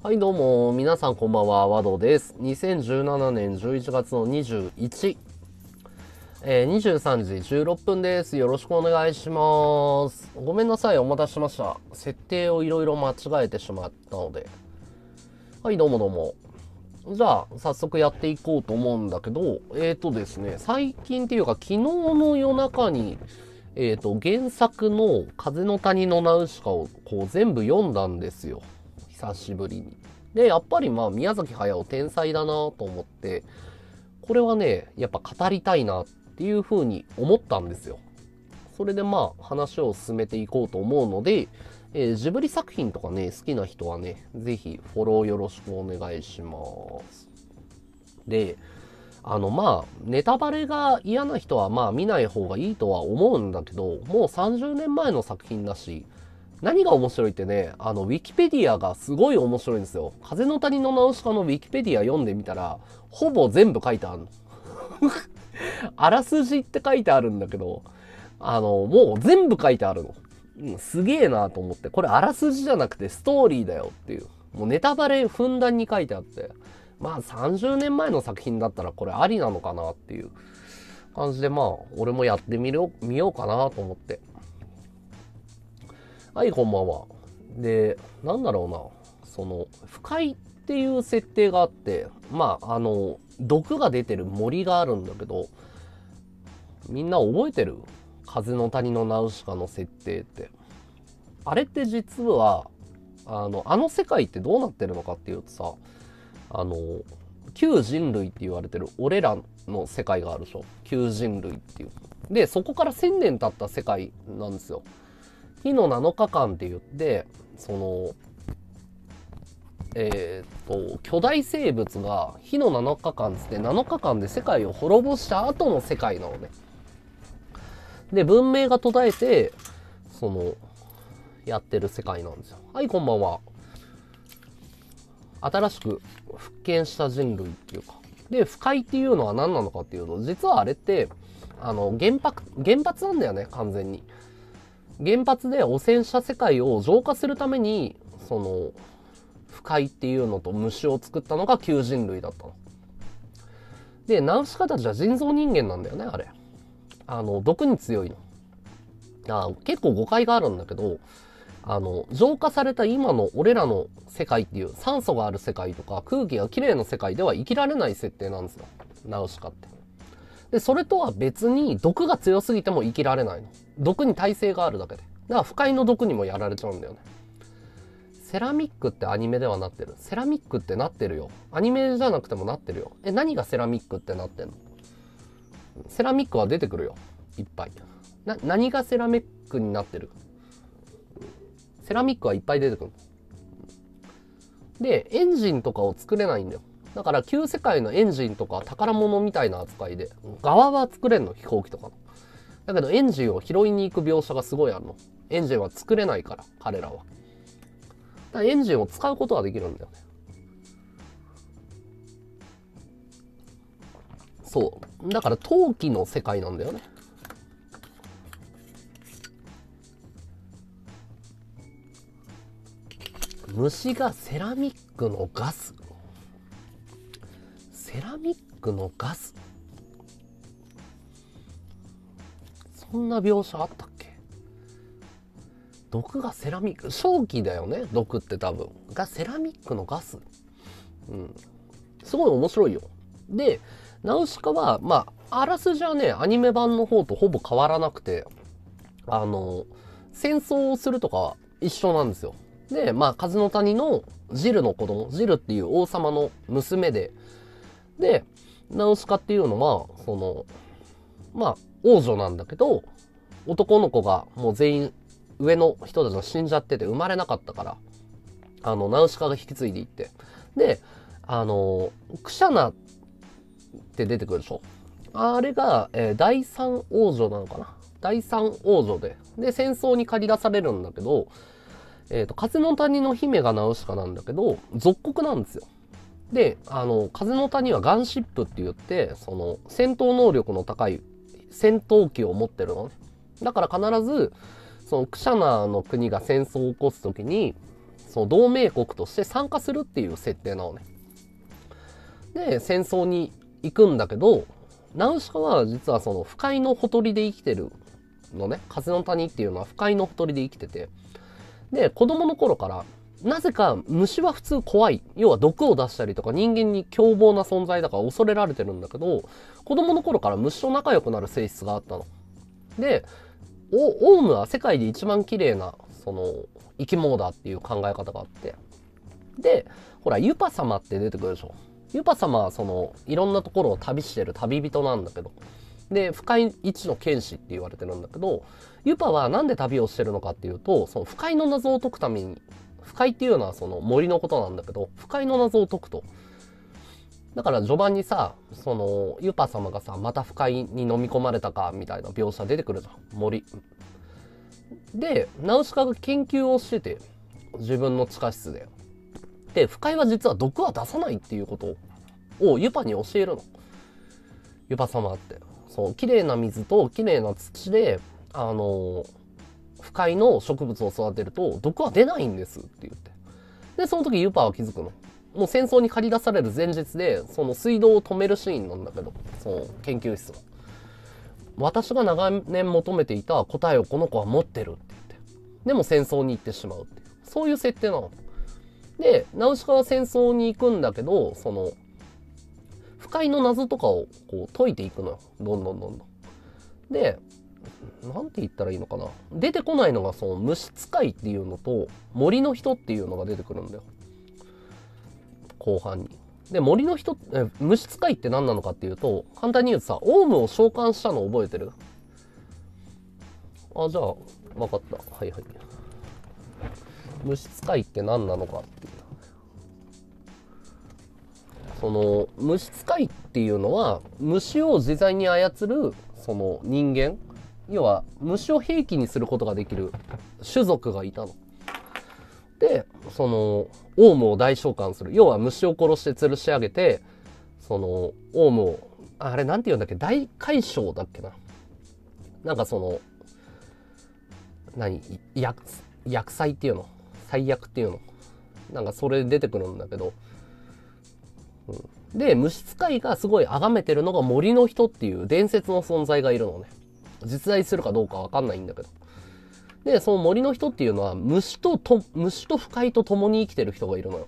はい、どうも、皆さんこんばんは、和道です。2017年11月の21、えー、23時16分です。よろしくお願いします。ごめんなさい、お待たせしました。設定をいろいろ間違えてしまったので。はい、どうもどうも。じゃあ、早速やっていこうと思うんだけど、えーとですね、最近っていうか、昨日の夜中に、えーと、原作の風の谷のナウシカをこう全部読んだんですよ。久しぶりに。で、やっぱりまあ、宮崎駿天才だなと思って、これはね、やっぱ語りたいなっていうふうに思ったんですよ。それでまあ、話を進めていこうと思うので、えージブリ作品とかね、好きな人はね、ぜひフォローよろしくお願いします。で、あのまあ、ネタバレが嫌な人はまあ見ない方がいいとは思うんだけど、もう30年前の作品だし、何が面白いってね、あの、ウィキペディアがすごい面白いんですよ。風の谷のナウシカのウィキペディア読んでみたら、ほぼ全部書いてあるの。あらすじって書いてあるんだけど、あの、もう全部書いてあるの。うん、すげえなと思って、これあらすじじゃなくてストーリーだよっていう。もうネタバレふんだんに書いてあって、まあ30年前の作品だったらこれありなのかなっていう感じでまあ俺もやってみよう見ようかなと思って。はい、こんばんは。で、なんだろうな、その、不快っていう設定があって、まあ、あの、毒が出てる森があるんだけど、みんな覚えてる？風の谷のナウシカの設定って。あれって実は、あの、あの世界ってどうなってるのかっていうとさ、あの、旧人類って言われてる俺らの世界があるでしょ？旧人類っていう。で、そこから1000年経った世界なんですよ。火の7日間って言って、その、えーっと、巨大生物が火の7日間つって7日間で世界を滅ぼした後の世界なのね。で、文明が途絶えて、その、やってる世界なんですよ。はい、こんばんは。新しく復権した人類っていうか。で、不快っていうのは何なのかっていうと、実はあれって、あの、原発、原発なんだよね、完全に。原発で汚染した世界を浄化するために、その、不快っていうのと虫を作ったのが旧人類だったの。で、ナウシカたちは人造人間なんだよね、あれ。あの、毒に強いの。あ結構誤解があるんだけど、あの、浄化された今の俺らの世界っていう酸素がある世界とか空気がきれいな世界では生きられない設定なんですよ。ナウシカって。で、それとは別に毒が強すぎても生きられないの。毒に耐性があるだけで。だから不快の毒にもやられちゃうんだよね。セラミックってアニメではなってる。セラミックってなってるよ。アニメじゃなくてもなってるよ。え、何がセラミックってなってんの？セラミックは出てくるよ。いっぱい。な、何がセラミックになってる？セラミックはいっぱい出てくる。で、エンジンとかを作れないんだよ。だから旧世界のエンジンとか宝物みたいな扱いで、側は作れんの、飛行機とかの。だけどエンジンを拾いに行く描写がすごいあるの。エンジンは作れないから、彼らは。だからエンジンを使うことはできるんだよね。そう。だから陶器の世界なんだよね。虫がセラミックのガス。セラミックのガス。そんな描写あったっけ？毒がセラミック、正気だよね毒って多分。がセラミックのガス。うん。すごい面白いよ。で、ナウシカは、まあ、あらすじはね、アニメ版の方とほぼ変わらなくて、あの、戦争をするとか一緒なんですよ。で、まあ、風の谷のジルの子供、ジルっていう王様の娘で、で、ナウシカっていうのは、その、まあ、王女なんだけど、男の子がもう全員上の人たちが死んじゃってて生まれなかったから、あの、ナウシカが引き継いでいって。で、あの、クシャナって出てくるでしょあれが、えー第三王女なのかな第三王女で。で、戦争に駆り出されるんだけど、えっ、と、風の谷の姫がナウシカなんだけど、属国なんですよ。で、あの、風の谷はガンシップって言って、その、戦闘能力の高い戦闘機を持ってるのね。だから必ず、その、クシャナーの国が戦争を起こすときに、その同盟国として参加するっていう設定なのね。で、戦争に行くんだけど、ナウシカは実はその不快のほとりで生きてるのね。風の谷っていうのは不快のほとりで生きてて。で、子供の頃からなぜか虫は普通怖い。要は毒を出したりとか人間に凶暴な存在だから恐れられてるんだけど、子供の頃から虫と仲良くなる性質があったの。で、オウムは世界で一番綺麗な、その、生き物だっていう考え方があって。で、ほら、ユパ様って出てくるでしょ。ユパ様はその、いろんなところを旅してる旅人なんだけど。で、深い一の剣士って言われてるんだけど、ユパはなんで旅をしてるのかっていうと、その不快の謎を解くために不快っていうのはその森のことなんだけど、不快の謎を解くと。だから序盤にさ、その、ユパ様がさ、また不快に飲み込まれたか、みたいな描写出てくるじゃん。森。で、ナウシカが研究をしてて、自分の地下室で。で、不快は実は毒は出さないっていうことをユパに教えるの。ユパ様って。そう、綺麗な水と綺麗な土で、あの不快の植物を育てると毒は出ないんですって言って。で、その時ユーパーは気づくの。もう戦争に駆り出される前日で、その水道を止めるシーンなんだけど、その研究室の。私が長年求めていた答えをこの子は持ってるって言って。でも戦争に行ってしまうっていう。そういう設定なの。で、ナウシカは戦争に行くんだけど、その、不快の謎とかをこう解いていくのよ。どんどんどんどん。で、なんて言ったらいいのかな？出てこないのがその虫使いっていうのと森の人っていうのが出てくるんだよ。後半に。で、森の人、え、虫使いって何なのかっていうと、簡単に言うとさ、オウムを召喚したの覚えてる？あ、じゃあ、わかった。はいはい。虫使いって何なのかっていう。その、虫使いっていうのは、虫を自在に操る、その人間要は虫を兵器にすることができる種族がいたの。で、その、オウムを大召喚する。要は虫を殺して吊るし上げて、その、オウムを、あれなんて言うんだっけ？大解消だっけな？なんかその、何？薬、薬剤っていうの？最悪っていうの？なんかそれ出てくるんだけど、うん、で、虫使いがすごい崇めてるのが森の人っていう伝説の存在がいるのね。実在するかどうかわかんないんだけど。で、その森の人っていうのは虫とと、虫と不快と共に生きてる人がいるのよ。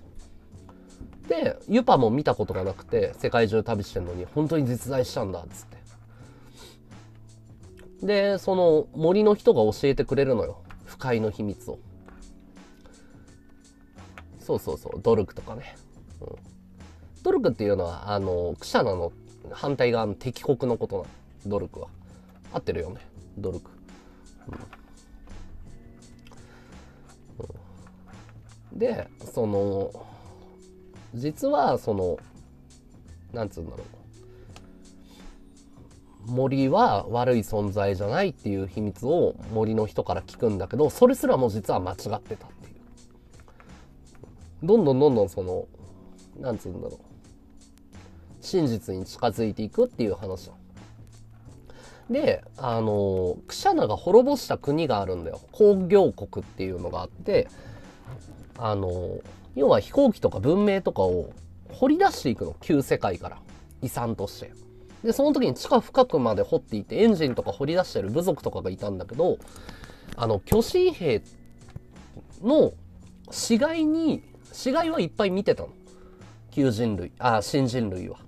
で、ユパも見たことがなくて、世界中旅してんのに、本当に実在したんだ、っつって。で、その森の人が教えてくれるのよ。不快の秘密を。そうそうそう、ドルクとかね。うん、ドルクっていうのは、あの、クシャナの反対側の敵国のことなの。ドルクは。合ってるよね。ドルク、うん、でその実はそのなんつうんだろう。森は悪い存在じゃないっていう秘密を森の人から聞くんだけどそれすらも実は間違ってたっていう。どんどんどんどんそのなんつうんだろう。真実に近づいていくっていう話だ。で、あの、クシャナが滅ぼした国があるんだよ。工業国っていうのがあって、あの、要は飛行機とか文明とかを掘り出していくの。旧世界から。遺産として。で、その時に地下深くまで掘っていて、エンジンとか掘り出してる部族とかがいたんだけど、あの、巨神兵の死骸に、死骸はいっぱい見てたの。旧人類、あ、新人類は。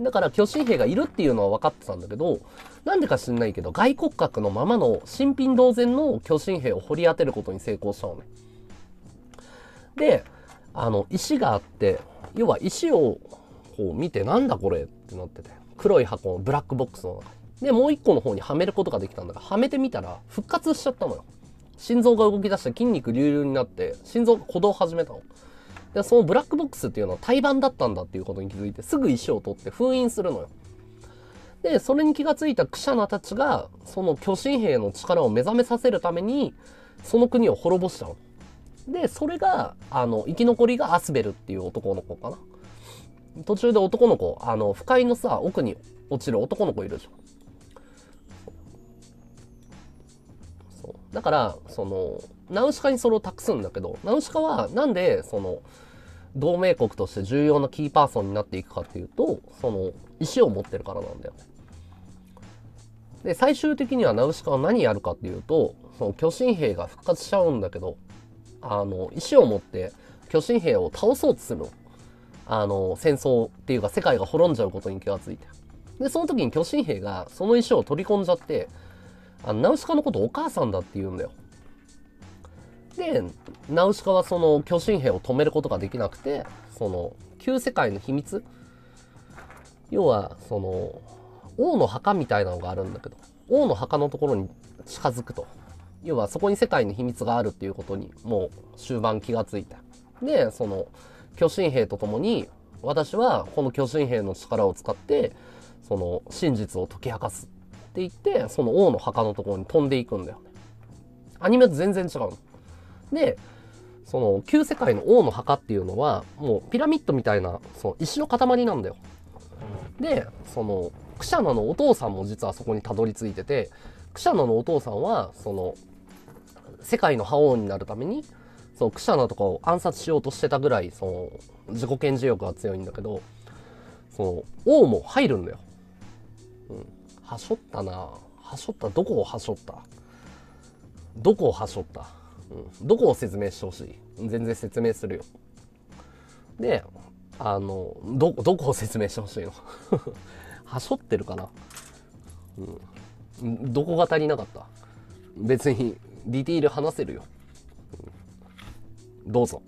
だから巨神兵がいるっていうのは分かってたんだけど、なんでか知んないけど、外骨格のままの新品同然の巨神兵を掘り当てることに成功したのね。で、あの、石があって、要は石をこう見て、なんだこれってなってて、黒い箱のブラックボックスの中に。で、もう一個の方にはめることができたんだが、はめてみたら復活しちゃったのよ。心臓が動き出して筋肉隆々になって、心臓が鼓動を始めたの。で、そのブラックボックスっていうのは胎盤だったんだっていうことに気づいて、すぐ石を取って封印するのよ。で、それに気がついたクシャナたちが、その巨神兵の力を目覚めさせるために、その国を滅ぼしたの。で、それが、あの、生き残りがアスベルっていう男の子かな。途中で男の子、あの、不快のさ、奥に落ちる男の子いるじゃん。そう。だから、その、ナウシカにそれを託すんだけど、ナウシカはなんで、その、同盟国として重要なキーパーソンになっていくかっていうと、その、石を持ってるからなんだよね。で、最終的にはナウシカは何やるかっていうと、その巨神兵が復活しちゃうんだけど、あの、石を持って巨神兵を倒そうとするの。あの、戦争っていうか世界が滅んじゃうことに気がついて。で、その時に巨神兵がその石を取り込んじゃって、あのナウシカのことお母さんだって言うんだよ。で、ナウシカはその巨神兵を止めることができなくて、その旧世界の秘密？要は、その、王の墓みたいなのがあるんだけど、王の墓のところに近づくと。要はそこに世界の秘密があるっていうことにもう終盤気がついた。で、その巨神兵と共に私はこの巨神兵の力を使ってその真実を解き明かすって言ってその王の墓のところに飛んでいくんだよね。アニメと全然違うの。で、その旧世界の王の墓っていうのはもうピラミッドみたいなその石の塊なんだよ。で、そのクシャナのお父さんも実はそこにたどり着いてて、クシャナのお父さんは、その、世界の覇王になるために、そのクシャナとかを暗殺しようとしてたぐらい、その、自己顕示欲が強いんだけど、その、王も入るんだよ。うん。はしょったなはしょったどこをはしょったどこをはしょったうん。どこを説明してほしい全然説明するよ。で、あの、ど、どこを説明してほしいのはしょってるかな？うん。どこが足りなかった？別にディティール話せるよ。うん、どうぞ。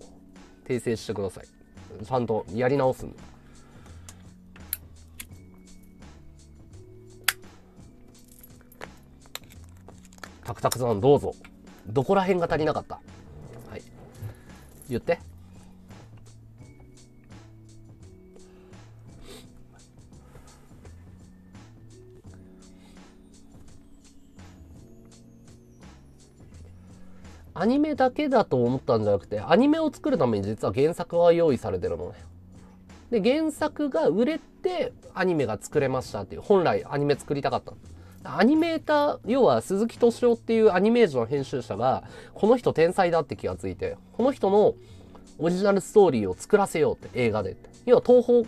訂正してください。ちゃんとやり直すんで。タクタクさんどうぞ。どこら辺が足りなかった？はい。言って。アニメだけだと思ったんじゃなくて、アニメを作るために実は原作は用意されてるのね。で、原作が売れてアニメが作れましたっていう、本来アニメ作りたかった。アニメーター、要は鈴木敏夫っていうアニメージュの編集者が、この人天才だって気がついて、この人のオリジナルストーリーを作らせようって映画で。要は東宝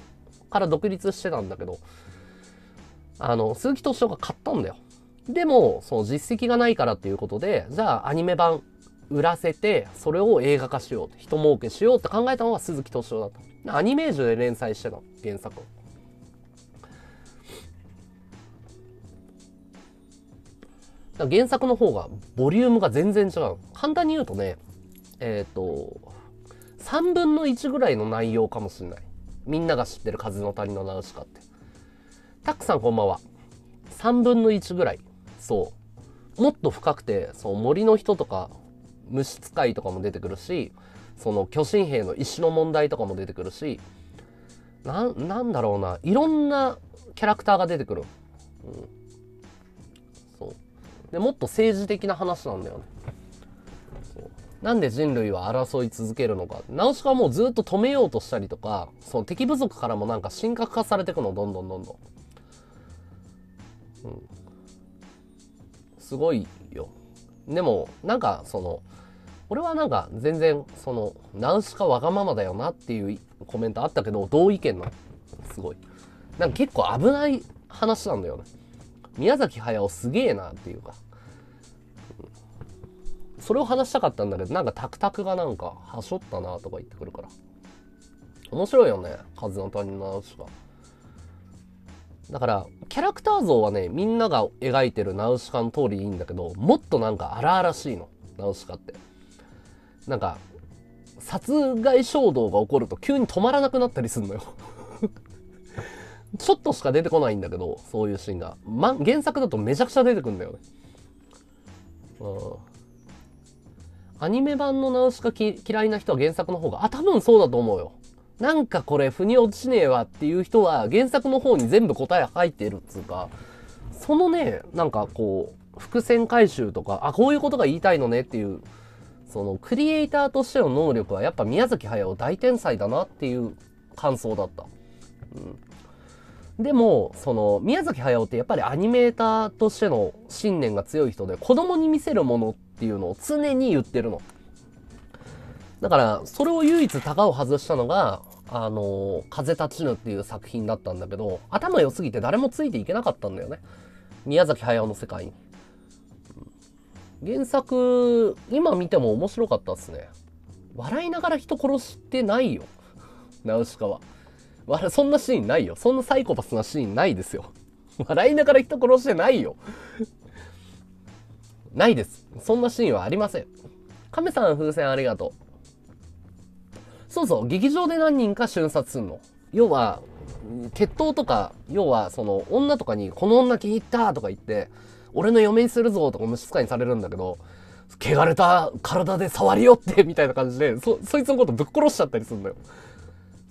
から独立してたんだけど、あの、鈴木敏夫が買ったんだよ。でも、その実績がないからっていうことで、じゃあアニメ版売らせて、それを映画化しよう、人儲けしようって考えたのは鈴木敏夫だった。アニメージュで連載してたの、原作を。原作の方がボリュームが全然違う。簡単に言うとね、えっ、ー、と、3分の1ぐらいの内容かもしれない。みんなが知ってる風の谷のナウシカって。たくさんこんばんは。3分の1ぐらい。そう。もっと深くて、そう、森の人とか、虫使いとかも出てくるし、その巨神兵の石の問題とかも出てくるし、な、なんだろうな、いろんなキャラクターが出てくる。うん。そう。で、もっと政治的な話なんだよね。なんで人類は争い続けるのか。ナウシカはもうずっと止めようとしたりとか、その敵部族からもなんか神格化されていくの、どんどんどんどん。うん。すごいよ。でも、なんかその、俺はなんか全然そのナウシカわがままだよなっていうコメントあったけど同意見のすごい。なんか結構危ない話なんだよね。宮崎駿すげえなっていうか、それを話したかったんだけどなんかタクタクがなんかはしょったなとか言ってくるから。面白いよね風の谷のナウシカ。だからキャラクター像はねみんなが描いてるナウシカの通りいいんだけどもっとなんか荒々しいのナウシカって。なんか、殺害衝動が起こると急に止まらなくなったりするのよちょっとしか出てこないんだけど、そういうシーンが。ま、原作だとめちゃくちゃ出てくんだよね。うん。アニメ版のナウシカ嫌いな人は原作の方が、あ、多分そうだと思うよ。なんかこれ、腑に落ちねえわっていう人は、原作の方に全部答え入ってるっつうか、そのね、なんかこう、伏線回収とか、あ、こういうことが言いたいのねっていうそのクリエイターとしての能力はやっぱ宮崎駿大天才だなっていう感想だった。うん、でも、その宮崎駿ってやっぱりアニメーターとしての信念が強い人で子供に見せるものっていうのを常に言ってるの。だから、それを唯一高を外したのが、あの、風立ちぬっていう作品だったんだけど、頭良すぎて誰もついていけなかったんだよね。宮崎駿の世界に。原作、今見ても面白かったっすね。笑いながら人殺してないよ。ナウシカは。そんなシーンないよ。そんなサイコパスなシーンないですよ。笑いながら人殺してないよ。ないです。そんなシーンはありません。亀さん風船ありがとう。そうそう、劇場で何人か瞬殺すんの。要は、決闘とか、要はその女とかにこの女気に入ったとか言って、俺の嫁にするぞとか虫使いにされるんだけど、汚れた体で触りよってみたいな感じで、そ、そいつのことぶっ殺しちゃったりするんだよ。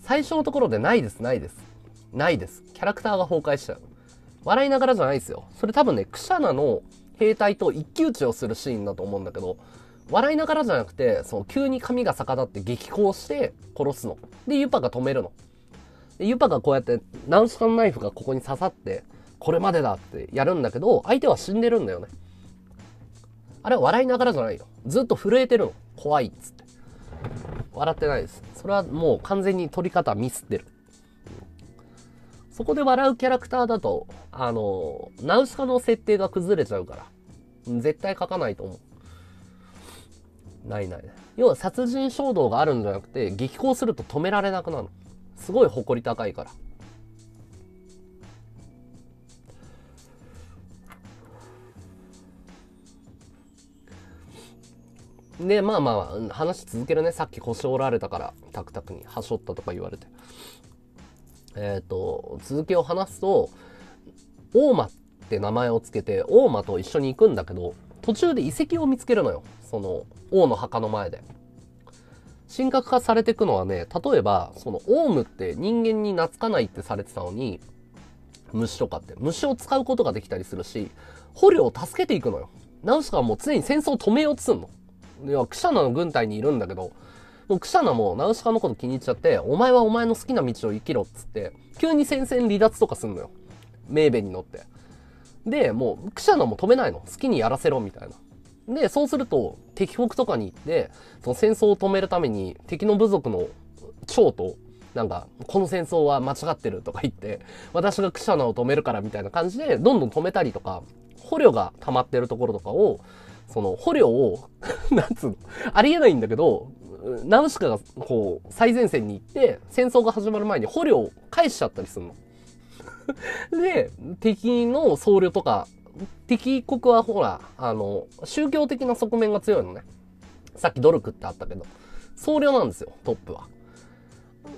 最初のところでないです、ないです。ないです。キャラクターが崩壊しちゃう。笑いながらじゃないですよ。それ多分ね、クシャナの兵隊と一騎打ちをするシーンだと思うんだけど、笑いながらじゃなくて、その急に髪が逆立って激高して殺すの。で、ユパが止めるの。で、ユパがこうやってナウシカのナイフがここに刺さって、これまでだってやるんだけど、相手は死んでるんだよね。あれは笑いながらじゃないよ。ずっと震えてるの。怖いっつって。笑ってないです。それはもう完全に撮り方ミスってる。そこで笑うキャラクターだと、あの、ナウシカの設定が崩れちゃうから。絶対書かないと思う。ないない。要は殺人衝動があるんじゃなくて、激高すると止められなくなる。すごい誇り高いから。で、まあまあ、話続けるね。さっき腰折られたから、タクタクに、はしょったとか言われて。えっ、ー、と、続きを話すと、大間って名前をつけて、大間と一緒に行くんだけど、途中で遺跡を見つけるのよ。その、王の墓の前で。神格化されていくのはね、例えば、その、オウムって人間に懐かないってされてたのに、虫とかって、虫を使うことができたりするし、捕虜を助けていくのよ。ナウシカはもう常に戦争を止めようとすんの。いや、クシャナの軍隊にいるんだけど、もうクシャナもナウシカのこと気に入っちゃって、お前はお前の好きな道を生きろっつって、急に戦線離脱とかすんのよ。メーベに乗って。で、もう、クシャナも止めないの。好きにやらせろ、みたいな。で、そうすると、敵国とかに行って、その戦争を止めるために、敵の部族の長と、なんか、この戦争は間違ってるとか言って、私がクシャナを止めるからみたいな感じで、どんどん止めたりとか、捕虜が溜まってるところとかを、その捕虜を なんつうの、ありえないんだけど、ナウシカがこう、最前線に行って、戦争が始まる前に捕虜を返しちゃったりするの。で、敵の僧侶とか、敵国はほら、あの、宗教的な側面が強いのね。さっきドルクってあったけど、僧侶なんですよ、トップは。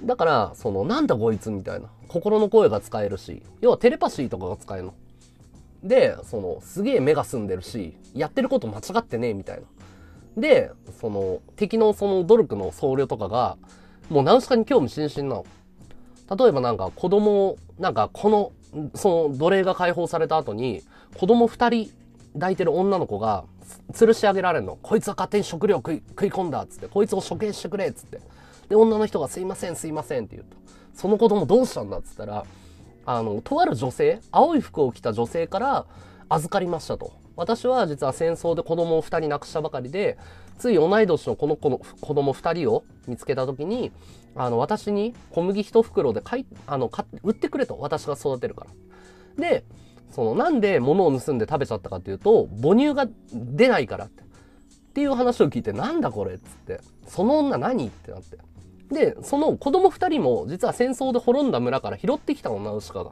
だから、その、なんだこいつみたいな。心の声が使えるし、要はテレパシーとかが使えるの。で、その、すげえ目が澄んでるし、やってること間違ってねえみたいな。で、その、敵のそのドルクの僧侶とかが、もうナウシカに興味津々なの。例えばなんか子供、なんかこの、その奴隷が解放された後に、子供二人抱いてる女の子が、吊るし上げられるの。こいつは勝手に食料食い食い込んだっつって、こいつを処刑してくれっつって。で、女の人がすいませんすいませんって言うと、その子供どうしたんだっつったら、あの、とある女性、青い服を着た女性から預かりましたと。私は実は戦争で子供を2人亡くしたばかりで、つい同い年のこの子の子供2人を見つけた時に、あの、私に小麦1袋で買い、あの、買って売ってくれと。私が育てるから。で、その、なんで物を盗んで食べちゃったかっていうと、母乳が出ないからって。っていう話を聞いて、なんだこれっつって、その女何？ってなって。で、その子供二人も実は戦争で滅んだ村から拾ってきたの、ナウシカが。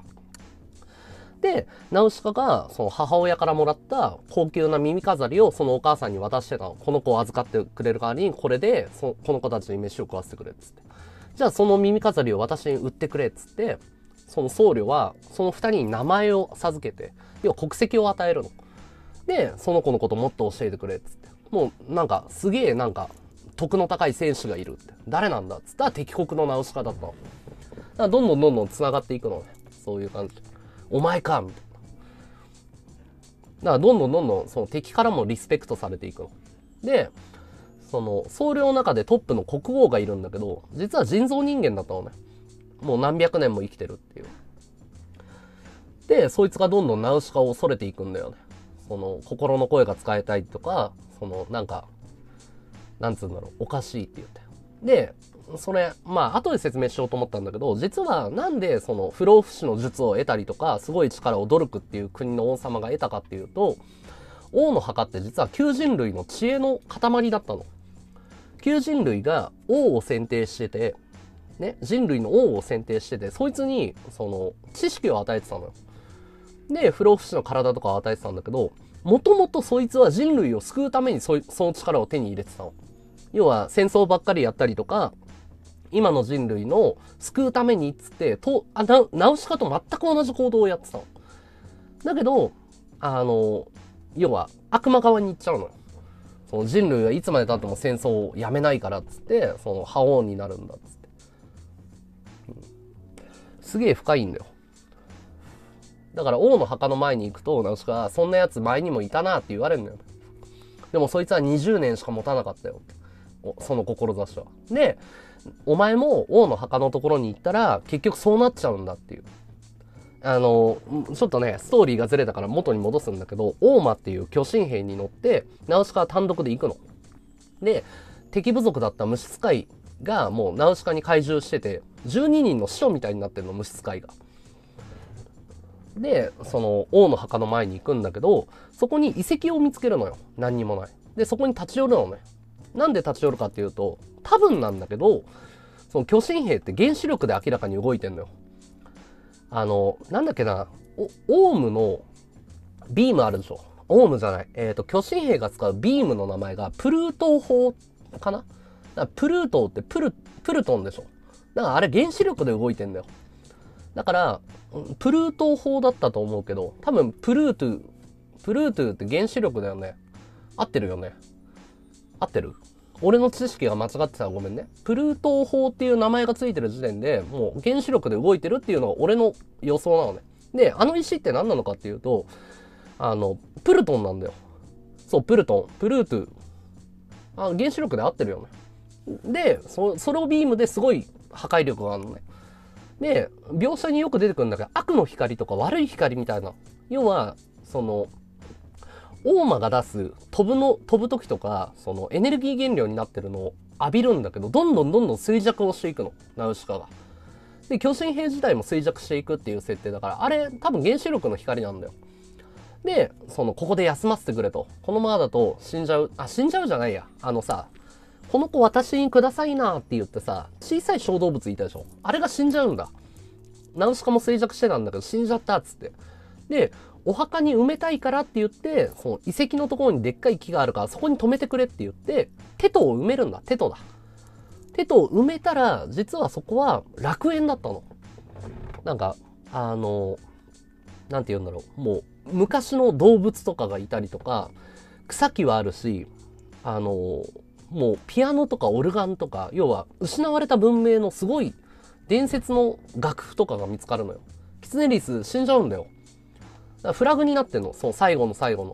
で、ナウシカがその母親からもらった高級な耳飾りをそのお母さんに渡してたの。この子を預かってくれる代わりに、これでそこの子たちに飯を食わせてくれっつって。じゃあその耳飾りを私に売ってくれっつって、その僧侶はその二人に名前を授けて、要は国籍を与えるの。で、その子のこともっと教えてくれっつって。もうなんかすげえなんか徳の高い選手がいるって。誰なんだっつった？ら敵国のナウシカだったの。だからどんどんどんどん繋がっていくのね。そういう感じ。お前かみたいな。だからどんどんどんどんその敵からもリスペクトされていくの。で、その僧侶の中でトップの国王がいるんだけど、実は人造人間だったのね。もう何百年も生きてるっていう。で、そいつがどんどんナウシカを恐れていくんだよね。その、心の声が使えたいとか、その、なんか、なんつうんだろう、おかしいって言ったよ。で、それ、まあ、後で説明しようと思ったんだけど、実はなんでその不老不死の術を得たりとか、すごい力を努力っていう国の王様が得たかっていうと、王の墓って実は旧人類の知恵の塊だったの。旧人類が王を選定してて、ね、人類の王を選定してて、そいつに、その、知識を与えてたのよ。で、不老不死の体とかを与えてたんだけど、もともとそいつは人類を救うためにそその力を手に入れてたの。要は戦争ばっかりやったりとか、今の人類の救うためにっつって、と、あ、な、ナウシカと全く同じ行動をやってたの。だけど、あの、要は悪魔側に行っちゃうのよ。その人類はいつまで経っても戦争をやめないからっつって、その覇王になるんだっつって。すげえ深いんだよ。だから王の墓の前に行くと、ナウシカはそんなやつ前にもいたなって言われるんだよ。でもそいつは20年しか持たなかったよ。その志は。で、お前も王の墓のところに行ったら結局そうなっちゃうんだっていう。あの、ちょっとね、ストーリーがずれたから元に戻すんだけど、大間っていう巨神兵に乗って、ナウシカは単独で行くの。で、敵部族だった虫使いがもうナウシカに怪獣してて、12人の師匠みたいになってるの、虫使いが。で、その王の墓の前に行くんだけど、そこに遺跡を見つけるのよ。何にもない。で、そこに立ち寄るのね。なんで立ち寄るかっていうと、多分なんだけど、その巨神兵って原子力で明らかに動いてんのよ。あの、なんだっけな、オウムのビームあるでしょ。オウムじゃない。えっ、ー、と、巨神兵が使うビームの名前がプルート砲かな？だプルートってプル、プルトンでしょ。だからあれ原子力で動いてんだよ。だから、プルート砲だったと思うけど、多分プルートゥ、プルートゥって原子力だよね。合ってるよね。合ってる？俺の知識が間違ってたらごめんね。プルート法っていう名前がついてる時点でもう原子力で動いてるっていうのが俺の予想なのね。で、あの石って何なのかっていうと、あの、プルトンなんだよ。そう、プルトン。プルートゥ。あ原子力で合ってるよね。で、そ、ソロビームですごい破壊力があるのね。で、描写によく出てくるんだけど、悪の光とか悪い光みたいな。要は、その、大間が出す飛ぶの、飛ぶ時とか、そのエネルギー原料になってるのを浴びるんだけど、どんどんどんどん衰弱をしていくの。ナウシカが。で、巨神兵自体も衰弱していくっていう設定だから、あれ多分原子力の光なんだよ。で、その、ここで休ませてくれと。このままだと死んじゃう。あ、死んじゃうじゃないや。あのさ、この子私にくださいなって言ってさ、小さい小動物いたでしょ。あれが死んじゃうんだ。ナウシカも衰弱してたんだけど死んじゃったっつって。で、お墓に埋めたいからって言って、その遺跡のところにでっかい木があるから、そこに止めてくれって言って、テトを埋めるんだ。テトだ。テトを埋めたら、実はそこは楽園だったの。なんか、あの、なんて言うんだろう。もう、昔の動物とかがいたりとか、草木はあるし、あの、もうピアノとかオルガンとか、要は失われた文明のすごい伝説の楽譜とかが見つかるのよ。キツネリス死んじゃうんだよ。フラグになってんの。そう、最後の最後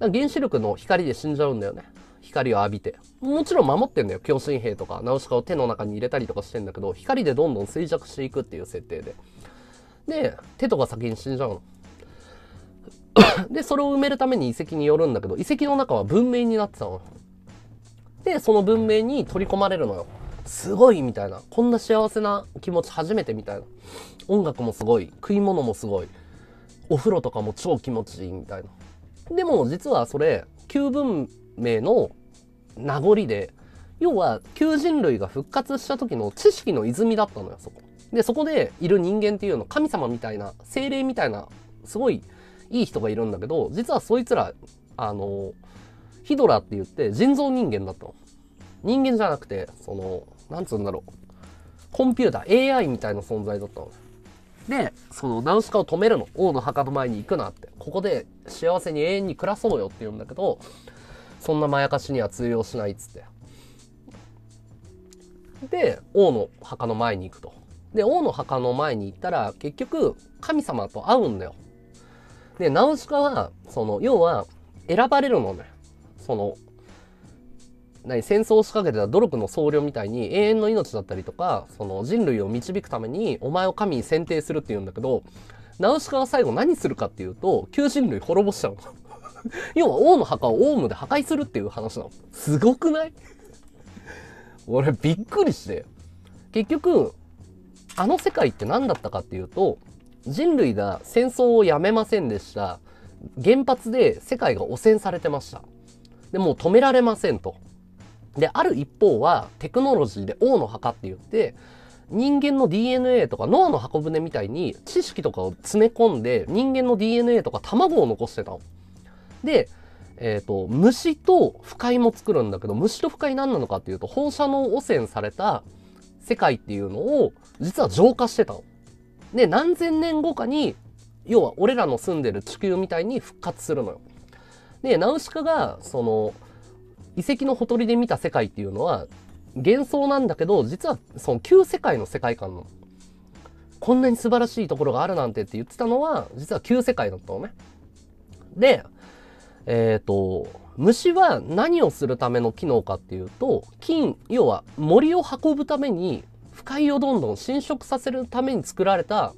の。原子力の光で死んじゃうんだよね。光を浴びて。もちろん守ってんだよ。強心兵とか、ナウシカを手の中に入れたりとかしてんだけど、光でどんどん衰弱していくっていう設定で。で、手とか先に死んじゃうの。で、それを埋めるために遺跡に寄るんだけど、遺跡の中は文明になってたの。で、その文明に取り込まれるのよ。すごいみたいな。こんな幸せな気持ち初めてみたいな。音楽もすごい。食い物もすごい。お風呂とかも超気持ちいいみたいな。でも実はそれ、旧文明の名残で、要は旧人類が復活した時の知識の泉だったのよ、そこ。で、そこでいる人間っていうの、神様みたいな、精霊みたいな、すごいいい人がいるんだけど、実はそいつら、あの、ヒドラって言って人造人間だったの。人間じゃなくて、その、なんつうんだろう。コンピューター、AI みたいな存在だったの。で、そのナウシカを止めるの。王の墓の前に行くなって。ここで幸せに永遠に暮らそうよって言うんだけど、そんなまやかしには通用しないっつって。で、王の墓の前に行くと。で、王の墓の前に行ったら、結局、神様と会うんだよ。で、ナウシカは、その、要は、選ばれるのね。その、何戦争を仕掛けてた努力の僧侶みたいに永遠の命だったりとかその人類を導くためにお前を神に選定するっていうんだけどナウシカが最後何するかっていうと、旧人類滅ぼしちゃうの。要は王の墓をオウムで破壊するっていう話なの。すごくない？俺びっくりして。結局、あの世界って何だったかっていうと、人類が戦争をやめませんでした。原発で世界が汚染されてました。で、もう止められませんと。で、ある一方はテクノロジーで王の墓って言って、人間の DNA とかノアの箱舟みたいに知識とかを詰め込んで人間の DNA とか卵を残してたの。で、えっ、ー、と、虫と不快も作るんだけど、虫と不快何なのかっていうと、放射能汚染された世界っていうのを、実は浄化してたの。で、何千年後かに、要は俺らの住んでる地球みたいに復活するのよ。で、ナウシカが、その、遺跡のほとりで見た世界っていうのは、幻想なんだけど、実はその旧世界の世界観の。こんなに素晴らしいところがあるなんてって言ってたのは、実は旧世界だったのね。で、えっ、ー、と、虫は何をするための機能かっていうと、金、要は森を運ぶために、不快をどんどん侵食させるために作られた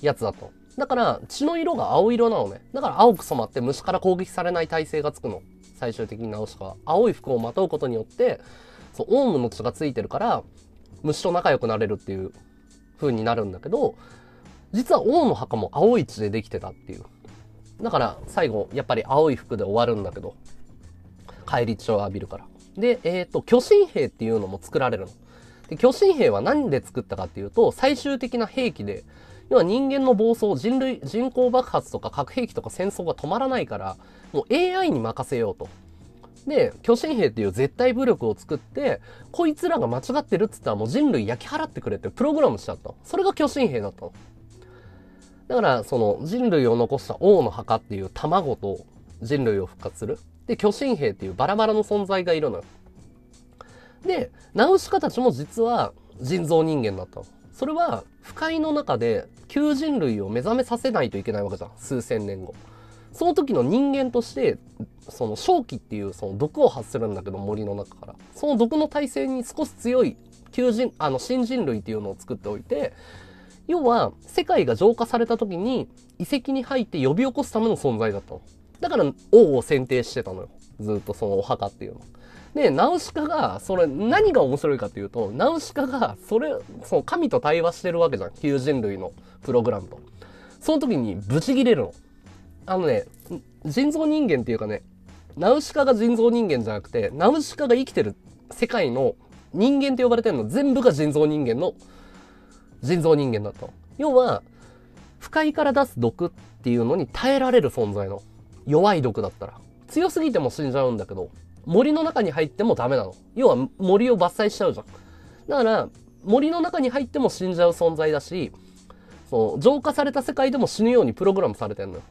やつだと。だから血の色が青色なのね。だから青く染まって虫から攻撃されない耐性がつくの。最終的に直しか。青い服をまとうことによって、そう、オウムの血がついてるから、虫と仲良くなれるっていう風になるんだけど、実は王の墓も青い血でできてたっていう。だから最後、やっぱり青い服で終わるんだけど、帰り血を浴びるから。で、えっ、ー、と、巨神兵っていうのも作られるの。で、巨神兵は何で作ったかっていうと、最終的な兵器で、要は人間の暴走、人類、人口爆発とか核兵器とか戦争が止まらないから、もう AI に任せようと。で、巨神兵っていう絶対武力を作って、こいつらが間違ってるっつったらもう人類焼き払ってくれってプログラムしちゃった。それが巨神兵だったの。だから、その人類を残した王の墓っていう卵と人類を復活する。で、巨神兵っていうバラバラの存在がいるのよ。で、ナウシカたちも実は人造人間だったの。それは、不快の中で旧人類を目覚めさせないといけないわけじゃん。数千年後。その時の人間として、その正気っていうその毒を発するんだけど森の中から。その毒の耐性に少し強い旧人、あの新人類っていうのを作っておいて、要は、世界が浄化された時に遺跡に入って呼び起こすための存在だったの。だから王を選定してたのよ。ずっとそのお墓っていうの。で、ナウシカが、それ、何が面白いかっていうと、ナウシカが、それ、その神と対話してるわけじゃん。旧人類のプログラムと。その時にブチギレるの。あのね、人造人間っていうかね、ナウシカが人造人間じゃなくて、ナウシカが生きてる世界の人間って呼ばれてるの全部が人造人間の人造人間だと。要は、不快から出す毒っていうのに耐えられる存在の。弱い毒だったら。強すぎても死んじゃうんだけど、森の中に入ってもダメなの。要は森を伐採しちゃうじゃん。だから、森の中に入っても死んじゃう存在だし、そう、浄化された世界でも死ぬようにプログラムされてんのよ。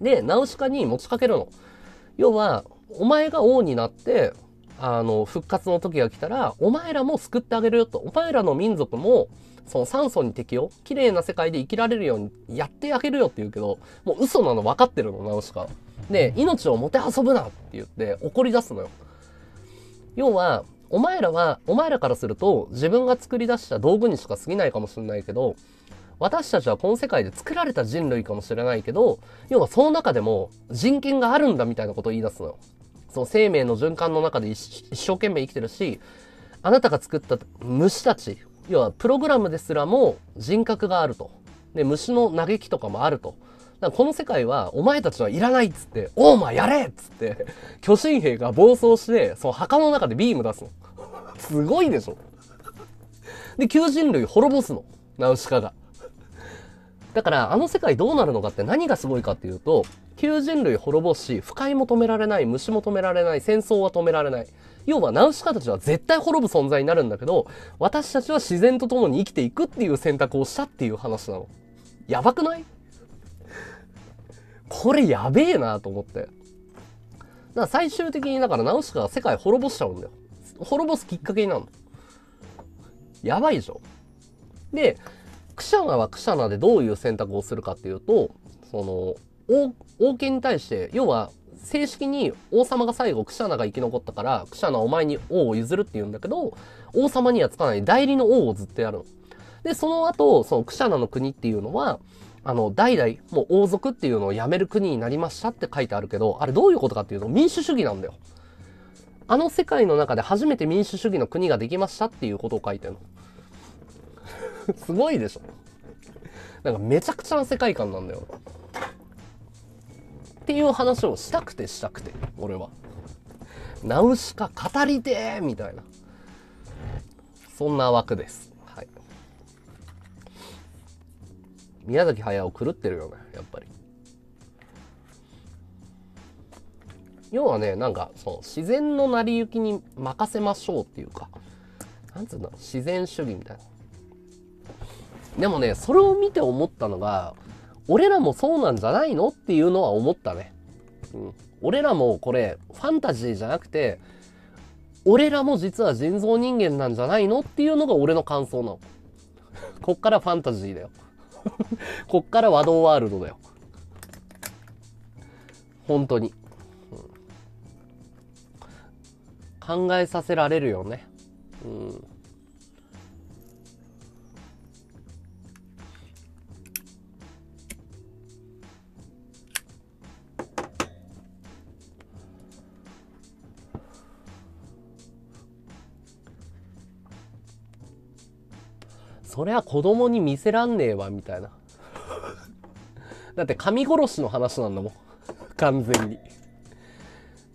で、ナウシカに持ちかけるの。要は、お前が王になって、あの、復活の時が来たら、お前らも救ってあげるよと。お前らの民族も、その酸素に適応、綺麗な世界で生きられるようにやってあげるよって言うけど、もう嘘なの分かってるの、ナウシカ。で、命をもてあそぶなって言って怒り出すのよ。要は、お前らは、お前らからすると自分が作り出した道具にしか過ぎないかもしれないけど、私たちはこの世界で作られた人類かもしれないけど、要はその中でも人権があるんだみたいなことを言い出すのよ。その生命の循環の中で一生懸命生きてるし、あなたが作った虫たち、要はプログラムですらも人格があると。で、虫の嘆きとかもあると。だからこの世界はお前たちはいらないっつって、お前やれっつって、巨神兵が暴走して、その墓の中でビーム出すの。すごいでしょ。で、旧人類滅ぼすの。ナウシカが。だから、あの世界どうなるのかって何がすごいかっていうと、旧人類滅ぼし、不快も止められない、虫も止められない、戦争は止められない。要はナウシカたちは絶対滅ぶ存在になるんだけど、私たちは自然と共に生きていくっていう選択をしたっていう話なの。やばくない？これやべえなと思って。だから最終的にだからナウシカが世界滅ぼしちゃうんだよ。滅ぼすきっかけになるの。やばいでしょで、クシャナはクシャナでどういう選択をするかっていうと、その、王、王権に対して、要は正式に王様が最後クシャナが生き残ったからクシャナお前に王を譲るって言うんだけど王様にはつかない代理の王をずっとやるの。でその後そのクシャナの国っていうのはあの、代々、もう王族っていうのをやめる国になりましたって書いてあるけど、あれどういうことかっていうと民主主義なんだよ。あの世界の中で初めて民主主義の国ができましたっていうことを書いてるの。すごいでしょなんかめちゃくちゃな世界観なんだよ。っていう話をしたくてしたくて、俺は。ナウシカ語りてーみたいな。そんな枠です。宮崎駿狂ってるよね、やっぱり。要はね、なんか、そう、自然の成り行きに任せましょうっていうか、なんつうんだろう自然主義みたいな。でもね、それを見て思ったのが、俺らもそうなんじゃないのっていうのは思ったね。うん。俺らもこれ、ファンタジーじゃなくて、俺らも実は人造人間なんじゃないのっていうのが俺の感想なの。こっからファンタジーだよ。こっからワドワールドだよ。本当に、うん、考えさせられるよね。うん。そりゃ子供に見せらんねえわ、みたいな。だって神殺しの話なんだもん。完全に。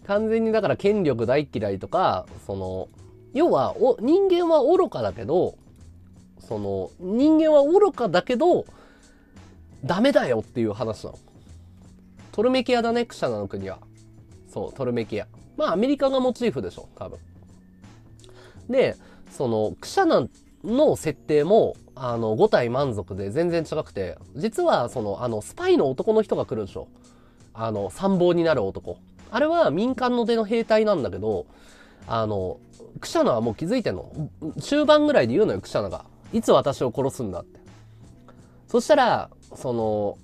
完全にだから権力大嫌いとか、その、要はお、人間は愚かだけど、その、人間は愚かだけど、ダメだよっていう話なの。トルメキアだね、クシャナの国は。そう、トルメキア。まあ、アメリカがモチーフでしょ、多分。で、その、クシャナっの設定も、あの、5体満足で全然違くて、実は、その、あの、スパイの男の人が来るでしょ。あの、参謀になる男。あれは民間の出の兵隊なんだけど、あの、クシャナはもう気づいてんの。中盤ぐらいで言うのよ、クシャナが。いつ私を殺すんだって。そしたら、その、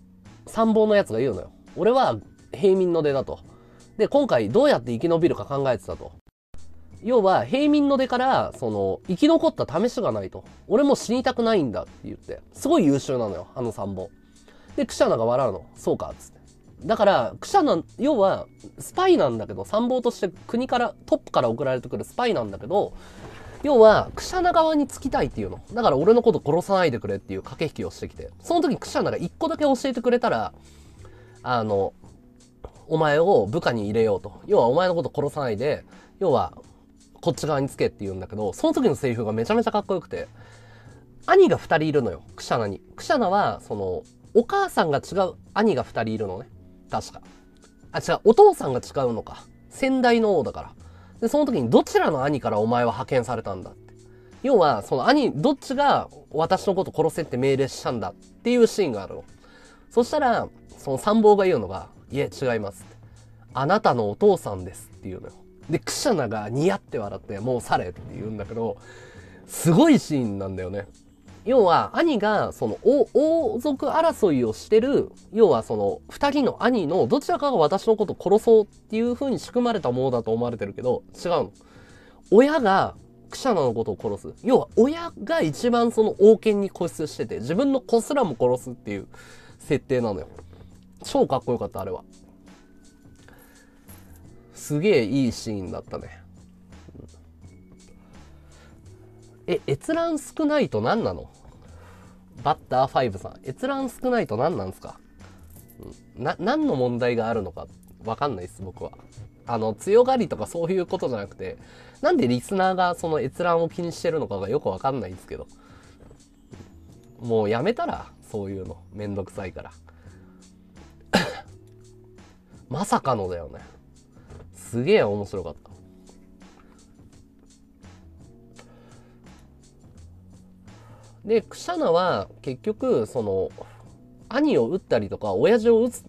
参謀のやつが言うのよ。俺は平民の出だと。で、今回どうやって生き延びるか考えてたと。要は、平民の出から、その、生き残った試しがないと。俺も死にたくないんだって言って。すごい優秀なのよ、あの参謀。で、クシャナが笑うの。そうかっ、つって。だから、クシャナ、要は、スパイなんだけど、参謀として国から、トップから送られてくるスパイなんだけど、要は、クシャナ側につきたいっていうの。だから俺のこと殺さないでくれっていう駆け引きをしてきて。その時クシャナが一個だけ教えてくれたら、あの、お前を部下に入れようと。要はお前のこと殺さないで、要はこっち側につけって言うんだけど、その時のセリフがめちゃめちゃかっこよくて、兄が二人いるのよ、クシャナに。クシャナは、その、お母さんが違う兄が二人いるのね。確か。あ、違う、お父さんが違うのか。先代の王だから。で、その時にどちらの兄からお前は派遣されたんだって。要は、その兄、どっちが私のこと殺せって命令したんだっていうシーンがあるの。そしたら、その参謀が言うのが、いえ、違いますあなたのお父さんですっていうのよ。で、クシャナがニヤって笑って、もうされって言うんだけど、すごいシーンなんだよね。要は、兄が、その、王族争いをしてる、要はその、二人の兄のどちらかが私のこと殺そうっていう風に仕組まれたものだと思われてるけど、違うの。親が、クシャナのことを殺す。要は、親が一番その王権に固執してて、自分の子すらも殺すっていう設定なのよ。超かっこよかった、あれは。すげえいいシーンだったね。え、閲覧少ないと何なの？バッター5さん。閲覧少ないと何なんすか？な、何の問題があるのか？わかんないです、僕は。あの、強がりとかそういうことじゃなくて、なんでリスナーがその閲覧を気にしてるのかがよくわかんないんですけど。もうやめたら、そういうの。めんどくさいから。まさかのだよね。すげえ面白かった。で、クシャナは結局、その、兄を撃ったりとか、親父を撃つ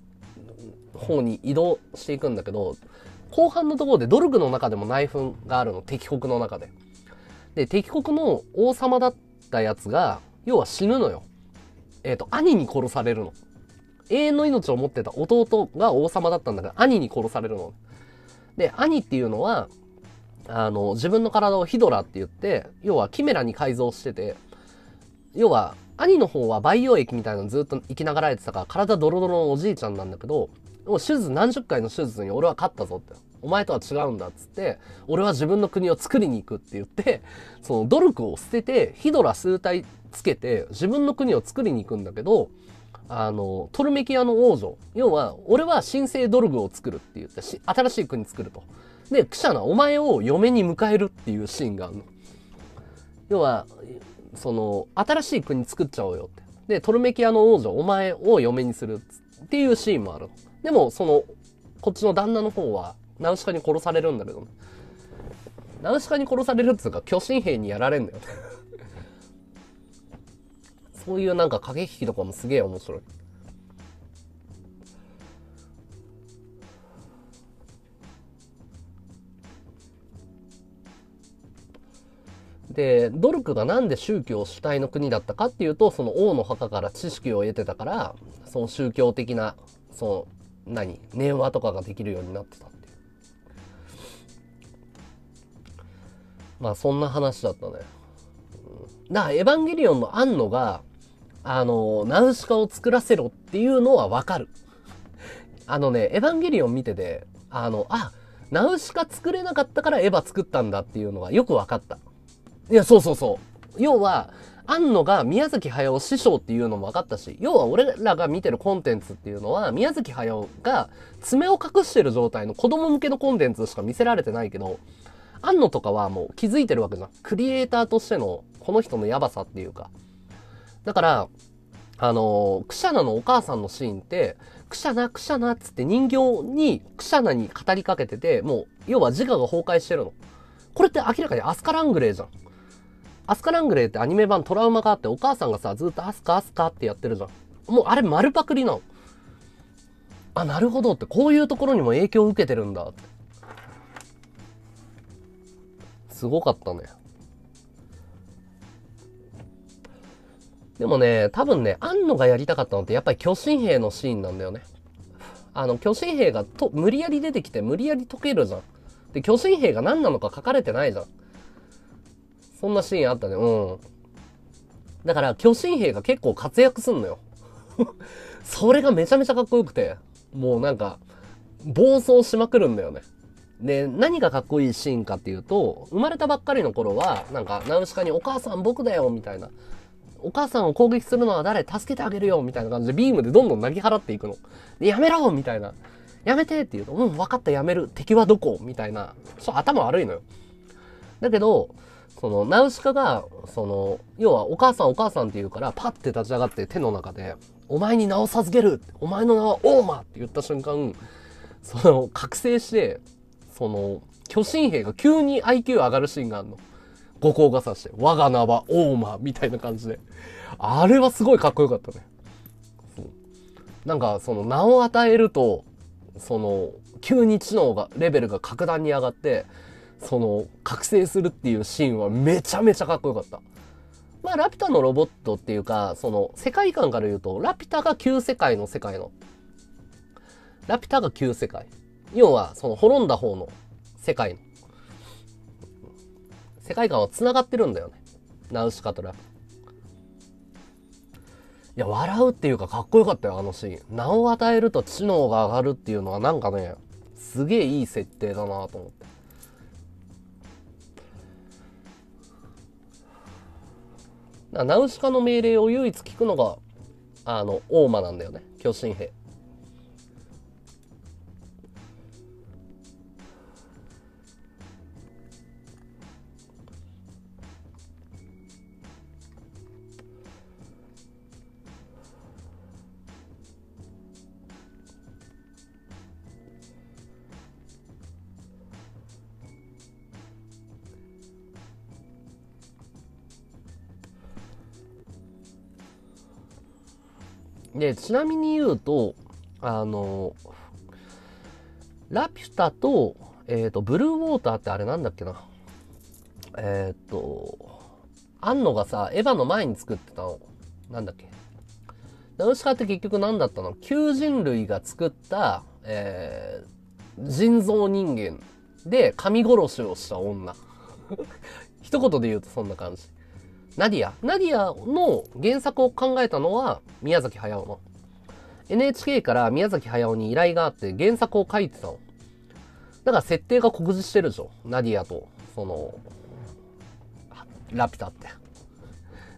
方に移動していくんだけど、後半のところでドルグの中でも内紛があるの、敵国の中で。で、敵国の王様だったやつが、要は死ぬのよ。えっ、ー、と、兄に殺されるの。永遠の命を持ってた弟が王様だったんだけど、兄に殺されるの。で、兄っていうのは、あの、自分の体をヒドラって言って、要はキメラに改造してて、要は、兄の方は培養液みたいなのずっと生きながらえてたから、体ドロドロのおじいちゃんなんだけど、もう手術何十回の手術に俺は勝ったぞって。お前とは違うんだっつって、俺は自分の国を作りに行くって言って、その努力を捨てて、ヒドラ数体つけて、自分の国を作りに行くんだけど、あの、トルメキアの王女。要は、俺は神聖ドルグを作るって言って、新しい国作ると。で、クシャナ、お前を嫁に迎えるっていうシーンがあるの。要は、その、新しい国作っちゃおうよって。で、トルメキアの王女、お前を嫁にするっていうシーンもあるの。でも、その、こっちの旦那の方は、ナウシカに殺されるんだけど。ナウシカに殺されるっつうか、巨神兵にやられんだよねそういうなんか駆け引きとかもすげえ面白い。で、ドルクがなんで宗教主体の国だったかっていうと、その王の墓から知識を得てたから、その宗教的な、その、何念話とかができるようになってたっていう。まあそんな話だったね。だからエヴァンゲリオンのンノが、あの、ナウシカを作らせろっていうのはわかる。あのね、エヴァンゲリオン見てて、あの、あ、ナウシカ作れなかったからエヴァ作ったんだっていうのがよくわかった。いや、そうそうそう。要は、庵野が宮崎駿師匠っていうのも分かったし、要は俺らが見てるコンテンツっていうのは、宮崎駿が爪を隠してる状態の子供向けのコンテンツしか見せられてないけど、庵野とかはもう気づいてるわけじゃん。クリエイターとしてのこの人のヤバさっていうか。だから、あの、クシャナのお母さんのシーンって、クシャナ、クシャナっつって人形にクシャナに語りかけてて、もう、要は自我が崩壊してるの。これって明らかにアスカラングレーじゃん。アスカラングレーってアニメ版トラウマがあってお母さんがさ、ずっとアスカアスカってやってるじゃん。もうあれ丸パクリなの。あ、なるほどって、こういうところにも影響を受けてるんだって。すごかったね。でもね、多分ね、安野がやりたかったのってやっぱり巨神兵のシーンなんだよね。あの、巨神兵がと無理やり出てきて無理やり解けるじゃん。で、巨神兵が何なのか書かれてないじゃん。そんなシーンあったね。うん。だから、巨神兵が結構活躍すんのよ。それがめちゃめちゃかっこよくて、もうなんか、暴走しまくるんだよね。で、何がかっこいいシーンかっていうと、生まれたばっかりの頃は、なんか、ナウシカにお母さん僕だよみたいな。お母さんを攻撃するのは誰？助けてあげるよみたいな感じでビームでどんどん投げ払っていくの。で、やめろみたいな。やめてって言うと、うん、分かった、やめる。敵はどこ？みたいな。ちょっと頭悪いのよ。だけど、その、ナウシカが、その、要はお母さんお母さんって言うから、パッて立ち上がって手の中で、お前に名を授けるお前の名はオーマって言った瞬間、その、覚醒して、その、巨神兵が急に IQ 上がるシーンがあるの。五光がさして、我が名はオーマみたいな感じで。あれはすごいかっこよかったね。なんか、その名を与えると、その、急に知能が、レベルが格段に上がって、その、覚醒するっていうシーンはめちゃめちゃかっこよかった。まあ、ラピュタのロボットっていうか、その、世界観から言うと、ラピュタが旧世界の世界の。ラピュタが旧世界。要は、その、滅んだ方の世界の。世界観は繋がってるんだよね。ナウシカとラピュタ。いや、笑うっていうかかっこよかったよ、あのシーン。名を与えると知能が上がるっていうのはなんかね、すげえいい設定だなと思って。ナウシカの命令を唯一聞くのが、あの、大間なんだよね。巨神兵。で、ちなみに言うと、あの、ラピュタと、えっ、ー、と、ブルーウォーターってあれなんだっけな。えっ、ー、と、アンノがさ、エヴァの前に作ってたの。なんだっけ。ナウシカって結局何だったの旧人類が作った、えー、人造人間で神殺しをした女。一言で言うとそんな感じ。ナディア。ナディアの原作を考えたのは宮崎駿の。NHK から宮崎駿に依頼があって原作を書いてたの。だから設定が酷似してるでしょ。ナディアと、その、ラピュタって。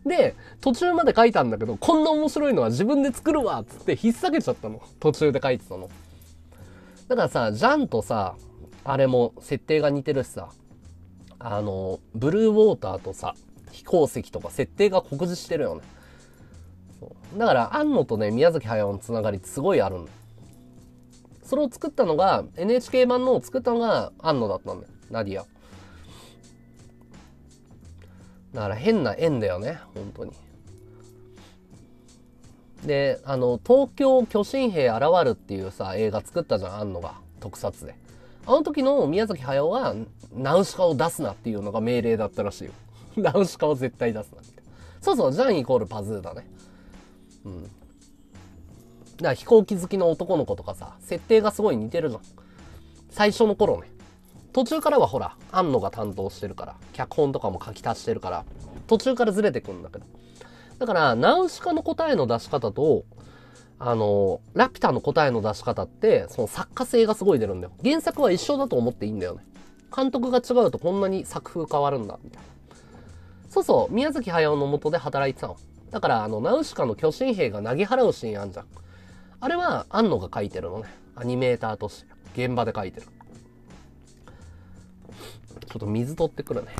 で、途中まで書いたんだけど、こんな面白いのは自分で作るわっつって引っ提げちゃったの。途中で書いてたの。だからさ、ジャンとさ、あれも設定が似てるしさ、あの、ブルーウォーターとさ、飛行石とか設定が酷似してるよね。だから、庵野とね、宮崎駿のつながりすごいあるんだ。それを作ったのが、NHK 版のを作ったのが庵野だったんだよ。ナディア。だから変な縁だよね、本当に。で、あの、東京巨神兵現るっていうさ、映画作ったじゃん、庵野が。特撮で。あの時の宮崎駿は、ナウシカを出すなっていうのが命令だったらしいよ。ナウシカを絶対出すなって。そうそう、ジャンイコールパズーだね。うん。だから飛行機好きの男の子とかさ、設定がすごい似てるじゃん。最初の頃ね。途中からはほら、庵野が担当してるから、脚本とかも書き足してるから、途中からずれてくんだけど。だから、ナウシカの答えの出し方と、あの、ラピュタの答えの出し方って、その作家性がすごい出るんだよ。原作は一緒だと思っていいんだよね。監督が違うとこんなに作風変わるんだ、みたいな。そうそう、宮崎駿の下で働いてたの。だから、あの、ナウシカの巨神兵が投げ払うシーンあんじゃん。あれは、庵野が書いてるのね。アニメーターとして。現場で書いてる。ちょっと水取ってくるね。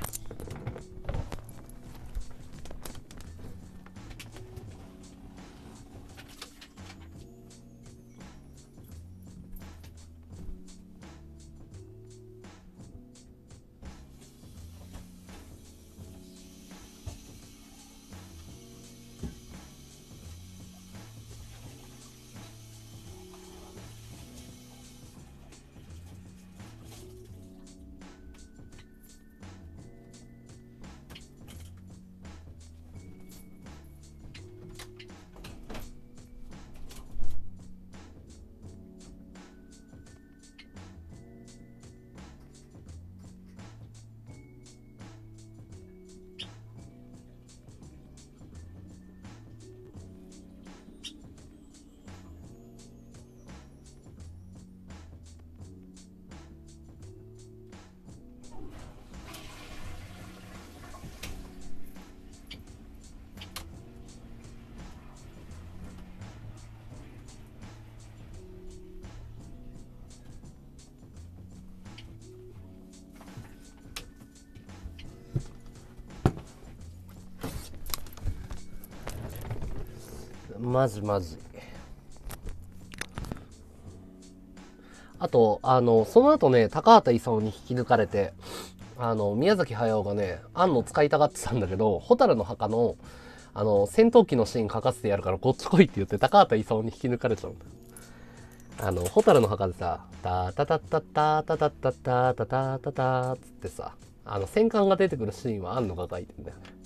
マジマジ。あと、あの、その後ね、高畑勲に引き抜かれて、あの、宮崎駿がね、庵野使いたがってたんだけど、蛍の墓の、あの、戦闘機のシーン書かせてやるからこっち来いって言って高畑勲に引き抜かれちゃうんだ。あの、蛍の墓でさ、タタタタタタタタタタタタタつってさ、あの、戦艦が出てくるシーンは庵野が書いてんだよね。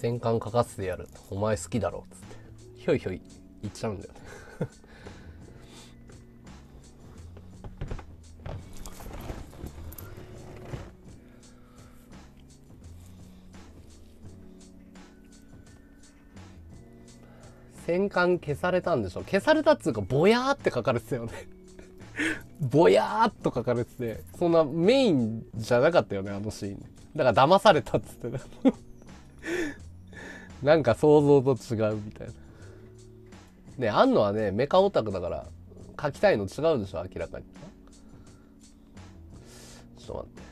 戦艦書かせてやる。お前好きだろ。っつって。ひょいひょい言っちゃうんだよね。戦艦消されたんでしょ。消されたっつうかぼやーって書かれてたよね。ぼやーっと書かれててそんなメインじゃなかったよねあのシーン。だから騙されたっつってね。なんか想像と違うみたいな。ね、あんのはね、メカオタクだから、書きたいの違うでしょ、明らかに。ちょっと待って。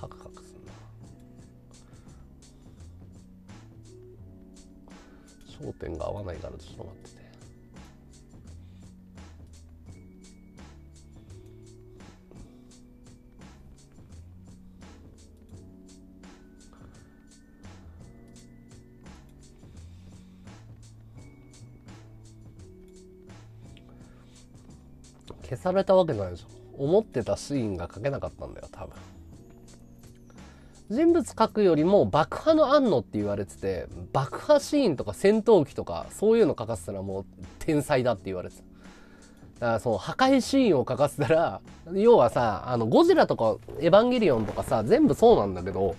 カクカクすんな。焦点が合わないからちょっと待って消されたわけないでしょ思ってたシーンが書けなかったんだよ多分人物描くよりも爆破の案のって言われてて、爆破シーンとか戦闘機とかそういうの描かせたらもう天才だって言われてた。だからその破壊シーンを描かせたら、要はさ、あのゴジラとかエヴァンゲリオンとかさ、全部そうなんだけど、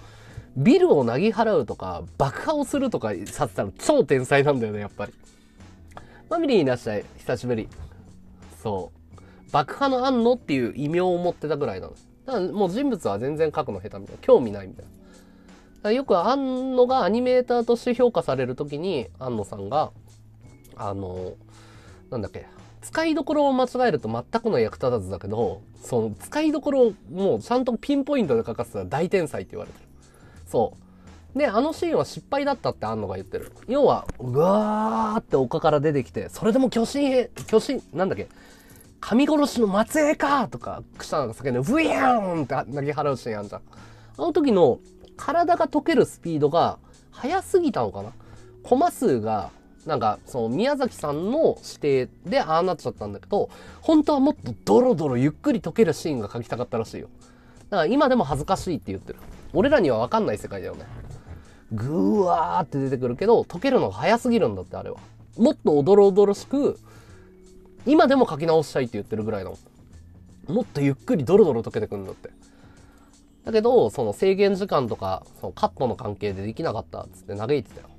ビルをなぎ払うとか、爆破をするとかさせたら超天才なんだよね、やっぱり。マミリーいらっしゃい。久しぶり。そう。爆破の案のっていう異名を持ってたぐらいなの。だからもう人物は全然描くの下手みたいな。興味ないみたいな。よく庵野がアニメーターとして評価されるときに、庵野さんが、あの、なんだっけ、使いどころを間違えると全くの役立たずだけど、その使いどころをもうちゃんとピンポイントで書かせたら大天才って言われてる。そう。で、あのシーンは失敗だったって安野が言ってる。要は、うわーって丘から出てきて、それでも巨神兵、巨神、なんだっけ、神殺しの末裔かとか、クシャンが叫んで、ブイヤーンって投げ払うシーンあんじゃん。あの時の体が溶けるスピードが速すぎたのかなコマ数が、なんか、その宮崎さんの指定でああなっちゃったんだけど、本当はもっとドロドロゆっくり溶けるシーンが描きたかったらしいよ。だから今でも恥ずかしいって言ってる。俺らには分かんない世界だよね。ぐわーって出てくるけど、溶けるのが早すぎるんだって、あれは。もっとおどろおどろしく、今でも書き直したいって言ってるぐらいの。もっとゆっくりドロドロ溶けてくるんだって。だけど、その制限時間とか、そのカットの関係でできなかったっつって嘆いてたよ。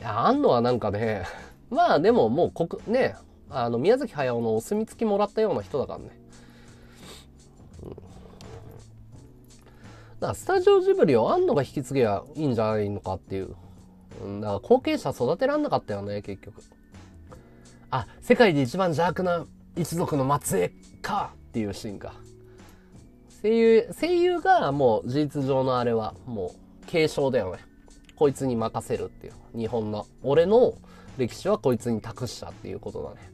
いや、あんのはなんかね、まあでももうこく、ね、あの、宮崎駿のお墨付きもらったような人だからね。うん、だからスタジオジブリを安野が引き継げばいいんじゃないのかっていう。うん、だから後継者育てらんなかったよね、結局。あ、世界で一番邪悪な一族の末裔かっていうシーンか。声優、声優がもう事実上のあれはもう継承だよね。こいつに任せるっていう。日本の、俺の歴史はこいつに託したっていうことだね。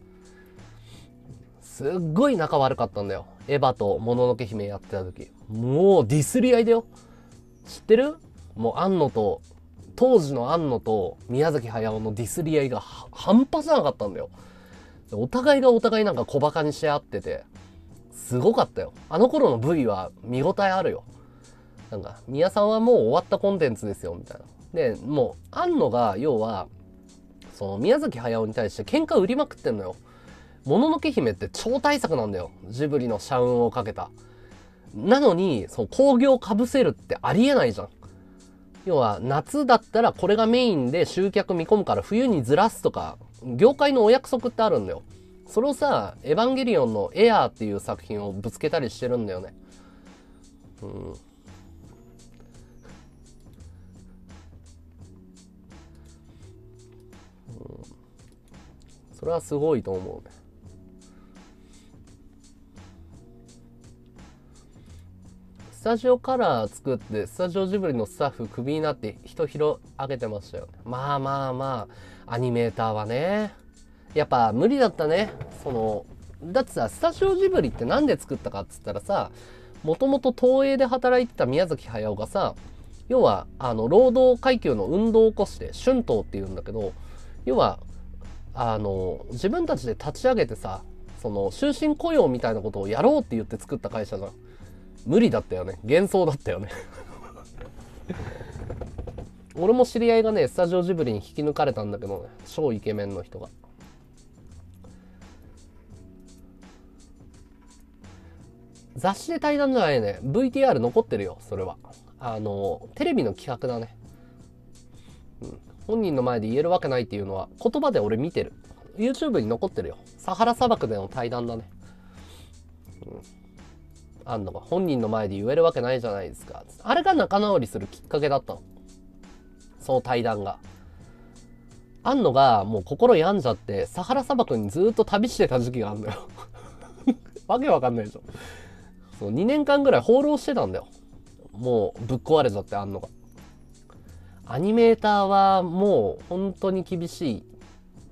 すっごい仲悪かったんだよ。エヴァともののけ姫やってた時。もうディスり合いだよ。知ってる？もう安野と、当時の安野と宮崎駿のディスり合いが半端じゃなかったんだよ。お互いがお互いなんか小馬鹿にし合ってて、すごかったよ。あの頃の V は見応えあるよ。なんか、宮さんはもう終わったコンテンツですよ、みたいな。で、もう、安野が、要は、その、宮崎駿に対して喧嘩売りまくってんのよ。もののけ姫って超大作なんだよ。ジブリの社運をかけた。なのに、その工業かぶせるってありえないじゃん。要は、夏だったらこれがメインで集客見込むから冬にずらすとか、業界のお約束ってあるんだよ。それをさ、エヴァンゲリオンのエアーっていう作品をぶつけたりしてるんだよね。うん。それはすごいと思うね。スタジオカラー作ってスタジオジブリのスタッフクビになって人拾上げてましたよ。まあまあまあ、アニメーターはね。やっぱ無理だったね。その、だってさ、スタジオジブリってなんで作ったかっつったらさ、もともと東映で働いてた宮崎駿がさ、要は、あの、労働階級の運動を起こして、春闘って言うんだけど、要は、あの、自分たちで立ち上げてさ、その、終身雇用みたいなことをやろうって言って作った会社じゃん。無理だったよね。幻想だったよね。俺も知り合いがね、スタジオジブリに引き抜かれたんだけどね、超イケメンの人が。雑誌で対談じゃないね。VTR 残ってるよ、それは。あの、テレビの企画だね。うん。本人の前で言えるわけないっていうのは、言葉で俺見てる。YouTube に残ってるよ。サハラ砂漠での対談だね。うん。あんのが、本人の前で言えるわけないじゃないですか。あれが仲直りするきっかけだったの。その対談が。あんのがもう心病んじゃって、サハラ砂漠にずっと旅してた時期があるんだよ。わけわかんないでしょ。そう、2年間ぐらい放浪してたんだよ。もうぶっ壊れちゃってあんのが。アニメーターはもう本当に厳しい。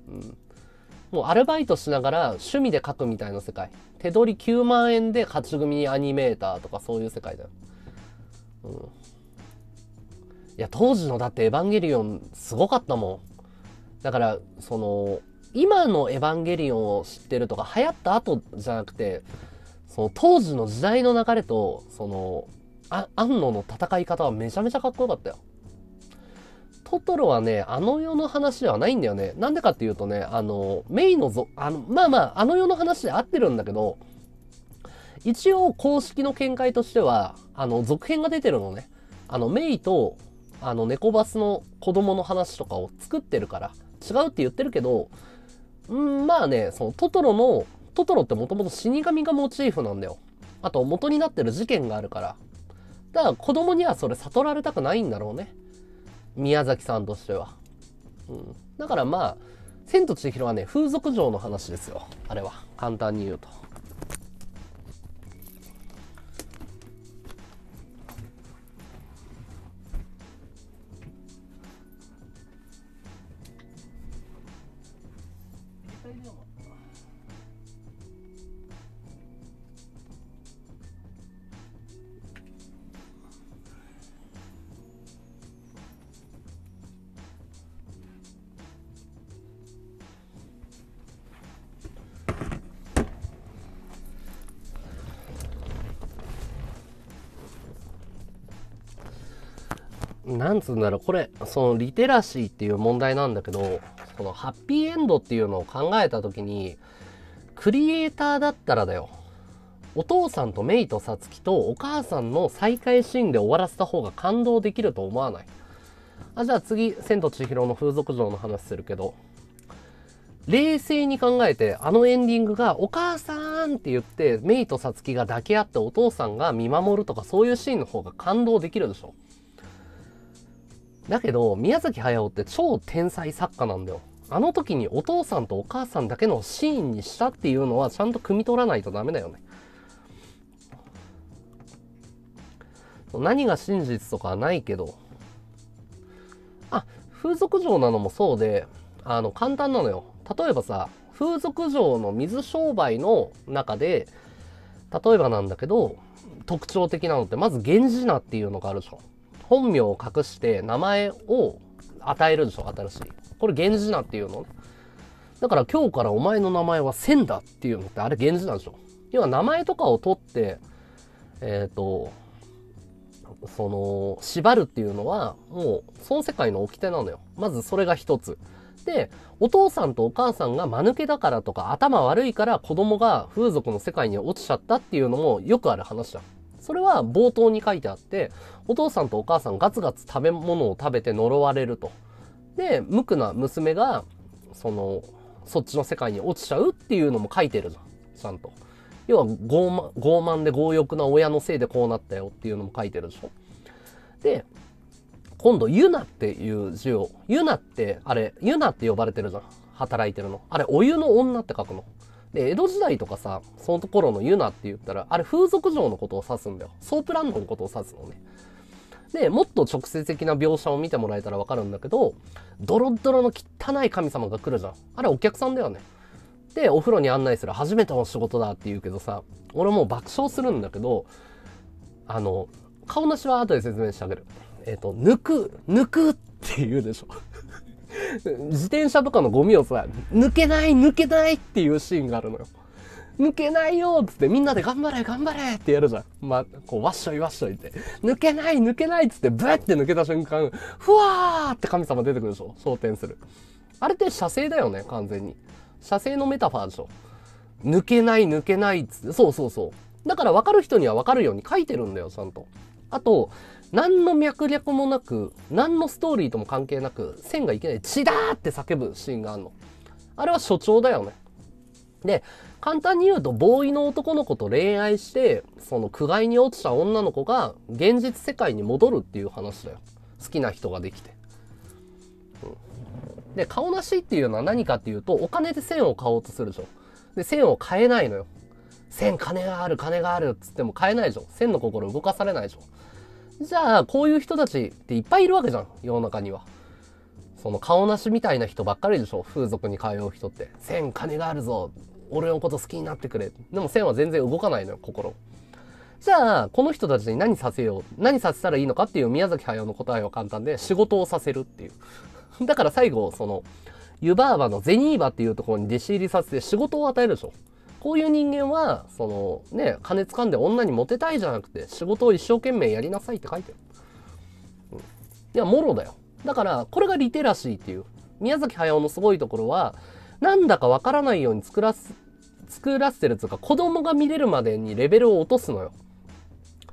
うん。もうアルバイトしながら趣味で描くみたいな世界。手取り9万円で勝ち組アニメーターとかそういう世界だよ。うん。いや、当時のだってエヴァンゲリオンすごかったもん。だから、その、今のエヴァンゲリオンを知ってるとか流行った後じゃなくて、その当時の時代の流れと、その、あ、安野の戦い方はめちゃめちゃかっこよかったよ。トトロはね、あの世の話ではないんだよね。なんでかっていうとね、あの、メイのぞ、あの、まあまあ、あの世の話で合ってるんだけど、一応公式の見解としては、あの、続編が出てるのね。あの、メイと、あの、猫バスの子供の話とかを作ってるから、違うって言ってるけど、うんまあね、そのトトロの、トトロってもともと死神がモチーフなんだよ。あと元になってる事件があるから。だから子供にはそれ悟られたくないんだろうね。宮崎さんとしては。うん。だからまあ、千と千尋はね、風俗嬢の話ですよ。あれは。簡単に言うと。なんつうんだろう、これ、そのリテラシーっていう問題なんだけど、そのハッピーエンドっていうのを考えたときに、クリエイターだったらだよ。お父さんとメイとサツキとお母さんの再会シーンで終わらせた方が感動できると思わない？あ、じゃあ次、千と千尋の風俗嬢の話するけど、冷静に考えて、あのエンディングが、お母さんって言って、メイとサツキが抱き合ってお父さんが見守るとか、そういうシーンの方が感動できるでしょ。だけど、宮崎駿って超天才作家なんだよ。あの時にお父さんとお母さんだけのシーンにしたっていうのはちゃんと汲み取らないとダメだよね。何が真実とかないけど。あ、風俗嬢なのもそうで、あの、簡単なのよ。例えばさ、風俗嬢の水商売の中で、例えばなんだけど、特徴的なのって、まず源氏名っていうのがあるでしょ。本名を隠して名前を与えるでしょ、新しい。これ源氏名っていうの？ね。だから今日からお前の名前は千だっていうのってあれ源氏なんでしょ。要は名前とかを取って、えっ、ー、と、その、縛るっていうのは、もう、その世界の掟なのよ。まずそれが一つ。で、お父さんとお母さんが間抜けだからとか頭悪いから子供が風俗の世界に落ちちゃったっていうのもよくある話だ。それは冒頭に書いてあって、お父さんとお母さんガツガツ食べ物を食べて呪われると。で、無垢な娘が、その、そっちの世界に落ちちゃうっていうのも書いてるじゃん。ちゃんと。要は傲慢、傲慢で強欲な親のせいでこうなったよっていうのも書いてるでしょ。で、今度、ユナっていう字を、ユナって、あれ、ユナって呼ばれてるじゃん。働いてるの。あれ、お湯の女って書くの。で、江戸時代とかさ、そのところのユナって言ったら、あれ風俗嬢のことを指すんだよ。ソープランドのことを指すのね。で、もっと直接的な描写を見てもらえたらわかるんだけど、ドロッドロの汚い神様が来るじゃん。あれお客さんだよね。で、お風呂に案内する初めての仕事だって言うけどさ、俺もう爆笑するんだけど、あの、カオナシは後で説明してあげる。えっ、ー、と、抜く、抜くって言うでしょ。自転車とかのゴミをさ、抜けない抜けないっていうシーンがあるのよ。抜けないよっつってみんなで頑張れ頑張れってやるじゃん。ま、こう、わっしょいわっしょいって。抜けない抜けないっつってブーって抜けた瞬間、ふわーって神様出てくるでしょ？昇天する。あれって射精だよね、完全に。射精のメタファーでしょ？抜けない抜けないっつって。そうそうそう。だから分かる人には分かるように書いてるんだよ、ちゃんと。あと、何の脈略もなく、何のストーリーとも関係なく、線がいけない、血だーって叫ぶシーンがあるの。あれは所長だよね。で、簡単に言うと、ボーイの男の子と恋愛して、その苦害に落ちた女の子が現実世界に戻るっていう話だよ。好きな人ができて。うん、で、顔なしっていうのは何かっていうと、お金で線を買おうとするでしょ。で、線を買えないのよ。線金がある、金があるっつっても買えないでしょ。線の心動かされないでしょ。じゃあ、こういう人たちっていっぱいいるわけじゃん、世の中には。その顔なしみたいな人ばっかりでしょ、風俗に通う人って。千金があるぞ、俺のこと好きになってくれ。でも千は全然動かないのよ、心。じゃあ、この人たちに何させよう、何させたらいいのかっていう宮崎駿の答えは簡単で、仕事をさせるっていう。だから最後、その、湯婆婆のゼニーバっていうところに弟子入りさせて仕事を与えるでしょ。こういう人間は、そのね、金掴んで女にモテたいじゃなくて、仕事を一生懸命やりなさいって書いてる。いや、もろだよ。だから、これがリテラシーっていう。宮崎駿のすごいところは、なんだかわからないように作らす、作らせてるというか、子供が見れるまでにレベルを落とすのよ。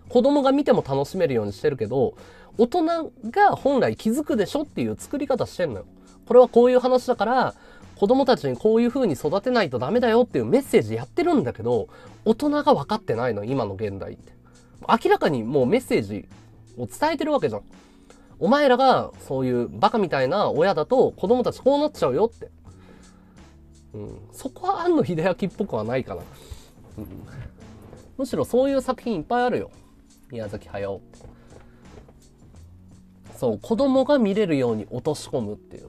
子供が見ても楽しめるようにしてるけど、大人が本来気づくでしょっていう作り方してんのよ。これはこういう話だから、子供たちにこういう風に育てないとダメだよっていうメッセージやってるんだけど、大人が分かってないの、今の現代って。明らかにもうメッセージを伝えてるわけじゃん。お前らがそういうバカみたいな親だと子供たちこうなっちゃうよって。うん、そこは庵野秀明っぽくはないかな。むしろそういう作品いっぱいあるよ。宮崎駿。そう、子供が見れるように落とし込むっていう。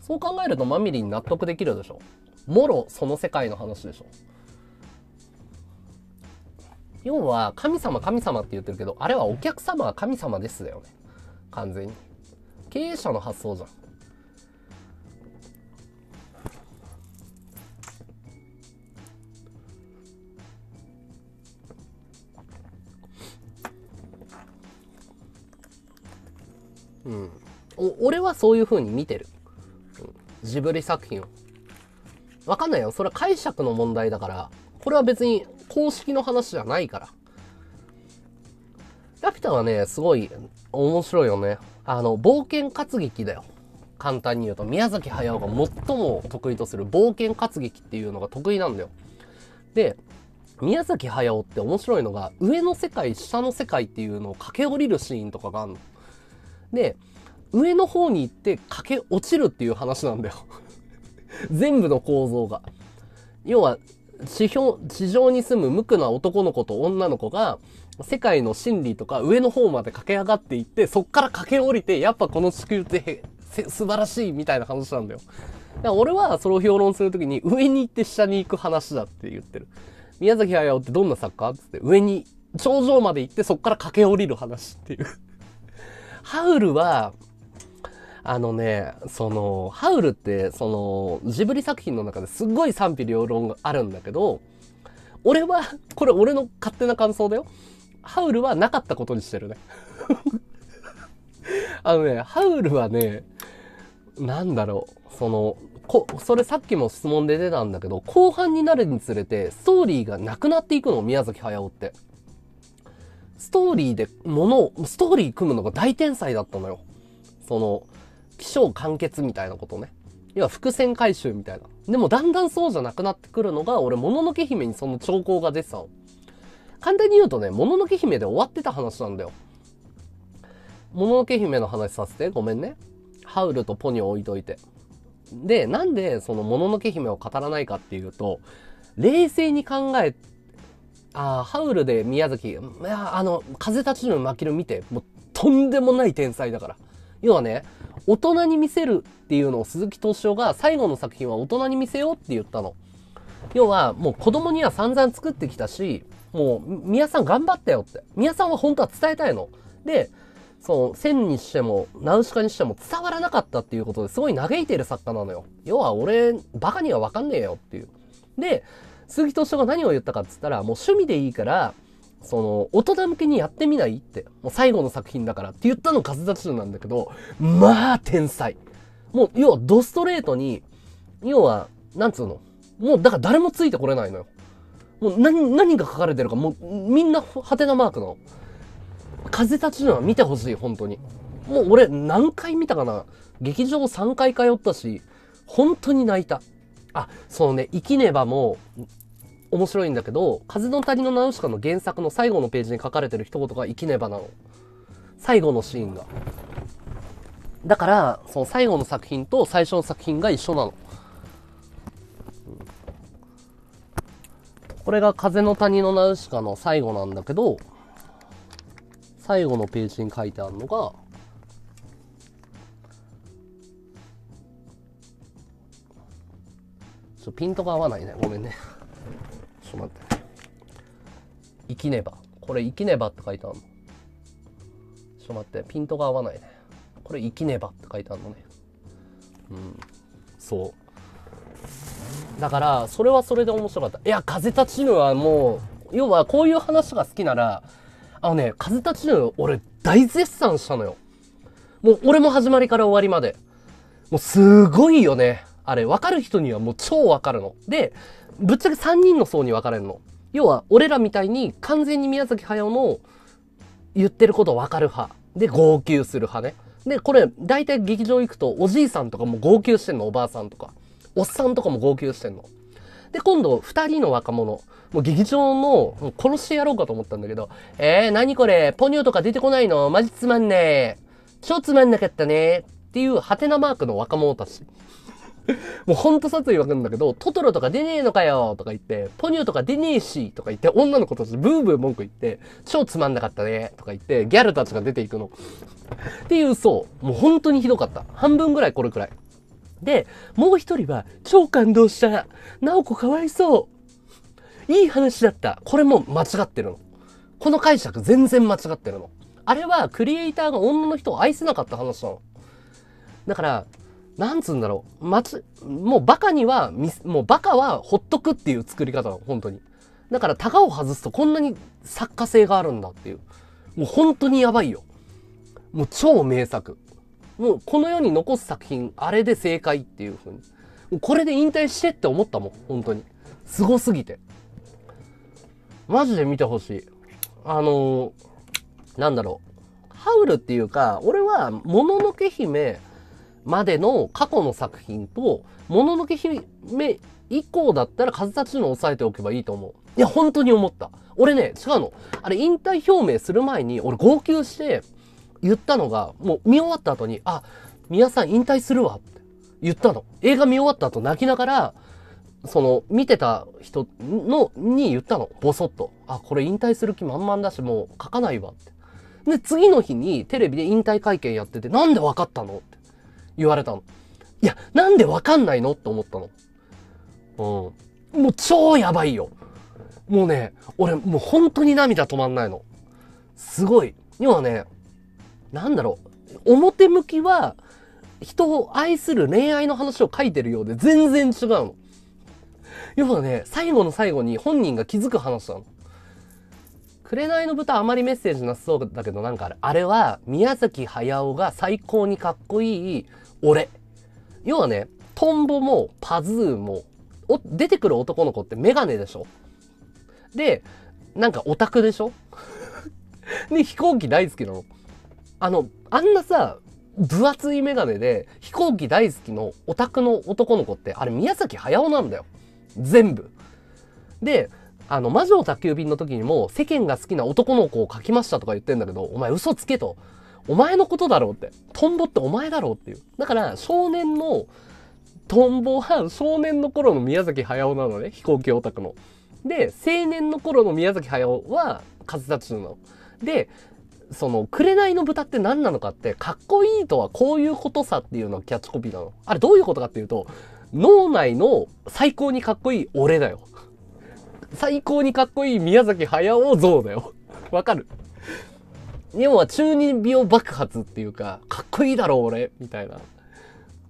そう考えるとマミリに納得できるでしょ。もろその世界の話でしょ。要は、神様神様って言ってるけど、あれはお客様は神様ですだよね。完全に。経営者の発想じゃん。うん。俺はそういう風に見てる。うんジブリ作品を。わかんないよ。それは解釈の問題だから、これは別に公式の話じゃないから。ラピュタはね、すごい面白いよね。あの、冒険活劇だよ。簡単に言うと、宮崎駿が最も得意とする冒険活劇っていうのが得意なんだよ。で、宮崎駿って面白いのが、上の世界、下の世界っていうのを駆け下りるシーンとかがあるの。で、上の方に行って駆け落ちるっていう話なんだよ 全部の構造が。要は、地表、地上に住む無垢な男の子と女の子が、世界の真理とか上の方まで駆け上がっていって、そっから駆け下りて、やっぱこの地球って素晴らしいみたいな話なんだよ。だから俺はそれを評論するときに上に行って下に行く話だって言ってる。宮崎駿ってどんな作家？つって上に頂上まで行ってそっから駆け下りる話っていうハウルはあのね、その、ハウルって、その、ジブリ作品の中ですっごい賛否両論があるんだけど、俺は、これ俺の勝手な感想だよ。ハウルはなかったことにしてるね。あのね、ハウルはね、なんだろう、その、こ、それさっきも質問で出たんだけど、後半になるにつれて、ストーリーがなくなっていくの、宮崎駿って。ストーリーで、ものを、ストーリー組むのが大天才だったのよ。その、起承完結みたいなことね。要は伏線回収みたいな。でもだんだんそうじゃなくなってくるのが、俺、もののけ姫にその兆候が出てたの。簡単に言うとね、もののけ姫で終わってた話なんだよ。もののけ姫の話させて、ごめんね。ハウルとポニョ置いといて。で、なんでそのもののけ姫を語らないかっていうと、冷静に考え、あハウルで宮崎、いや、あの、風立ちぬ巻きる見て、もうとんでもない天才だから。要はね、大人に見せるっていうのを鈴木敏夫が最後の作品は大人に見せようって言ったの。要はもう子供には散々作ってきたし、もう宮さん頑張ったよって。宮さんは本当は伝えたいの。で、その、千にしても、ナウシカにしても伝わらなかったっていうことですごい嘆いてる作家なのよ。要は俺、バカにはわかんねえよっていう。で、鈴木敏夫が何を言ったかっつったら、もう趣味でいいから、その、大人向けにやってみないって。もう最後の作品だからって言ったの風立ちぬなんだけど、まあ、天才。もう、要は、ドストレートに、要は、なんつうの？もう、だから誰もついてこれないのよ。もう、何、何が書かれてるか、もう、みんな、ハテナマークの。風立ちぬは見てほしい、本当に。もう、俺、何回見たかな？劇場3回通ったし、本当に泣いた。あ、そのね、生きねばも、面白いんだけど、風の谷のナウシカの原作の最後のページに書かれてる一言が生きねばなの。最後のシーンが。だから、その最後の作品と最初の作品が一緒なの。これが風の谷のナウシカの最後なんだけど、最後のページに書いてあるのが、ちょピントが合わないね。ごめんね。ちょっと待って。生きねば。これ生きねばって書いてあるの。ちょっと待って。ピントが合わないね。これ生きねばって書いてあるのね。うん。そう。だからそれはそれで面白かったいや風立ちぬはもう要はこういう話が好きならあのね風立ちぬ俺大絶賛したのよもう俺も始まりから終わりまでもうすごいよねあれ分かる人にはもう超分かるのでぶっちゃけ3人の層に分かれるの。要は俺らみたいに完全に宮崎駿の言ってること分かる派。で号泣する派ね。でこれ大体劇場行くとおじいさんとかも号泣してんのおばあさんとか。おっさんとかも号泣してんの。で今度2人の若者。もう劇場の殺してやろうかと思ったんだけど。えー、何これ？ポニョとか出てこないの？マジつまんねえ。超つまんなかったね。っていうハテナマークの若者たち。もうほんと殺意わかるんだけど、トトロとか出ねえのかよとか言って、ポニョとか出ねえしとか言って、女の子たちブーブー文句言って、超つまんなかったねとか言って、ギャルたちが出ていくの。っていう、そう。もう本当にひどかった。半分ぐらいこれくらい。で、もう一人は、超感動した。なおこかわいそう。いい話だった。これも間違ってるの。この解釈全然間違ってるの。あれはクリエイターが女の人を愛せなかった話なの。だから、なんつうんだろう。まつ、もうバカには、もうバカはほっとくっていう作り方なの、本当に。だから、タガを外すとこんなに作家性があるんだっていう。もう本当にやばいよ。もう超名作。もうこの世に残す作品、あれで正解っていう風に。もうこれで引退してって思ったもん、本当に。すごすぎて。マジで見てほしい。あのー、なんだろう。ハウルっていうか、俺は、もののけ姫、までの過去の作品と、もののけ姫以降だったら数立ちの抑えておけばいいと思う。いや、本当に思った。俺ね、違うの。あれ、引退表明する前に、俺号泣して言ったのが、もう見終わった後に、あ、皆さん引退するわって言ったの。映画見終わった後泣きながら、その、見てた人の、に言ったの。ボソッと。あ、これ引退する気満々だし、もう書かないわって。で、次の日にテレビで引退会見やってて、なんで分かったの？言われたの。いや、なんでわかんないのって思ったの。うん。もう超やばいよ。もうね、俺もう本当に涙止まんないの。すごい。要はね、なんだろう。表向きは、人を愛する恋愛の話を書いてるようで全然違うの。要はね、最後の最後に本人が気づく話なの。紅の豚あまりメッセージなさそうだけどなんかあれ、あれは宮崎駿が最高にかっこいい俺。要はね、トンボもパズーも、出てくる男の子ってメガネでしょ？で、なんかオタクでしょ？で、飛行機大好きなの。あの、あんなさ、分厚いメガネで飛行機大好きのオタクの男の子って、あれ宮崎駿なんだよ。全部。で、あの、魔女の宅急便の時にも世間が好きな男の子を描きましたとか言ってんだけど、お前嘘つけと。お前のことだろうって。トンボってお前だろうっていう。だから、少年の、トンボは少年の頃の宮崎駿なのね。飛行機オタクの。で、青年の頃の宮崎駿は、風立ちぬの。で、その、紅の豚って何なのかって、かっこいいとはこういうことさっていうのがキャッチコピーなの。あれどういうことかっていうと、脳内の最高にかっこいい俺だよ。最高にかっこいい宮崎駿像だよ。わかる？要は中二病爆発っていうか、かっこいいだろ俺、みたいな。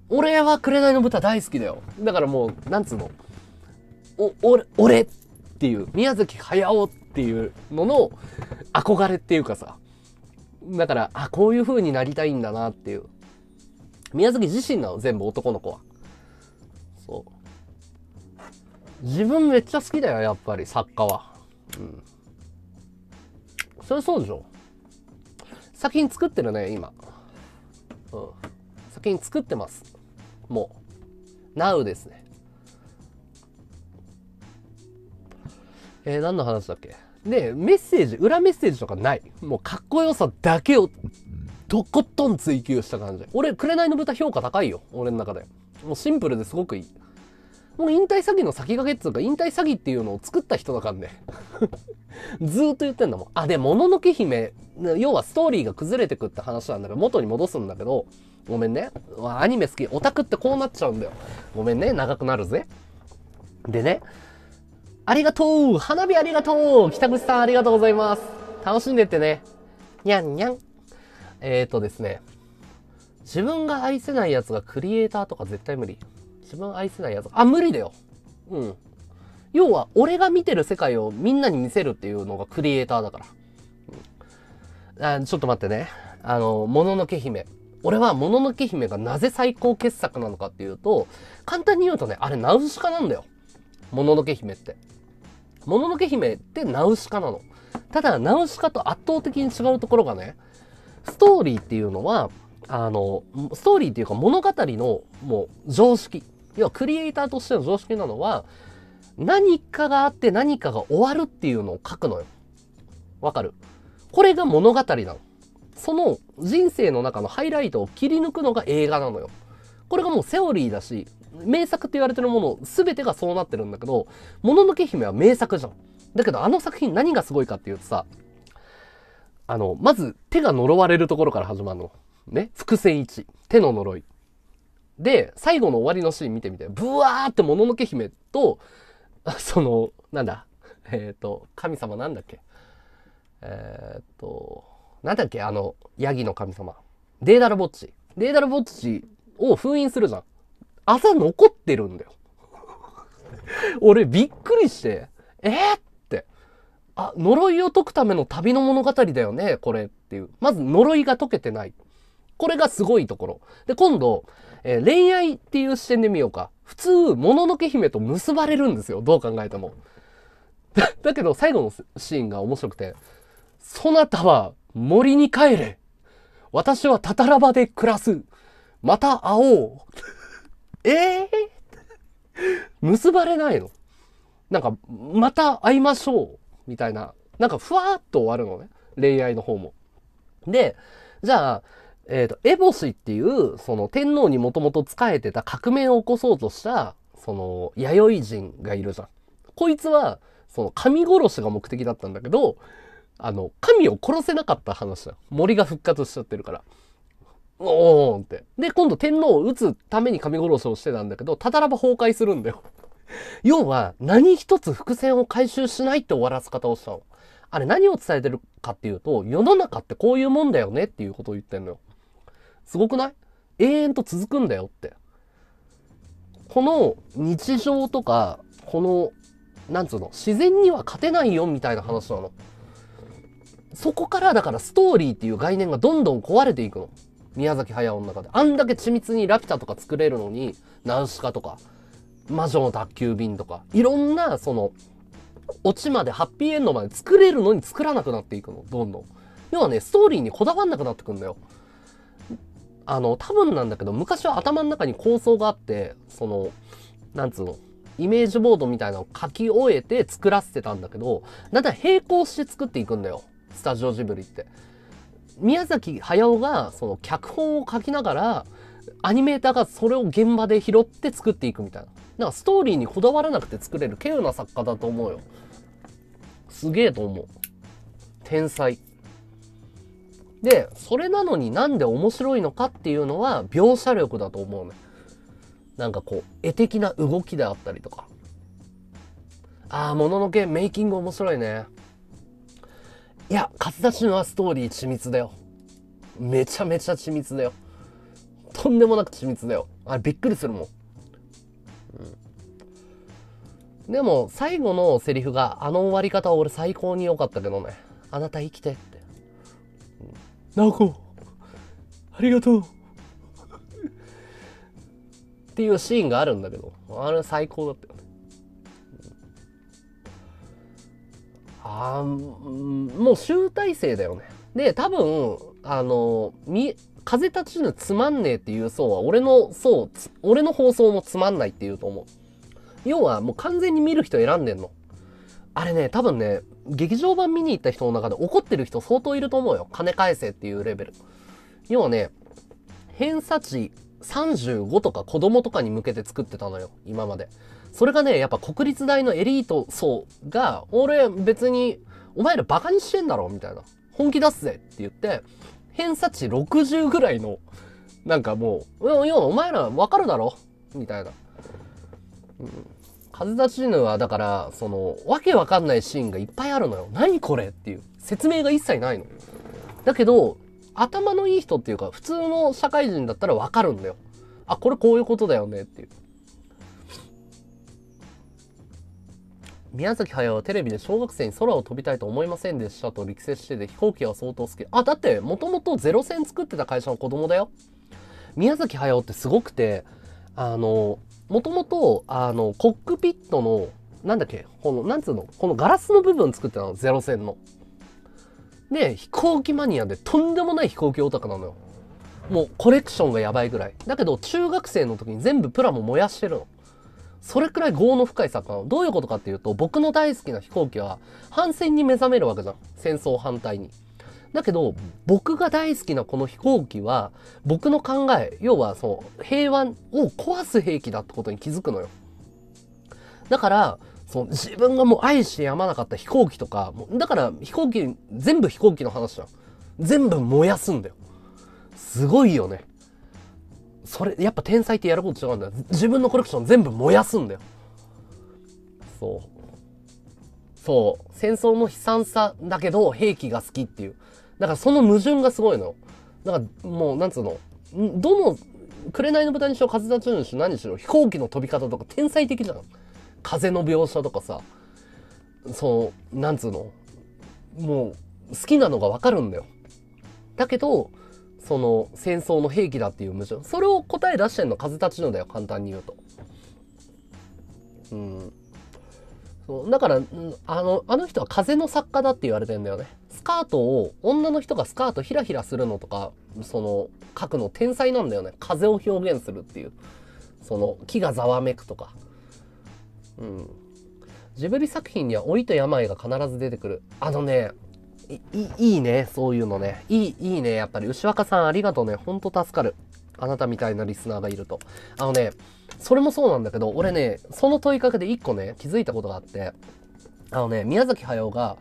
俺は紅の豚大好きだよ。だからもう、なんつうの？お、俺、俺っていう、宮崎駿っていうのの憧れっていうかさ。だから、あ、こういう風になりたいんだなっていう。宮崎自身なの、全部男の子は。そう。自分めっちゃ好きだよ、やっぱり、作家は。うん。それそうでしょ？作品作ってるね、今。うん。作品作ってます。もう。Now ですね。えー、何の話だっけ？で、メッセージ、裏メッセージとかない？もうかっこよさだけをとことん追求した感じ。俺、紅の豚評価高いよ。俺の中で。もうシンプルですごくいい。もう引退詐欺の先駆けっつうか、引退詐欺っていうのを作った人だからね。ずーっと言ってんだもん。あ、で、もののけ姫、要はストーリーが崩れてくって話なんだけど、元に戻すんだけど、ごめんね。アニメ好き。オタクってこうなっちゃうんだよ。ごめんね。長くなるぜ。でね。ありがとう花火ありがとう北口さんありがとうございます楽しんでってね。にゃんにゃん。えーとですね。自分が愛せないやつがクリエイターとか絶対無理。自分愛せないやつ。あ、無理だよ。うん。要は、俺が見てる世界をみんなに見せるっていうのがクリエイターだから。うん、あちょっと待ってね。あの、もののけ姫。俺はもののけ姫がなぜ最高傑作なのかっていうと、簡単に言うとね、あれナウシカなんだよ。もののけ姫って。もののけ姫ってナウシカなの。ただ、ナウシカと圧倒的に違うところがね、ストーリーっていうのは、あの、ストーリーっていうか物語のもう常識。要はクリエイターとしての常識なのは、何かがあって何かが終わるっていうのを書くのよ。わかる？これが物語なの。その人生の中のハイライトを切り抜くのが映画なのよ。これがもうセオリーだし、名作って言われてるもの全てがそうなってるんだけど、もののけ姫は名作じゃん。だけどあの作品何がすごいかっていうとさ、あの、まず手が呪われるところから始まるの。ね？伏線1。手の呪い。で、最後の終わりのシーン見てみて、ブワーってもののけ姫と、その、なんだ、えっ、ー、と、神様なんだっけ？えっ、ー、と、なんだっけ？あの、ヤギの神様。デーダルボッチ。デーダルボッチを封印するじゃん。朝残ってるんだよ。俺びっくりして、えー、って。あ、呪いを解くための旅の物語だよね、これっていう。まず呪いが解けてない。これがすごいところ。で、今度、えー、恋愛っていう視点で見ようか。普通、もののけ姫と結ばれるんですよ。どう考えても。だけど、最後のシーンが面白くて、そなたは森に帰れ。私はタタラバで暮らす。また会おう。え えー、結ばれないの？なんか、また会いましょう。みたいな。なんか、ふわーっと終わるのね。恋愛の方も。で、じゃあ、えっ、ー、と、エボシっていう、その天皇にもともと仕えてた革命を起こそうとした、その、弥生人がいるじゃん。こいつは、その、神殺しが目的だったんだけど、あの、神を殺せなかった話だ。森が復活しちゃってるから。おーんって。で、今度天皇を撃つために神殺しをしてたんだけど、たたらば崩壊するんだよ。要は、何一つ伏線を回収しないって終わらす方をしたの。あれ何を伝えてるかっていうと、世の中ってこういうもんだよねっていうことを言ってんのよ。すごくない？永遠と続くんだよって。この日常とか、この、なんつうの、自然には勝てないよみたいな話なの。そこからだからストーリーっていう概念がどんどん壊れていくの。宮崎駿の中で。あんだけ緻密にラピュタとか作れるのに、ナウシカとか、魔女の宅急便とか、いろんな、その、オチまでハッピーエンドまで作れるのに作らなくなっていくの。どんどん。要はね、ストーリーにこだわんなくなってくんだよ。あの、多分なんだけど、昔は頭の中に構想があって、その、なんつうの、イメージボードみたいなのを書き終えて作らせてたんだけど、だんだん並行して作っていくんだよ。スタジオジブリって。宮崎駿が、その、脚本を書きながら、アニメーターがそれを現場で拾って作っていくみたいな。だかストーリーにこだわらなくて作れる稀有な作家だと思うよ。すげえと思う。天才。で、それなのになんで面白いのかっていうのは描写力だと思うね。なんかこう、絵的な動きであったりとか。ああ、もののけメイキング面白いね。いや、勝田氏はストーリー緻密だよ。めちゃめちゃ緻密だよ。とんでもなく緻密だよ。あれびっくりするもん。うん、でも、最後のセリフが、あの終わり方は俺最高に良かったけどね。あなた生きて。直子、ありがとう。っていうシーンがあるんだけど、あれ最高だったよね。あもう集大成だよね。で、多分、あの、み、風立ちぬつまんねえっていう層は、俺の層、俺の放送もつまんないっていうと思う。要は、もう完全に見る人選んでんの。あれね、多分ね、劇場版見に行った人の中で怒ってる人相当いると思うよ。金返せっていうレベル。要はね、偏差値35とか子供とかに向けて作ってたのよ。今まで。それがね、やっぱ国立大のエリート層が、俺別に、お前らバカにしてんだろみたいな。本気出すぜって言って、偏差値60ぐらいの、なんかもう、いや、お前らわかるだろみたいな。うん風立ちぬは、だから、その、わけわかんないシーンがいっぱいあるのよ。何これっていう。説明が一切ないの。だけど、頭のいい人っていうか、普通の社会人だったらわかるんだよ。あ、これこういうことだよねっていう。宮崎駿はテレビで小学生に空を飛びたいと思いませんでしたと力説してて飛行機は相当好き。あ、だってもともとゼロ戦作ってた会社の子供だよ。宮崎駿ってすごくて、あの、もともと、あの、コックピットの、なんだっけ、この、なんつうの、このガラスの部分作ってたの、ゼロ戦の。で、飛行機マニアでとんでもない飛行機オタクなのよ。もうコレクションがやばいぐらい。だけど中学生の時に全部プラモ燃やしてるの。それくらい業の深い作家なの。どういうことかっていうと、僕の大好きな飛行機は反戦に目覚めるわけじゃん。戦争反対に。だけど、僕が大好きなこの飛行機は、僕の考え、要はその平和を壊す兵器だってことに気づくのよ。だから、その自分がもう愛してやまなかった飛行機とか、だから飛行機、全部飛行機の話じゃん。全部燃やすんだよ。すごいよね。それ、やっぱ天才ってやること違うんだよ。自分のコレクション全部燃やすんだよ。そう。そう。戦争の悲惨さだけど兵器が好きっていう。だからその矛盾がすごいの。だからもう、なんつうの？どの、紅の豚にしろ風立ちぬにしろ何にしろ飛行機の飛び方とか天才的じゃん。風の描写とかさ。そう、なんつうの？もう、好きなのがわかるんだよ。だけど、その戦争の兵器だっていう矛盾。それを答え出してんの風立ちぬだよ、簡単に言うと。うん。そうだから、あの、あの人は風の作家だって言われてんだよね。スカートを、女の人がスカートひらひらするのとか、その、書くの天才なんだよね。風を表現するっていう。その、木がざわめくとか。うん。ジブリ作品には老いと病が必ず出てくる。あのね、いいいね、そういうのね。いい、いいね、やっぱり。牛若さんありがとうね。ほんと助かる。あなたみたいなリスナーがいると。あのね、それもそうなんだけど、俺ね、その問いかけで一個ね、気づいたことがあって、あのね、宮崎駿が、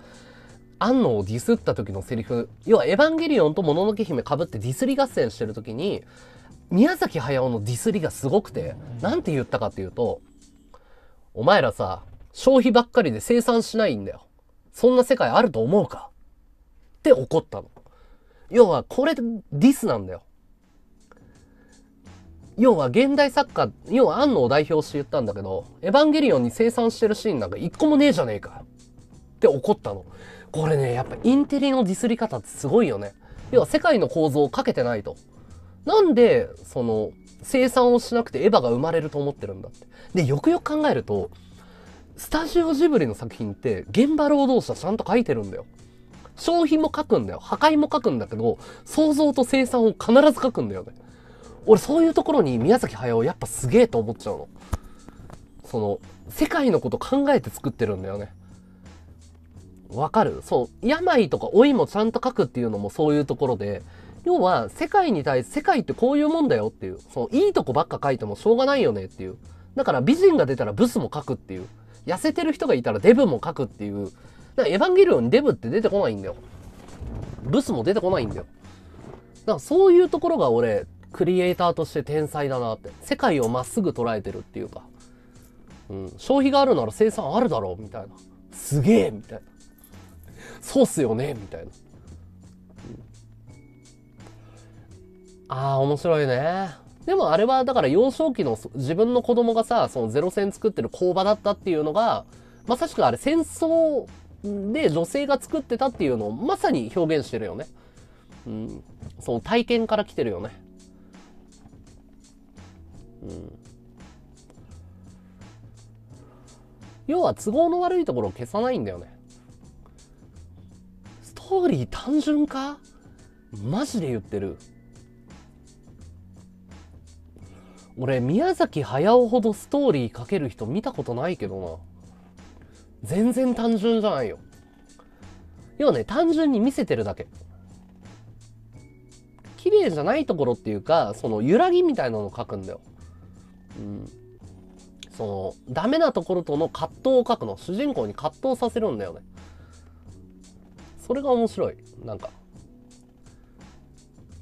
安野をディスった時のセリフ、要はエヴァンゲリオンともののけ姫被ってディスリ合戦してる時に、宮崎駿のディスりがすごくて、なんて言ったかっていうと、お前らさ、消費ばっかりで生産しないんだよ。そんな世界あると思うか？って怒ったの。要は、これディスなんだよ。要は、現代作家、要は、安野を代表して言ったんだけど、エヴァンゲリオンに生産してるシーンなんか一個もねえじゃねえか。って怒ったの。これね、やっぱインテリのディスり方ってすごいよね。要は、世界の構造をかけてないと。なんで、その、生産をしなくてエヴァが生まれると思ってるんだって。で、よくよく考えると、スタジオジブリの作品って現場労働者ちゃんと書いてるんだよ。消費も書くんだよ。破壊も書くんだけど、創造と生産を必ず書くんだよね。俺そういうところに宮崎駿やっぱすげえと思っちゃうの。その、世界のこと考えて作ってるんだよね。わかる？そう。病とか老いもちゃんと書くっていうのもそういうところで、要は世界に対して世界ってこういうもんだよっていう、そのいいとこばっか書いてもしょうがないよねっていう。だから美人が出たらブスも書くっていう。痩せてる人がいたらデブも書くっていう。だからエヴァンゲリオンにデブって出てこないんだよ。ブスも出てこないんだよ。だからそういうところが俺、クリエイターとして天才だなって。世界をまっすぐ捉えてるっていうか。うん。消費があるなら生産あるだろうみたいな。すげえみたいな。そうっすよねみたいな。ああ、面白いね。でもあれはだから幼少期の自分の子供がさ、そのゼロ戦作ってる工場だったっていうのが、まさしくあれ戦争で女性が作ってたっていうのをまさに表現してるよね。うん。その体験から来てるよね。うん。要は都合の悪いところを消さないんだよね。ーリー単純か？マジで言ってる。俺、宮崎駿ほどストーリー書ける人見たことないけどな。全然単純じゃないよ。要はね、単純に見せてるだけ。綺麗じゃないところっていうか、その揺らぎみたいなのを書くんだよ。うん。その、ダメなところとの葛藤を書くの。主人公に葛藤させるんだよね。それが面白い。なんか。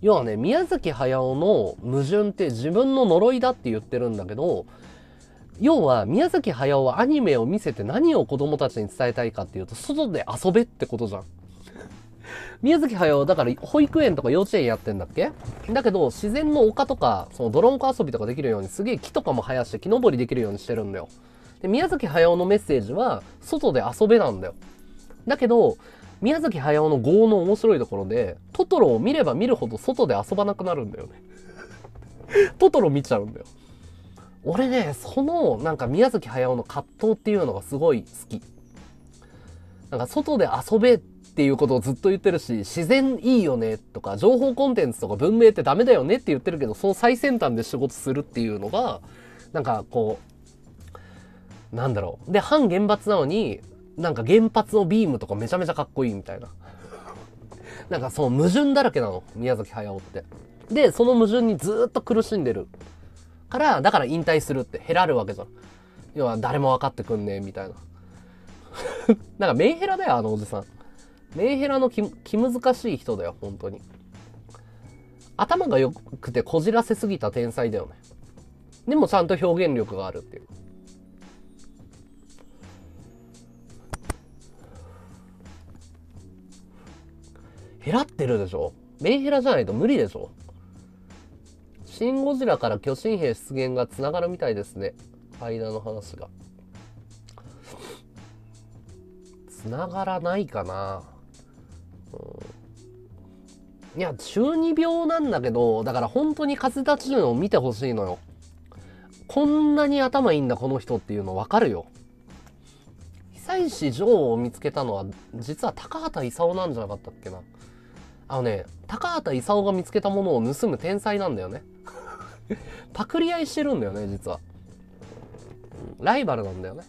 要はね、宮崎駿の矛盾って自分の呪いだって言ってるんだけど、要は宮崎駿はアニメを見せて何を子供たちに伝えたいかっていうと、外で遊べってことじゃん。宮崎駿だから保育園とか幼稚園やってんだっけ？だけど自然の丘とか、その泥んこ遊びとかできるようにすげえ木とかも生やして木登りできるようにしてるんだよ。で、宮崎駿のメッセージは、外で遊べなんだよ。だけど、宮崎駿の業の面白いところで、トトロを見れば見るほど外で遊ばなくなるんだよね。トトロ見ちゃうんだよ。俺ね、その、なんか宮崎駿の葛藤っていうのがすごい好き。なんか外で遊べっていうことをずっと言ってるし、自然いいよねとか、情報コンテンツとか文明ってダメだよねって言ってるけど、その最先端で仕事するっていうのが、なんかこう、なんだろう。で、反原発なのに、なんか原発のビームとかめちゃめちゃかっこいいみたいな。なんかその矛盾だらけなの、宮崎駿って。で、その矛盾にずっと苦しんでる。から、だから引退するって減らるわけじゃん。要は誰も分かってくんねえ、みたいな。なんかメンヘラだよ、あのおじさん。メンヘラの気気難しい人だよ、本当に。頭が良くてこじらせすぎた天才だよね。でもちゃんと表現力があるっていう。減らってるでしょ？メンヘラじゃないと無理でしょ？シン・ゴジラから巨神兵出現がつながるみたいですね。間の話が。つながらないかな。うん、いや、中二病なんだけど、だから本当に風立ちぬを見てほしいのよ。こんなに頭いいんだ、この人っていうのわかるよ。久石譲を見つけたのは、実は高畑勲なんじゃなかったっけな。あのね、高畑勲が見つけたものを盗む天才なんだよね。パクリ合いしてるんだよね、実は。ライバルなんだよね。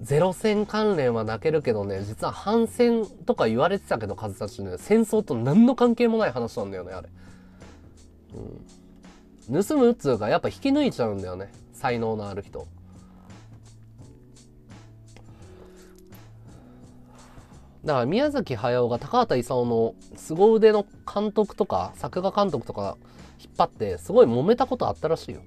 ゼロ戦関連は泣けるけどね、実は反戦とか言われてたけど、数たちね、戦争と何の関係もない話なんだよね、あれ。うん。盗むっつうか、やっぱ引き抜いちゃうんだよね。才能のある人。だから宮崎駿が高畑勲の凄腕の監督とか作画監督とか引っ張ってすごい揉めたことあったらしいよ。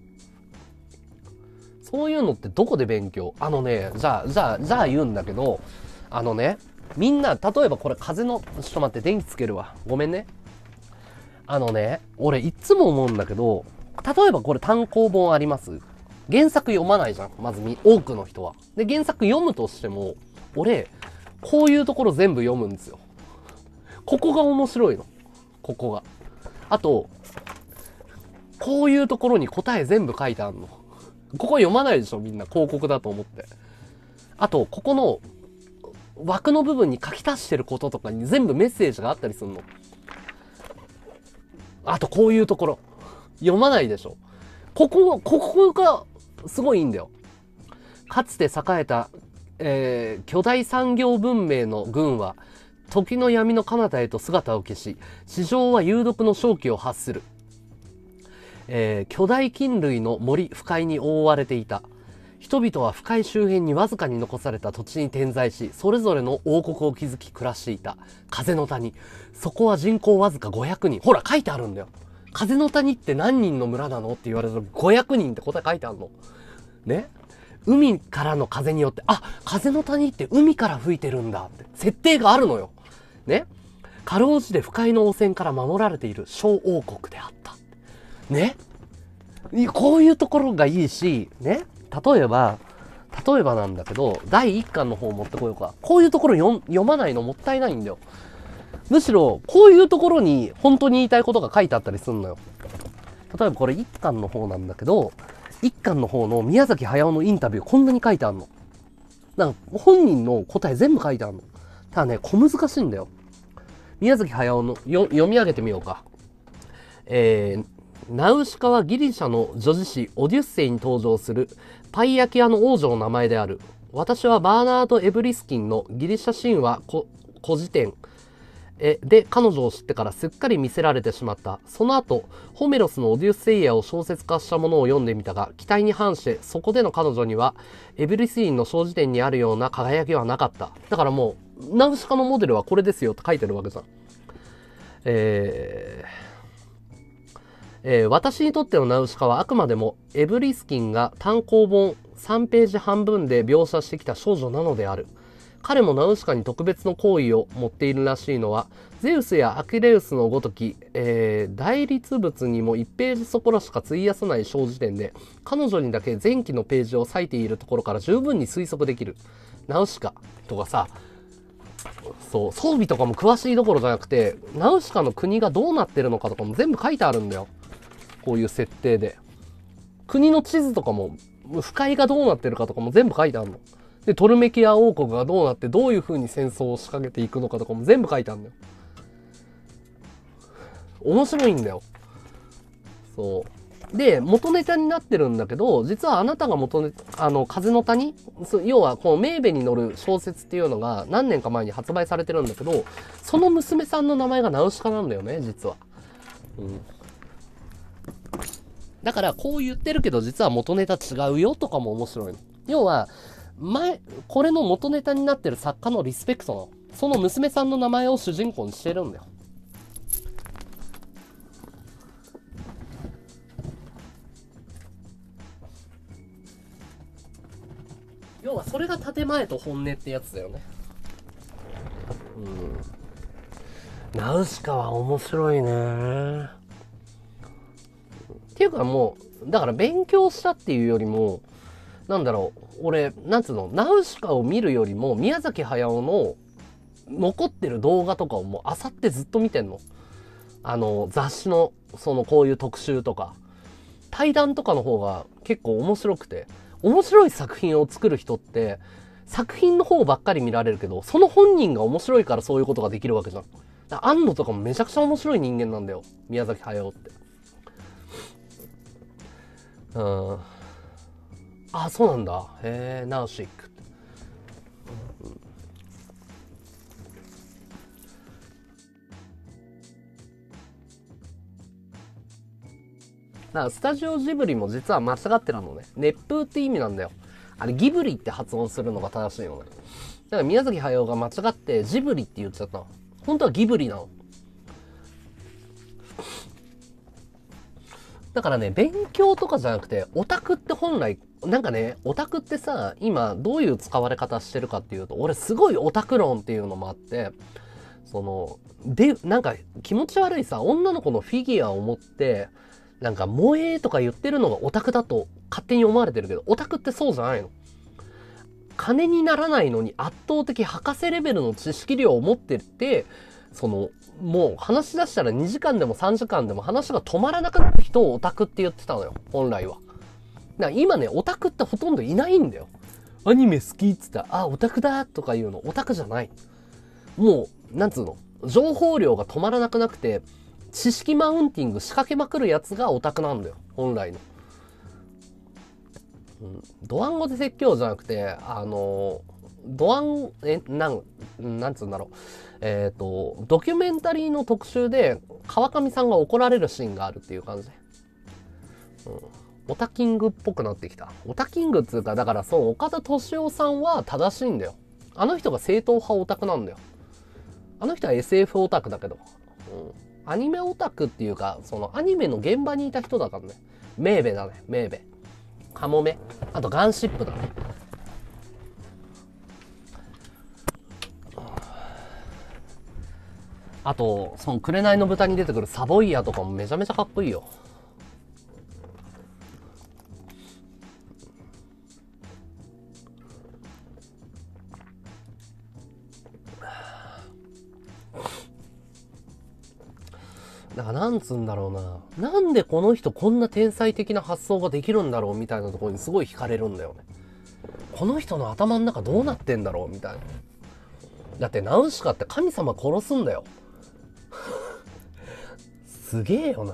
そういうのってどこで勉強？あのね、じゃあ、じゃあ、じゃあ言うんだけど、あのね、みんな、例えばこれ風の、ちょっと待って、電気つけるわ。ごめんね。あのね、俺いつも思うんだけど、例えばこれ単行本あります？原作読まないじゃん。まず多くの人は。で、原作読むとしても、俺、こういうところ全部読むんですよ。ここが面白いの。ここが。あと、こういうところに答え全部書いてあるの。ここ読まないでしょみんな広告だと思って。あと、ここの枠の部分に書き足してることとかに全部メッセージがあったりするの。あと、こういうところ。読まないでしょここ、ここがすごいいいんだよ。かつて栄えた、えー、巨大産業文明の軍は、時の闇の彼方へと姿を消し、地上は有毒の正気を発する。えー、巨大菌類の森、不快に覆われていた。人々は不快周辺にわずかに残された土地に点在し、それぞれの王国を築き暮らしていた。風の谷。そこは人口わずか500人。ほら、書いてあるんだよ。風の谷って何人の村なの？って言われると500人って答え書いてあるの。ね？海からの風によって、あ、風の谷って海から吹いてるんだって、設定があるのよ。ねかろうじて不快の汚染から守られている小王国であった。ねこういうところがいいし、ね例えば、例えばなんだけど、第1巻の方持ってこようか。こういうところ読まないのもったいないんだよ。むしろ、こういうところに本当に言いたいことが書いてあったりすんのよ。例えばこれ1巻の方なんだけど、1巻の方の宮崎駿のインタビューこんなに書いてあるの。なんか本人の答え全部書いてあるの。ただね、小難しいんだよ。宮崎駿の読み上げてみようか。えー、ナウシカはギリシャの女子誌オデュッセイに登場するパイ焼き屋の王女の名前である。私はバーナード・エブリスキンのギリシャ神話古事典えで彼女を知ってからすっかり見せられてしまった。その後、ホメロスのオデュッセイアを小説化したものを読んでみたが、期待に反してそこでの彼女にはエブリスインの小辞典にあるような輝きはなかった。だからもう、ナウシカのモデルはこれですよって書いてるわけじゃん。えーえー、私にとってのナウシカはあくまでもエブリスキンが単行本3ページ半分で描写してきた少女なのである。彼もナウシカに特別の好意を持っているらしいのは、ゼウスやアキレウスのごとき、えー、対立物にも1ページそこらしか費やさない小辞典で、彼女にだけ前期のページを割いているところから十分に推測できる。ナウシカとかさ、そう、装備とかも詳しいどころじゃなくて、ナウシカの国がどうなってるのかとかも全部書いてあるんだよ。こういう設定で。国の地図とかも、腐海がどうなってるかとかも全部書いてあるの。で、トルメキア王国がどうなってどういう風に戦争を仕掛けていくのかとかも全部書いてあるんだよ。面白いんだよ。そう。で、元ネタになってるんだけど、実はあなたが元ネタ、あの、風の谷要は、このメーベに乗る小説っていうのが何年か前に発売されてるんだけど、その娘さんの名前がナウシカなんだよね、実は。うん。だから、こう言ってるけど、実は元ネタ違うよとかも面白いの。要は、前、これの元ネタになってる作家のリスペクトの、その娘さんの名前を主人公にしてるんだよ。要はそれが建前と本音ってやつだよね。うん。ナウシカは面白いね。っていうかもう、だから勉強したっていうよりも、なんだろう、俺、なんつうの、ナウシカを見るよりも、宮崎駿の残ってる動画とかをもうあさってずっと見てんの。あの、雑誌の、そのこういう特集とか、対談とかの方が結構面白くて、面白い作品を作る人って、作品の方ばっかり見られるけど、その本人が面白いからそういうことができるわけじゃん。安野とかもめちゃくちゃ面白い人間なんだよ。宮崎駿って。うん。あ、そうなんだ。へえ、ナウシック。だからスタジオジブリも実は間違ってるのね。熱風って意味なんだよ。あれギブリって発音するのが正しいのね。だから宮崎駿が間違ってジブリって言っちゃったの。本当はギブリなの。だからね、勉強とかじゃなくて、オタクって本来、なんかね、オタクってさ、今どういう使われ方してるかっていうと、俺すごいオタク論っていうのもあって、その、で、なんか気持ち悪いさ、女の子のフィギュアを持って、なんか萌えとか言ってるのがオタクだと勝手に思われてるけど、オタクってそうじゃないの。金にならないのに圧倒的博士レベルの知識量を持ってて、その、もう話し出したら2時間でも3時間でも話が止まらなくなった人をオタクって言ってたのよ、本来は。だから今ね、オタクってほとんどいないんだよ。アニメ好きっつったら、あ、オタクだとか言うの、オタクじゃない。もう、なんつうの、情報量が止まらなくなくて、知識マウンティング仕掛けまくるやつがオタクなんだよ、本来の。うん、ドワンゴで説教じゃなくて、あの、ドワン、え、なん、なんつうんだろう。えっ、ー、と、ドキュメンタリーの特集で、川上さんが怒られるシーンがあるっていう感じ。うん。オタキングっぽくなってきた。オタキングっつうか、だからそう、岡田敏夫さんは正しいんだよ。あの人が正統派オタクなんだよ。あの人は SF オタクだけど。うん。アニメオタクっていうか、そのアニメの現場にいた人だからね。メーベだね、メーベ。カモメ。あとガンシップだね。あと、その紅の豚に出てくるサボイヤとかもめちゃめちゃかっこいいよ。だからなんつうんだろうな。なんでこの人こんな天才的な発想ができるんだろうみたいなところにすごい惹かれるんだよね。この人の頭の中どうなってんだろうみたいな。だってナウシカって神様殺すんだよ。すげえよな。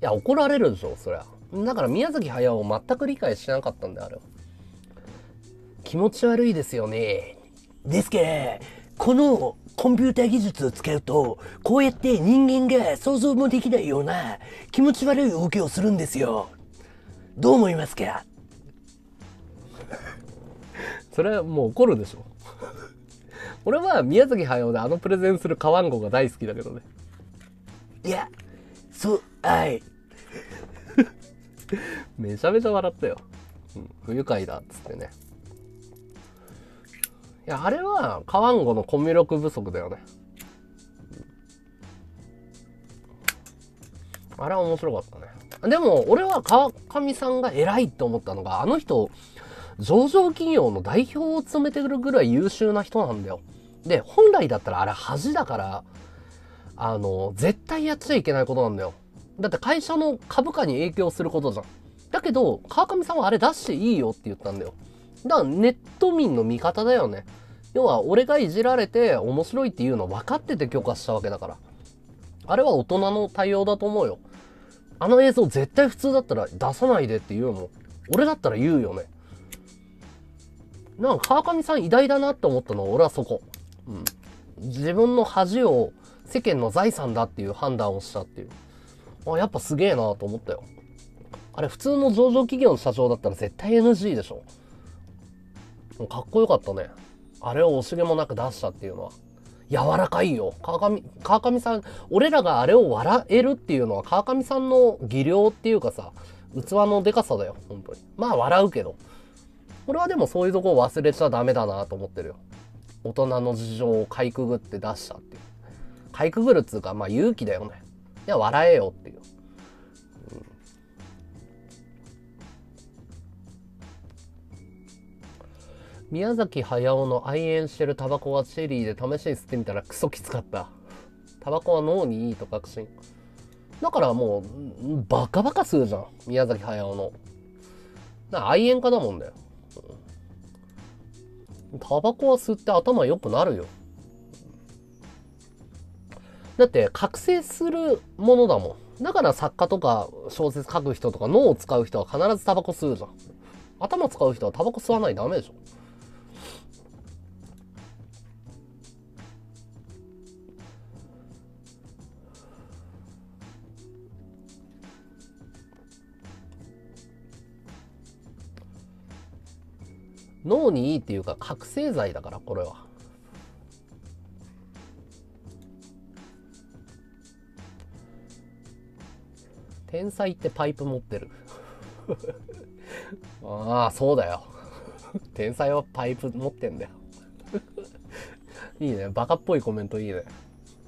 いや、怒られるでしょ、そりゃ。だから宮崎駿を全く理解しなかったんだよ、あれ。気持ち悪いですよね。ですけど、このコンピューター技術を使うと、こうやって人間が想像もできないような気持ち悪い動きをするんですよ。どう思いますか？それはもう怒るでしょ。俺は宮崎駿であのプレゼンするカワンゴが大好きだけどね。いや、そう、はい。めちゃめちゃ笑ったよ。うん、不愉快だっつってね。いや、あれは、カワンゴのコミュ力不足だよね。あれは面白かったね。でも、俺は川上さんが偉いって思ったのが、あの人、上場企業の代表を務めてるぐらい優秀な人なんだよ。で、本来だったらあれ恥だから、あの、絶対やっちゃいけないことなんだよ。だって会社の株価に影響することじゃん。だけど、川上さんはあれ出していいよって言ったんだよ。だからネット民の味方だよね。要は、俺がいじられて面白いっていうの分かってて許可したわけだから。あれは大人の対応だと思うよ。あの映像絶対普通だったら出さないでって言うも。俺だったら言うよね。なんか川上さん偉大だなって思ったのは俺はそこ。うん。自分の恥を世間の財産だっていう判断をしたっていう。あ、やっぱすげえなと思ったよ。あれ普通の上場企業の社長だったら絶対 NG でしょ。かっこよかったね。あれを惜しげもなく出したっていうのは。柔らかいよ。川上、川上さん、俺らがあれを笑えるっていうのは川上さんの技量っていうかさ、器のでかさだよ、本当に。まあ笑うけど。俺はでもそういうとこを忘れちゃダメだなと思ってるよ。大人の事情をかいくぐって出したっていう。かいくぐるっつうか、まあ勇気だよね。いや、笑えよっていう。宮崎駿の愛煙してるタバコはチェリーで試しに吸ってみたらクソきつかった。タバコは脳にいいと確信。だからもう、バカバカ吸うじゃん。宮崎駿の。愛煙家だもんだよ。タバコは吸って頭良くなるよ。だって覚醒するものだもん。だから作家とか小説書く人とか脳を使う人は必ずタバコ吸うじゃん。頭使う人はタバコ吸わないダメでしょ。脳にいいっていうか覚醒剤だからこれは。天才ってパイプ持ってる。ああそうだよ。天才はパイプ持ってんだよ。いいね。バカっぽいコメントいいね。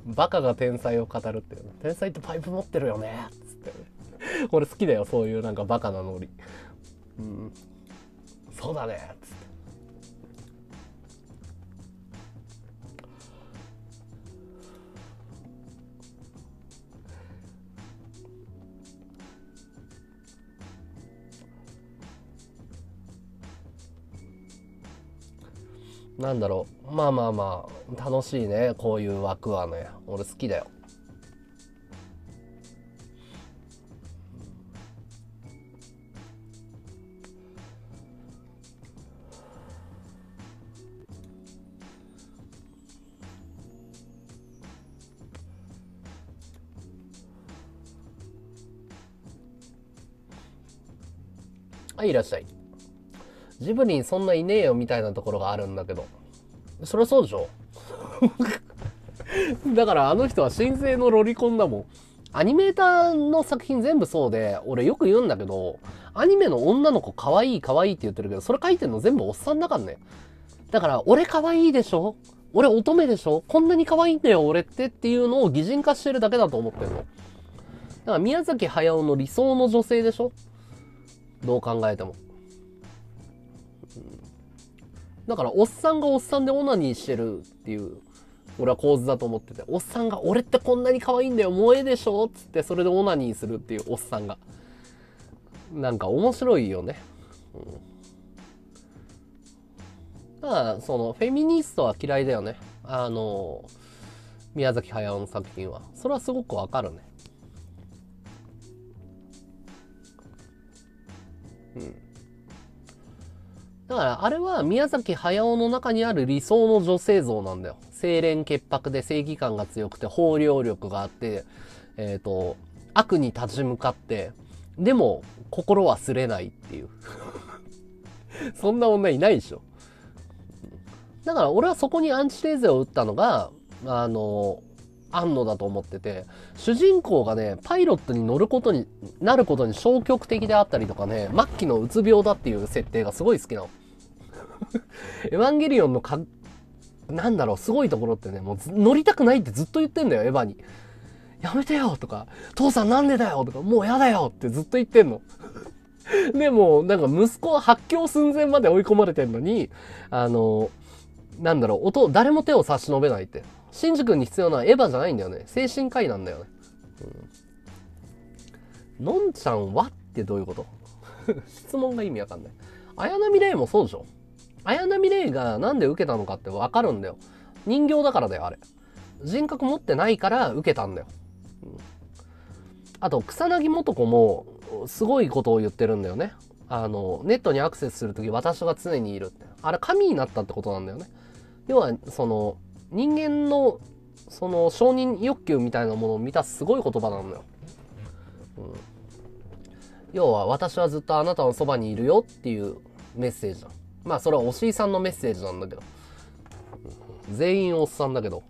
バカが天才を語るって天才ってパイプ持ってるよね。つって。俺好きだよそういうなんかバカなノリ。うん。そうだね。つって。なんだろう。まあまあまあ、楽しいね。こういう枠はね。俺好きだよ。はい、いらっしゃい。ジブリにそんないねえよみたいなところがあるんだけど。そりゃそうでしょ だからあの人は神聖のロリコンだもん。アニメーターの作品全部そうで、俺よく言うんだけど、アニメの女の子可愛い可愛いって言ってるけど、それ書いてんの全部おっさんだからね。だから、俺可愛いでしょ俺乙女でしょこんなに可愛いんだよ、俺ってっていうのを擬人化してるだけだと思ってんの。だから宮崎駿の理想の女性でしょどう考えても。だから、おっさんがおっさんでオナニーしてるっていう、俺は構図だと思ってて、おっさんが、俺ってこんなに可愛いんだよ、萌えでしょっつって、それでオナニーするっていうおっさんが。なんか面白いよね。うん。まあ、その、フェミニストは嫌いだよね。あの、宮崎駿の作品は。それはすごくわかるね。うん。だからあれは宮崎駿の中にある理想の女性像なんだよ。清廉潔白で正義感が強くて包容力があって、えっ、ー、と、悪に立ち向かって、でも心はすれないっていう。そんな女いないでしょ。だから俺はそこにアンチテーゼを打ったのが、あの、安野だと思ってて、主人公がね、パイロットに乗ることになることに消極的であったりとかね、末期のうつ病だっていう設定がすごい好きなの。エヴァンゲリオンのかなんだろう、すごいところってね、もう乗りたくないってずっと言ってんだよ、エヴァに。やめてよとか、父さんなんでだよとか、もうやだよってずっと言ってんの。でも、なんか息子は発狂寸前まで追い込まれてんのに、あの、なんだろう、音、誰も手を差し伸べないって。シンジ君に必要なエヴァじゃないんだよね。精神科医なんだよね。うん、のんちゃんはってどういうこと？質問が意味わかんない。綾波レイもそうでしょ？綾波レイがなんで受けたのかってわかるんだよ。人形だからだよ、あれ。人格持ってないから受けたんだよ。うん、あと、草薙素子も、すごいことを言ってるんだよね。あの、ネットにアクセスするとき私が常にいるって。あれ、神になったってことなんだよね。要は、その、人間の、その、承認欲求みたいなものを満たすすごい言葉なんだよ。うん。要は、私はずっとあなたのそばにいるよっていうメッセージだ。まあ、それはおしいさんのメッセージなんだけど。全員おっさんだけど。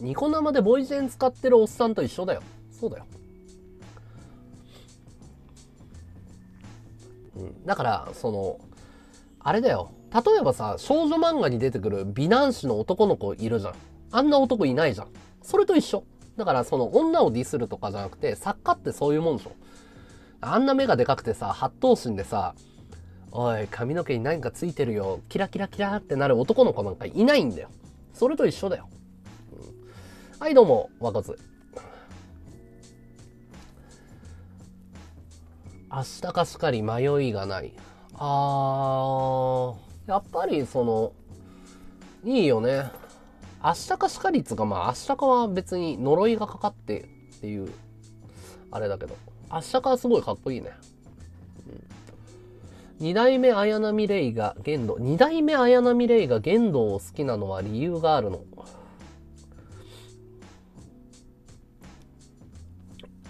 ニコ生でボイジェン使ってるおっさんと一緒だよ。そうだよ。うん。だから、その、あれだよ。例えばさ、少女漫画に出てくる美男子の男の子いるじゃん。あんな男いないじゃん。それと一緒。だからその女をディスるとかじゃなくて、作家ってそういうもんでしょ。あんな目がでかくてさ、八頭身でさ、おい、髪の毛に何かついてるよ。キラキラキラってなる男の子なんかいないんだよ。それと一緒だよ。うんはい、どうも、若津。明日かしかり迷いがない。あー、やっぱりその、いいよね。明日かしかりつか、まあ明日かは別に呪いがかかってっていう、あれだけど、明日かはすごいかっこいいね。二代目綾波レイが玄道、二代目綾波レイが玄道を好きなのは理由があるの。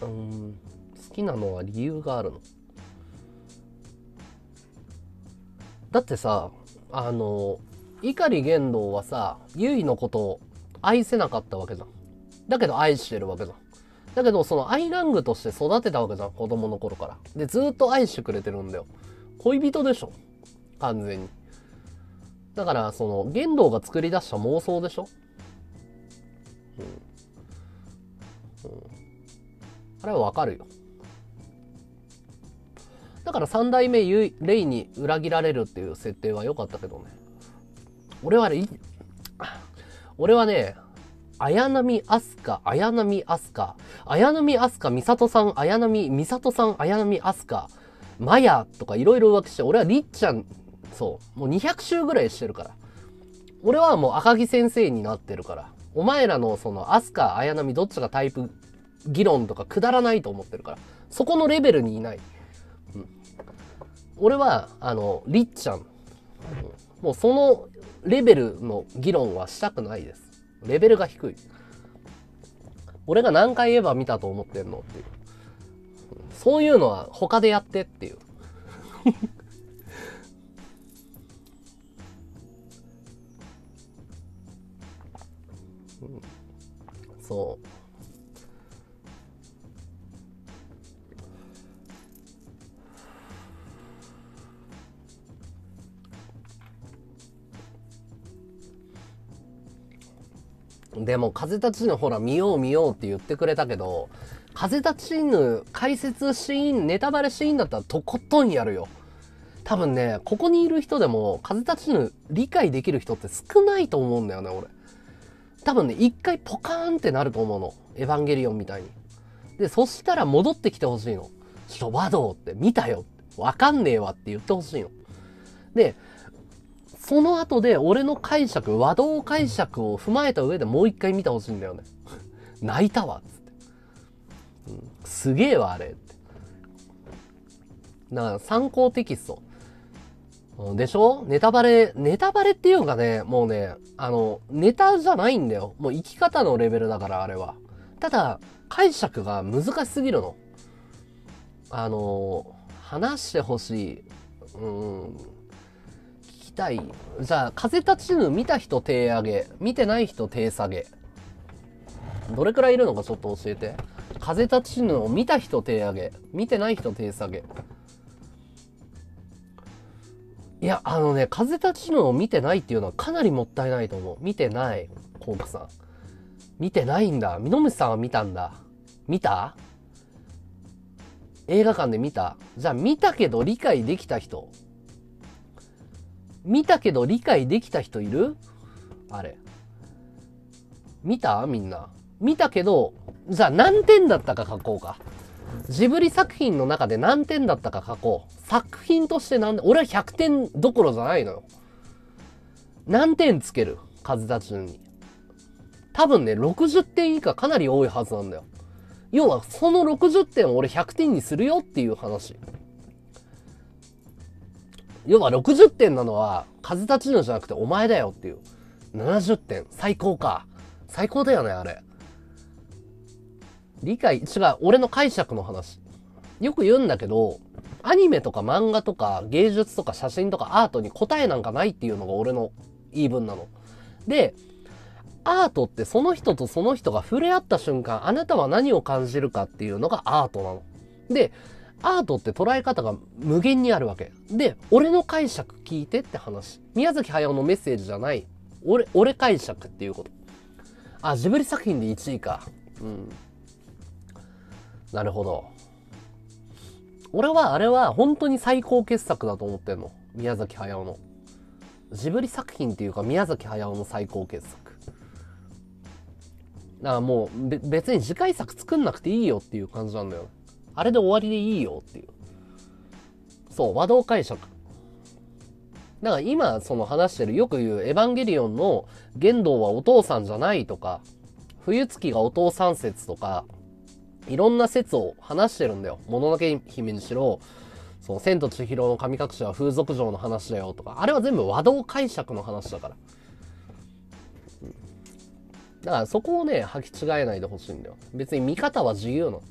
うんなのは理由があるの。だってさあの碇玄道はさ結衣のことを愛せなかったわけじゃん。だけど愛してるわけじゃん。だけどそのアイラングとして育てたわけじゃん子供の頃から。でずっと愛してくれてるんだよ。恋人でしょ。完全に。だからその玄道が作り出した妄想でしょ。うん、うん。あれはわかるよ。だから三代目レイに裏切られるっていう設定は良かったけどね。俺はね、俺はね、綾波アスカ、綾波アスカ、綾波アスカ、ミサトさん、綾波、ミサトさん、綾波アスカ、マヤとかいろいろ浮気して、俺はりっちゃん、そう、もう200周ぐらいしてるから。俺はもう赤木先生になってるから。お前らのそのアスカ、綾波どっちがタイプ議論とかくだらないと思ってるから。そこのレベルにいない。俺は、あの、りっちゃん。もうそのレベルの議論はしたくないです。レベルが低い。俺が何回エヴァ見たと思ってんのっていう。そういうのは他でやってっていう。そう。でも、風立ちぬほら見よう見ようって言ってくれたけど、風立ちぬ解説シーン、ネタバレシーンだったらとことんやるよ。多分ね、ここにいる人でも風立ちぬ理解できる人って少ないと思うんだよね、俺。多分ね、一回ポカーンってなると思うの。エヴァンゲリオンみたいに。で、そしたら戻ってきてほしいの。ちょっと、和道って見たよ。わかんねえわって言ってほしいの。で、その後で俺の解釈、和道解釈を踏まえた上でもう一回見てほしいんだよね。泣いたわ、つって。うん、すげえわ、あれ。だから参考テキスト。でしょ？ネタバレ、ネタバレっていうかね、もうね、あの、ネタじゃないんだよ。もう生き方のレベルだから、あれは。ただ、解釈が難しすぎるの。あの、話してほしい。うん、きたい。じゃあ、風立ちぬ見た人手上げ。見てない人手下げ。どれくらいいるのかちょっと教えて。風立ちぬを見た人手上げ。見てない人手下げ。いや、あのね、風立ちぬを見てないっていうのはかなりもったいないと思う。見てない、コンプさん。見てないんだ。ミノムシさんは見たんだ。見た？映画館で見た？じゃあ見たけど理解できた人。見たけど理解できた人いる？あれ。見た？みんな。見たけど、じゃあ何点だったか書こうか。ジブリ作品の中で何点だったか書こう。作品として何俺は100点どころじゃないのよ。何点つける？数立ちに。多分ね、60点以下かなり多いはずなんだよ。要は、その60点を俺100点にするよっていう話。要は60点なのは、数立ちぬじゃなくてお前だよっていう。70点。最高か。最高だよね、あれ。理解、違う、俺の解釈の話。よく言うんだけど、アニメとか漫画とか芸術とか写真とかアートに答えなんかないっていうのが俺の言い分なの。で、アートってその人とその人が触れ合った瞬間、あなたは何を感じるかっていうのがアートなの。で、アートって捉え方が無限にあるわけ。で、俺の解釈聞いてって話。宮崎駿のメッセージじゃない。俺、俺解釈っていうこと。あ、ジブリ作品で1位か。うん。なるほど。俺はあれは本当に最高傑作だと思ってんの。宮崎駿の。ジブリ作品っていうか宮崎駿の最高傑作。だからもう別に次回作作んなくていいよっていう感じなんだよ。あれで終わりでいいよっていう。そう、和道解釈。だから今その話してるよく言うエヴァンゲリオンの玄道はお父さんじゃないとか、冬月がお父さん説とか、いろんな説を話してるんだよ。もののけ姫にしろ、その千と千尋の神隠しは風俗嬢の話だよとか、あれは全部和道解釈の話だから。だからそこをね、履き違えないでほしいんだよ。別に見方は自由なの。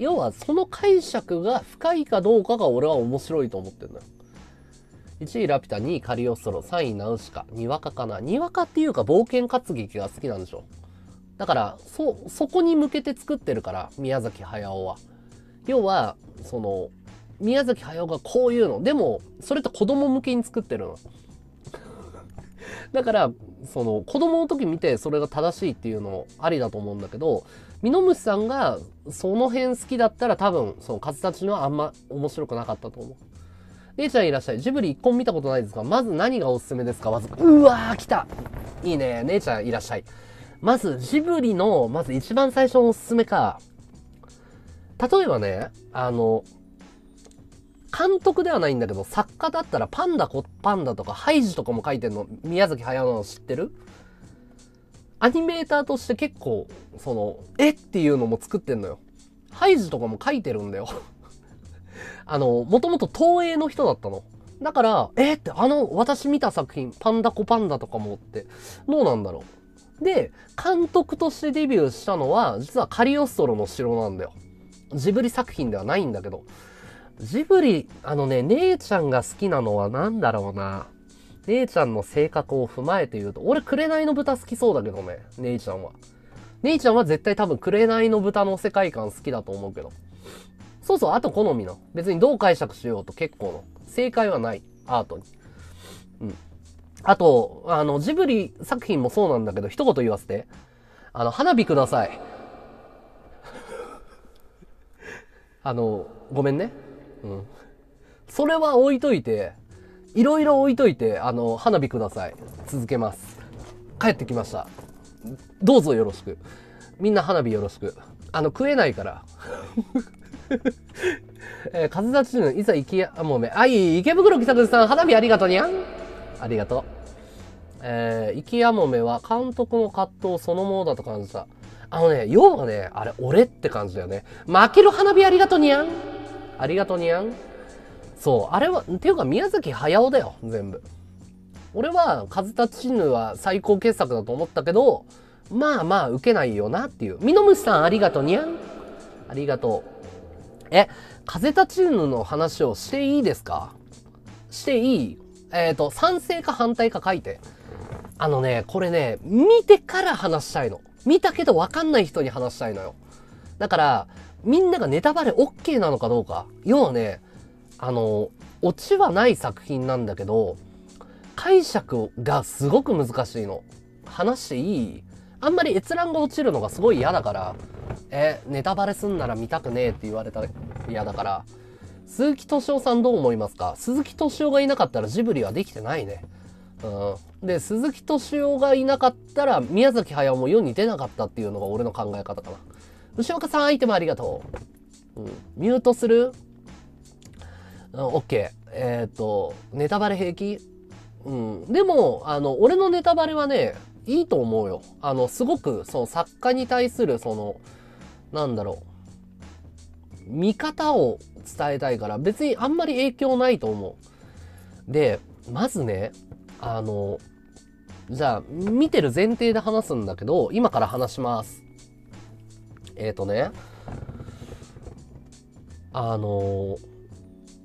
要はその解釈が深いかどうかが俺は面白いと思ってんだよ。1位ラピュタ、2位カリオストロ、3位ナウシカ、にわかかな。にわかっていうか冒険活劇が好きなんでしょ。だから、そ、そこに向けて作ってるから、宮崎駿は。要は、その、宮崎駿がこういうの。でも、それって子供向けに作ってるの。だから、その、子供の時見てそれが正しいっていうのありだと思うんだけど、ミノムシさんがその辺好きだったら多分、その、カズたちのはあんま面白くなかったと思う。姉ちゃんいらっしゃい。ジブリ一個見たことないですか？まず何がおすすめですか？わずか。うわー、来たいいね。姉ちゃんいらっしゃい。まず、ジブリの、まず一番最初のおすすめか。例えばね、あの、監督ではないんだけど、作家だったらパンダコパンダとかハイジとかも書いてんの、宮崎駿の知ってる？アニメーターとして結構、その、え？っていうのも作ってんのよ。ハイジとかも書いてるんだよ。あの、もともと東映の人だったの。だから、え？ー、って、あの、私見た作品、パンダコパンダとかもって、どうなんだろう。で、監督としてデビューしたのは、実はカリオストロの城なんだよ。ジブリ作品ではないんだけど。ジブリ、あのね、姉ちゃんが好きなのは何だろうな。姉ちゃんの性格を踏まえて言うと、俺、紅の豚好きそうだけどね、姉ちゃんは。姉ちゃんは絶対多分、紅の豚の世界観好きだと思うけど。そうそう、あと好みの。別にどう解釈しようと結構の。正解はない。アートに。うん。あと、あの、ジブリ作品もそうなんだけど、一言言わせて。あの、花火ください。あの、ごめんね。うん。それは置いといて、いろいろ置いといて、あの、花火ください。続けます。帰ってきました。どうぞよろしく。みんな花火よろしく。あの、食えないから。えー、風立ちぬ、いざ行きや、もうめ、あ、い、池袋北口さん、花火ありがとうにゃん。ありがとう。えー、行きやもめは監督の葛藤そのものだと感じた。あのね、要はね、あれ、俺って感じだよね。負ける花火ありがとうにゃん。ありがとうにゃん。そう、あれは、っていうか宮崎駿だよ、全部。俺は、風立ちぬは最高傑作だと思ったけど、まあまあ、受けないよなっていう。ミノムシさん、ありがとうにゃん。ありがとう。え、風立ちぬの話をしていいですか？していい？えっ、ー、と、賛成か反対か書いて。あのね、これね、見てから話したいの。見たけどわかんない人に話したいのよ。だから、みんながネタバレ OK なのかどうか。要はね、あの、オチはない作品なんだけど、解釈がすごく難しいの。話しいい？あんまり閲覧が落ちるのがすごい嫌だから、え、ネタバレすんなら見たくねえって言われたら嫌だから、鈴木敏夫さんどう思いますか？鈴木敏夫がいなかったらジブリはできてないね。うん。で、鈴木敏夫がいなかったら宮崎駿も世に出なかったっていうのが俺の考え方かな。牛岡さん、アイテムありがとう。うん。ミュートする？うん、オッケー。えっ、と、ネタバレ平気？うん。でも、あの、俺のネタバレはね、いいと思うよ。あの、すごく、その作家に対する、その、なんだろう。見方を伝えたいから、別にあんまり影響ないと思う。で、まずね、あの、じゃあ、見てる前提で話すんだけど、今から話します。えっ、ー、とね、あの、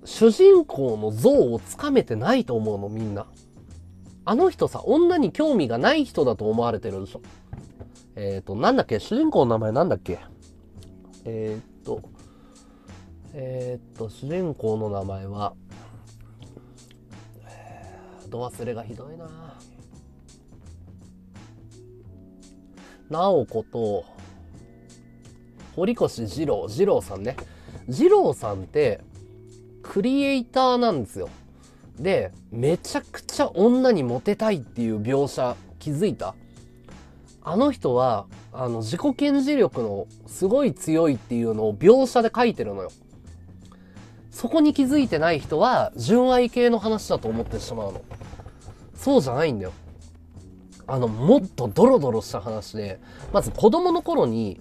主人公の像をつかめてないと思うの、みんな。あの人さ、女に興味がない人だと思われてるでしょ。えっ、ー、と、なんだっけ？主人公の名前なんだっけ？えっ、ー、と、えっ、ー、と、主人公の名前は、ど忘れがひどいな直子と、堀越二郎、二郎さんね。二郎さんって、クリエイターなんですよ。で、めちゃくちゃ女にモテたいっていう描写気づいた？あの人は、あの、自己顕示力のすごい強いっていうのを描写で書いてるのよ。そこに気づいてない人は、純愛系の話だと思ってしまうの。そうじゃないんだよ。あの、もっとドロドロした話で、まず子供の頃に、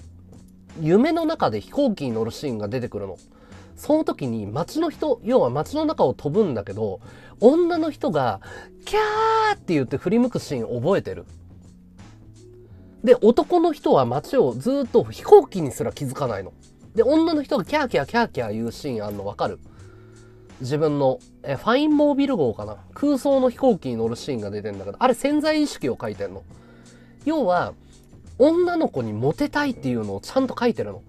夢の中で飛行機に乗るシーンが出てくるの。その時に街の人、要は街の中を飛ぶんだけど、女の人が、キャーって言って振り向くシーン覚えてる。で、男の人は街をずっと飛行機にすら気づかないの。で、女の人がキャーキャーキャーキャー言うシーンあんのわかる？自分の、え、ファインモービル号かな？空想の飛行機に乗るシーンが出てんだけど、あれ潜在意識を書いてんの。要は、女の子にモテたいっていうのをちゃんと書いてるの。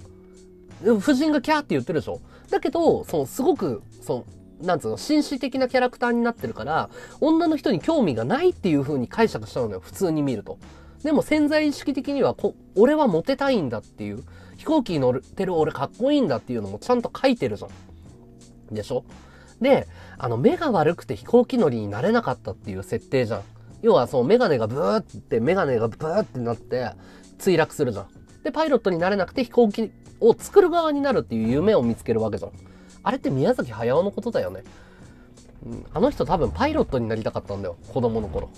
夫人がキャーって言ってるでしょ？だけど、そのすごく、その、なんつうの、紳士的なキャラクターになってるから、女の人に興味がないっていう風に解釈したのよ、普通に見ると。でも潜在意識的にはこ、俺はモテたいんだっていう、飛行機に乗ってる俺かっこいいんだっていうのもちゃんと書いてるじゃん。でしょ？で、あの、目が悪くて飛行機乗りになれなかったっていう設定じゃん。要は、そのメガネがブーって、メガネがブーってなって、墜落するじゃん。で、パイロットになれなくて飛行機を作る側になるっていう夢を見つけるわけじゃん。あれって宮崎駿のことだよね。うん、あの人多分パイロットになりたかったんだよ。子供の頃。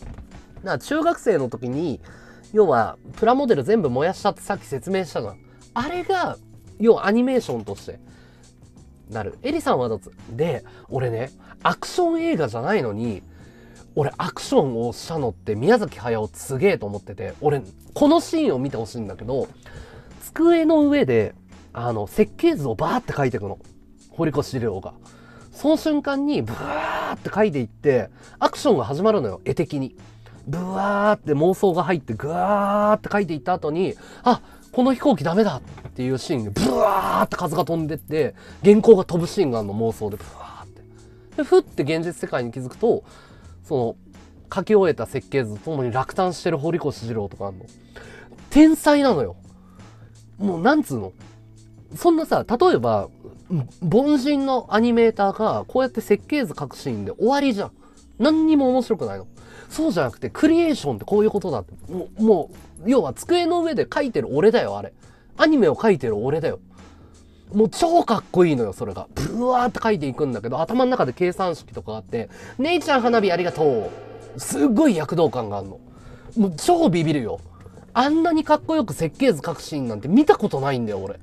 だから中学生の時に、要は、プラモデル全部燃やしたってさっき説明したじゃん。あれが、要はアニメーションとして、なる。エリさんはどうぞ。で、俺ね、アクション映画じゃないのに、俺アクションをしたのって宮崎駿すげえと思ってて、俺、このシーンを見てほしいんだけど、机の上で、あの、設計図をバーって書いていくの。堀越亮が。その瞬間に、ブワーって書いていって、アクションが始まるのよ、絵的に。ブワーって妄想が入って、グワーって書いていった後に、あ、この飛行機ダメだっていうシーンで、ブワーって風が飛んでって、原稿が飛ぶシーンがあるの、妄想で、ブワーって。で、ふって現実世界に気づくと、その、書き終えた設計図とともに落胆してる堀越二郎とかあるの。天才なのよ。もう、なんつうの？そんなさ、例えば、凡人のアニメーターがこうやって設計図書くシーンで終わりじゃん。何にも面白くないの。そうじゃなくて、クリエーションってこういうことだって。もう、もう要は机の上で書いてる俺だよ、あれ。アニメを書いてる俺だよ。もう超かっこいいのよ、それが。ブワーって書いていくんだけど、頭の中で計算式とかあって、姉ちゃん花火ありがとう。すっごい躍動感があるの。もう超ビビるよ。あんなにかっこよく設計図書くシーンなんて見たことないんだよ、俺。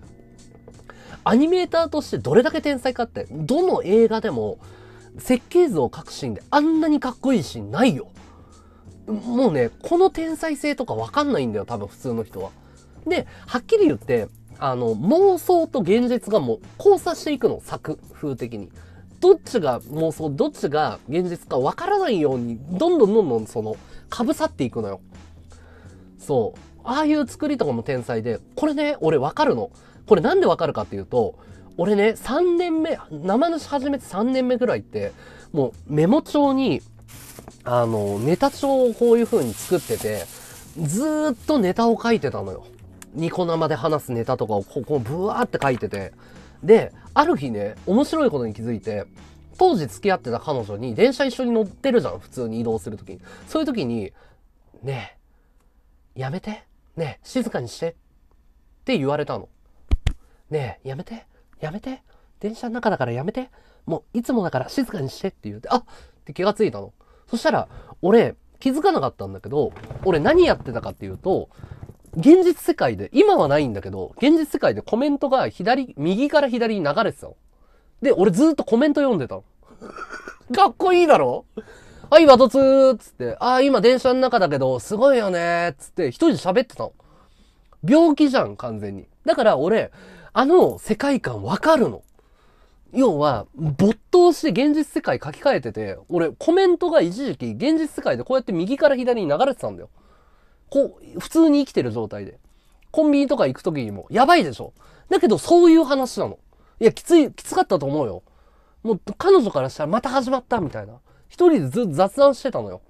アニメーターとしてどれだけ天才かって、どの映画でも設計図を書くシーンであんなにかっこいいシーンないよ。もうね、この天才性とかわかんないんだよ、多分普通の人は。で、はっきり言って、あの、妄想と現実がもう交差していくの、作風的に。どっちが妄想、どっちが現実かわからないように、どんどんどんどんその、被さっていくのよ。そう。ああいう作りとかも天才で、これね、俺わかるの。これなんでわかるかっていうと、俺ね、3年目、生主始めて3年目ぐらいって、もうメモ帳に、あの、ネタ帳をこういう風に作ってて、ずーっとネタを書いてたのよ。ニコ生で話すネタとかをここブワーって書いてて。で、ある日ね、面白いことに気づいて、当時付き合ってた彼女に電車一緒に乗ってるじゃん、普通に移動するときに。そういうときに、ねえ、やめて。ねえ、静かにして。って言われたの。ねえ、やめて。やめて。電車の中だからやめて。もう、いつもだから静かにしてって言って、あって気がついたの。そしたら、俺、気づかなかったんだけど、俺何やってたかっていうと、現実世界で、今はないんだけど、現実世界でコメントが左、右から左に流れてたの。で、俺ずっとコメント読んでたの。かっこいいだろ？はい、ワトツーつって、ああ、今電車の中だけど、すごいよねーっつって、一人で喋ってたの。病気じゃん、完全に。だから俺、あの世界観わかるの。要は、没頭して現実世界書き換えてて、俺、コメントが一時期現実世界でこうやって右から左に流れてたんだよ。こう、普通に生きてる状態で。コンビニとか行く時にも、やばいでしょだけど、そういう話なの。いや、きつい、きつかったと思うよ。もう、彼女からしたらまた始まったみたいな。一人でずっと雑談してたのよ。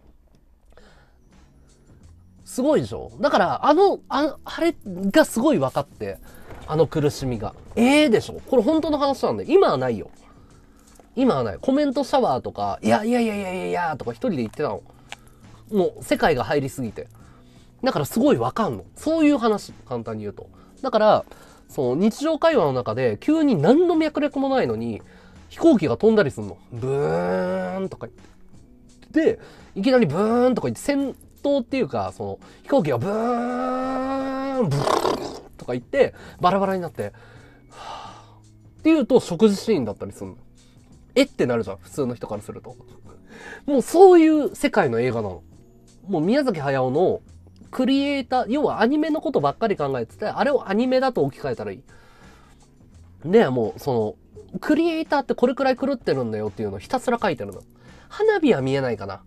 すごいでしょだから、あの、ああれがすごい分かって、あの苦しみが。ええー、でしょ？これ本当の話なんで、今はないよ。今はない。コメントシャワーとか、いやいやいやいやいやいやとか一人で言ってたの。もう世界が入りすぎて。だからすごいわかんの。そういう話、簡単に言うと。だから、その日常会話の中で急に何の脈絡もないのに飛行機が飛んだりすんの。ブーンとか言って。で、いきなりブーンとか言って、戦闘っていうか、その、飛行機がブーン、ブーンとか言って、バラバラになって、はぁって言うと食事シーンだったりするの。えってなるじゃん、普通の人からすると。もうそういう世界の映画なの。もう宮崎駿のクリエイター、要はアニメのことばっかり考えてて、あれをアニメだと置き換えたらいい。で、もう、その、クリエイターってこれくらい狂ってるんだよっていうのをひたすら書いてるの。花火は見えないかな。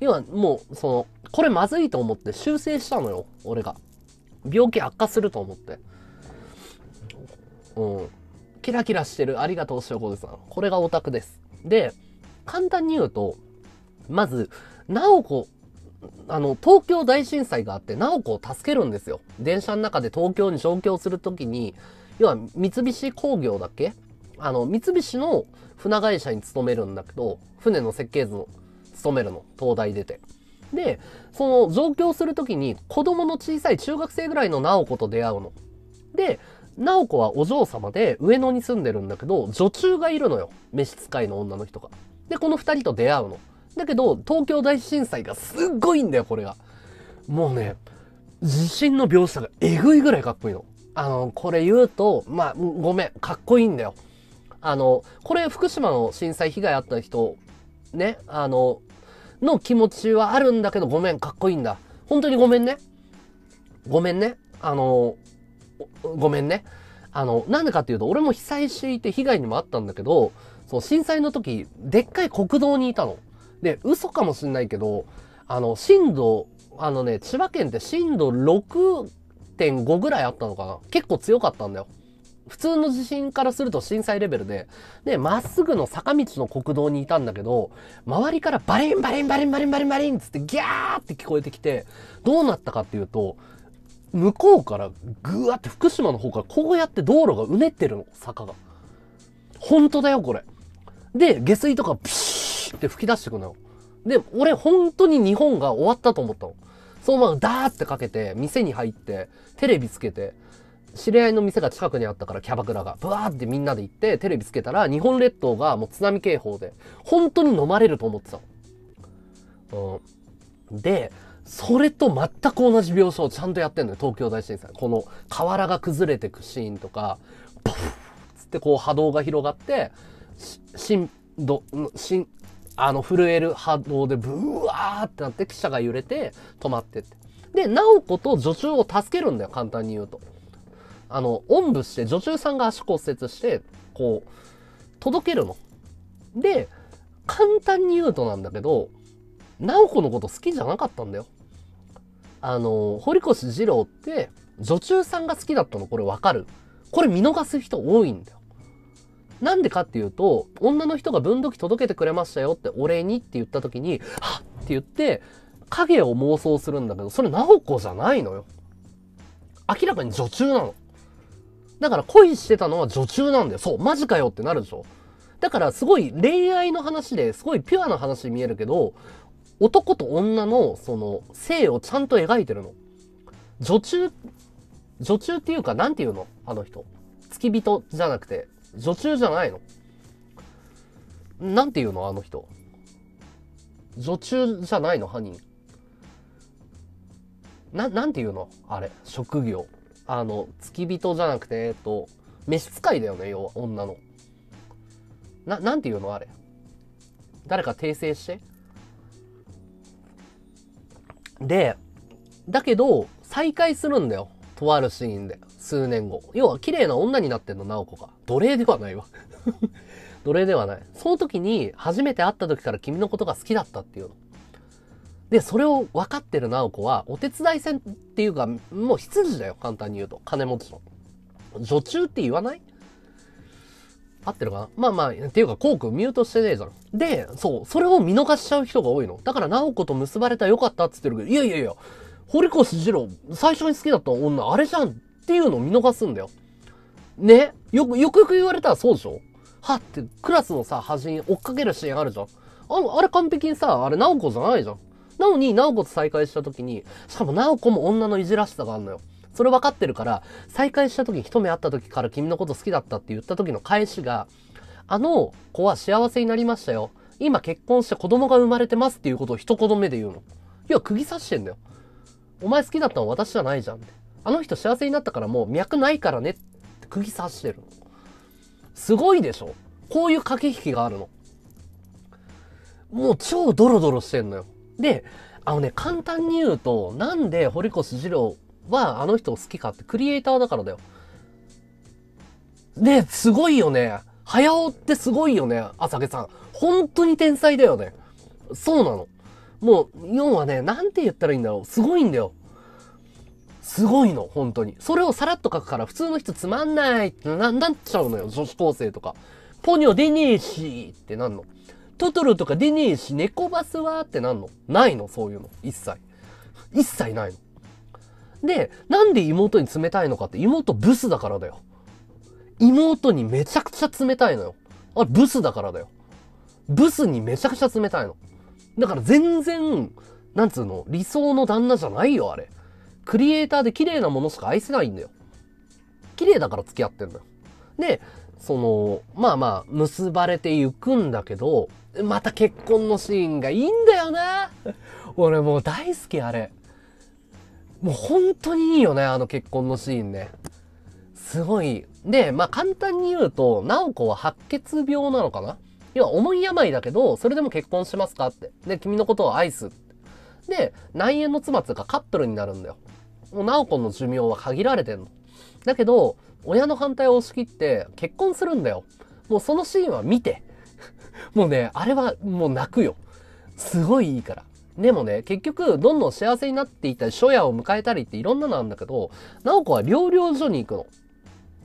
要はもう、その、これまずいと思って修正したのよ、俺が。病気悪化すると思って。うん。キラキラしてる。ありがとう、塩子さん。これがオタクです。で、簡単に言うと、まず、直子、あの、東京大震災があって、直子を助けるんですよ。電車の中で東京に上京するときに、要は三菱工業だっけ？あの、三菱の船会社に勤めるんだけど、船の設計図を勤めるの。東大出て。で、その上京するときに子供の小さい中学生ぐらいの直子と出会うの。で、直子はお嬢様で上野に住んでるんだけど、女中がいるのよ。召使いの女の人が。で、この二人と出会うの。だけど、東京大震災がすっごいんだよ、これが。もうね、地震の描写がえぐいぐらいかっこいいの。あの、これ言うと、まあ、ごめん、かっこいいんだよ。あの、これ福島の震災被害あった人、ね、あの、の気持ちはあるんだけど、ごめん、かっこいいんだ。本当にごめんね。ごめんね。あの、ごめんね。あの、なんでかっていうと、俺も被災していて被害にもあったんだけど、そう、震災の時、でっかい国道にいたの。で、嘘かもしんないけど、あの、震度、あのね、千葉県って震度6.5ぐらいあったのかな結構強かったんだよ。普通の地震からすると震災レベルで、で、まっすぐの坂道の国道にいたんだけど、周りからバリンバリンバリンバリンバリンバリンつってギャーって聞こえてきて、どうなったかっていうと、向こうからぐわって福島の方からこうやって道路がうねってるの、坂が。本当だよ、これ。で、下水とかピシーって吹き出してくのよ。で、俺本当に日本が終わったと思ったの。そのままダーってかけて、店に入って、テレビつけて、知り合いの店が近くにあったからキャバクラが、ブワーってみんなで行ってテレビつけたら日本列島がもう津波警報で、本当に飲まれると思ってたの。うん。で、それと全く同じ描写をちゃんとやってんのよ、東京大震災。この瓦が崩れてくシーンとか、ポフつってこう波動が広がって、震度、震、あの震える波動でブワーってなって汽車が揺れて止まってって。で、直子と女中を助けるんだよ、簡単に言うと。あの、おんぶして、女中さんが足骨折して、こう、届けるの。で、簡単に言うとなんだけど、直子のこと好きじゃなかったんだよ。あの、堀越二郎って女中さんが好きだったのこれわかるこれ見逃す人多いんだよ。なんでかっていうと、女の人が分度器届けてくれましたよってお礼にって言った時に、はっって言って、影を妄想するんだけど、それ直子じゃないのよ。明らかに女中なの。だから恋してたのは女中なんだよ。そう、マジかよってなるでしょ。だからすごい恋愛の話ですごいピュアな話に見えるけど、男と女のその性をちゃんと描いてるの。女中、女中っていうか、なんていうの？あの人。付き人じゃなくて、女中じゃないの。なんていうの？あの人。女中じゃないの？犯人。な、なんていうの？あれ。職業。あの、付き人じゃなくて、えっと、召使いだよね、要は、女の。な、なんていうのあれ？誰か訂正して？で、だけど、再会するんだよ。とあるシーンで。数年後。要は、綺麗な女になってんの、直子が。奴隷ではないわ。奴隷ではない。その時に、初めて会った時から君のことが好きだったっていうの。で、それを分かってる直子は、お手伝い戦っていうか、もう羊だよ、簡単に言うと。金持ちの。女中って言わない？合ってるかな？まあまあ、っていうか、コークミュートしてねえじゃん。で、そう、それを見逃しちゃう人が多いの。だから、直子と結ばれたらよかったって言ってるけど、いやいやいや、堀越二郎、最初に好きだった女、あれじゃんっていうのを見逃すんだよ。ね？よく、よくよく言われたらそうでしょ？はって、クラスのさ、端に追っかけるシーンあるじゃん。ああれ完璧にさ、あれ直子じゃないじゃん。なのに、直子と再会した時に、しかも直子も女のいじらしさがあるのよ。それ分かってるから、再会した時に一目会った時から君のこと好きだったって言った時の返しが、あの子は幸せになりましたよ。今結婚して子供が生まれてますっていうことを一言目で言うの。いや、釘刺してんだよ。お前好きだったの私じゃないじゃん。あの人幸せになったからもう脈ないからねって釘刺してるの。すごいでしょこういう駆け引きがあるの。もう超ドロドロしてんのよ。で、あのね、簡単に言うと、なんで堀越二郎はあの人を好きかってクリエイターだからだよ。ねすごいよね。早尾ってすごいよね、浅毛さん。本当に天才だよね。そうなの。もう、要はね、なんて言ったらいいんだろう。すごいんだよ。すごいの、本当に。それをさらっと書くから普通の人つまんないってな、なっちゃうのよ、女子高生とか。ポニョ出ねえしってなんの。トトロとか出ねえし、猫バスはってなんの？ないのそういうの。一切。一切ないの。で、なんで妹に冷たいのかって妹ブスだからだよ。妹にめちゃくちゃ冷たいのよ。あれブスだからだよ。ブスにめちゃくちゃ冷たいの。だから全然、なんつうの、理想の旦那じゃないよ、あれ。クリエイターで綺麗なものしか愛せないんだよ。綺麗だから付き合ってんだよ。で、その、まあまあ、結ばれていくんだけど、また結婚のシーンがいいんだよな。俺もう大好き、あれ。もう本当にいいよね、あの結婚のシーンね。すごい。で、まあ簡単に言うと、直子は白血病なのかな？要は重い病だけど、それでも結婚しますかって。で、君のことを愛す。で、内縁の妻つうかカップルになるんだよ。もう直子の寿命は限られてんの。だけど、親の反対を押し切って結婚するんだよ。もうそのシーンは見て。もうね、あれはもう泣くよ。すごいいいから。でもね、結局、どんどん幸せになっていったり、初夜を迎えたりっていろんなのあるんだけど、直子は療養所に行くの。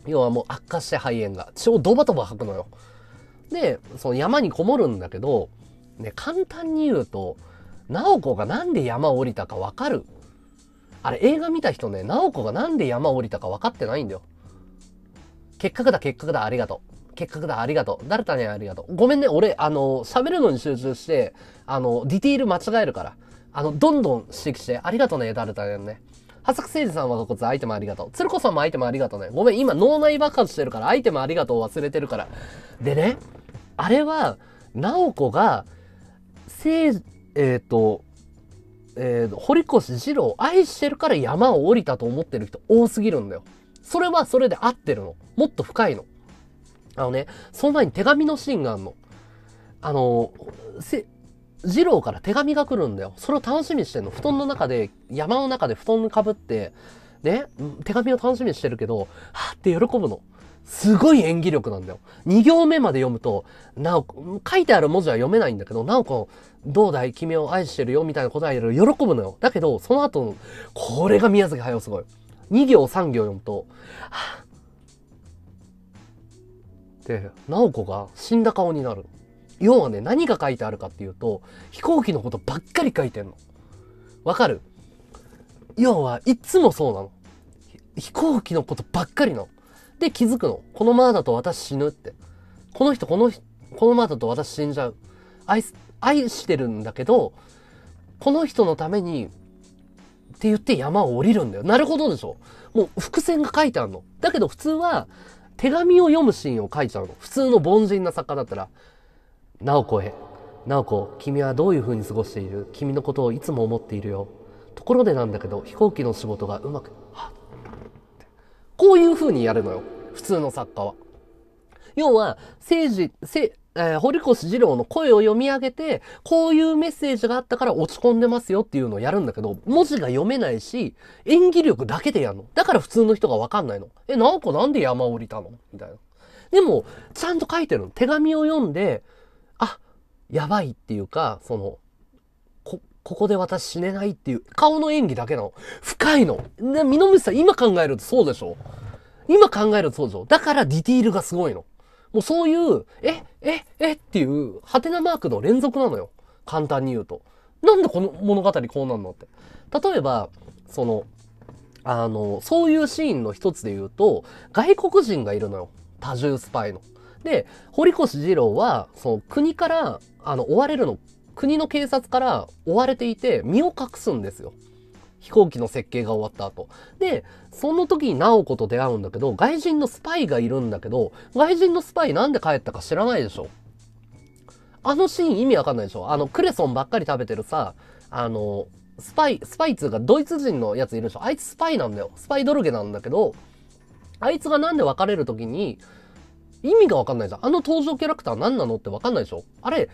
要はもう悪化して肺炎が。血をドバドバ吐くのよ。で、その山にこもるんだけど、ね、簡単に言うと、直子がなんで山を降りたかわかる？あれ映画見た人ね、直子がなんで山を降りたか分かってないんだよ。結核だ、結核だ、ありがとう。結核だ、ありがとう。誰かにありがとう。ごめんね、俺、あの、喋るのに集中して、あの、ディティール間違えるから。あの、どんどん指摘して、ありがとうね、誰かにね。はさくせいじさんはこつアイテムありがとう。つるこさんもアイテムありがとうね。ごめん、今脳内爆発してるから、アイテムありがとう忘れてるから。でね、あれは、直子が、せい、えっ、ー、と、えー、堀越二郎を愛してるから山を降りたと思ってる人多すぎるんだよ。それはそれで合ってるの。もっと深いの。あのね、その前に手紙のシーンがあるの。あの、せ、二郎から手紙が来るんだよ。それを楽しみにしてんの。布団の中で、山の中で布団かぶって、ね、手紙を楽しみにしてるけど、はって喜ぶの。すごい演技力なんだよ。2行目まで読むと、なお、書いてある文字は読めないんだけど、なおこ、どうだい？君を愛してるよ？みたいなことは言る喜ぶのよ。だけど、その後、これが宮崎駿すごい。2行3行読むと、はぁで、直子が死んだ顔になる。要はね、何が書いてあるかっていうと、飛行機のことばっかり書いてんの。わかる？要は、いつもそうなの。飛行機のことばっかりの。で、気づくの。このままだと私死ぬって。この人、この人、このままだと私死んじゃう。愛、愛してるんだけど、この人のために、って言って山を降りるんだよ。なるほどでしょ？もう伏線が書いてあるの。だけど普通は、手紙を読むシーンを書いちゃうの。普通の凡人な作家だったら、直子へ。直子、君はどういう風に過ごしている？君のことをいつも思っているよ。ところでなんだけど、飛行機の仕事がうまく、はっこういう風にやるのよ。普通の作家は。要は、政治、えー、堀越二郎の声を読み上げて、こういうメッセージがあったから落ち込んでますよっていうのをやるんだけど、文字が読めないし、演技力だけでやるの。だから普通の人がわかんないの。え、直子なんで山降りたの？みたいな。でも、ちゃんと書いてるの。手紙を読んで、あ、やばいっていうか、その、こ、ここで私死ねないっていう、顔の演技だけなの。深いの。で、ミノムシさん今考えるとそうでしょ？今考えるとそうでしょ？だからディティールがすごいの。もうそういう、え、え、えっていう、ハテナマークの連続なのよ。簡単に言うと。なんでこの物語こうなんのって。例えば、その、あの、そういうシーンの一つで言うと、外国人がいるのよ。多重スパイの。で、堀越二郎は、その国から、あの、追われるの、国の警察から追われていて、身を隠すんですよ。飛行機の設計が終わった後。で、その時に直子と出会うんだけど、外人のスパイがいるんだけど、外人のスパイなんで帰ったか知らないでしょ？あのシーン意味わかんないでしょ？あの、クレソンばっかり食べてるさ、あの、スパイ、スパイツがドイツ人のやついるでしょ？あいつスパイなんだよ。スパイドルゲなんだけど、あいつがなんで別れる時に、意味がわかんないじゃん。あの登場キャラクター何なのってわかんないでしょ？あれ、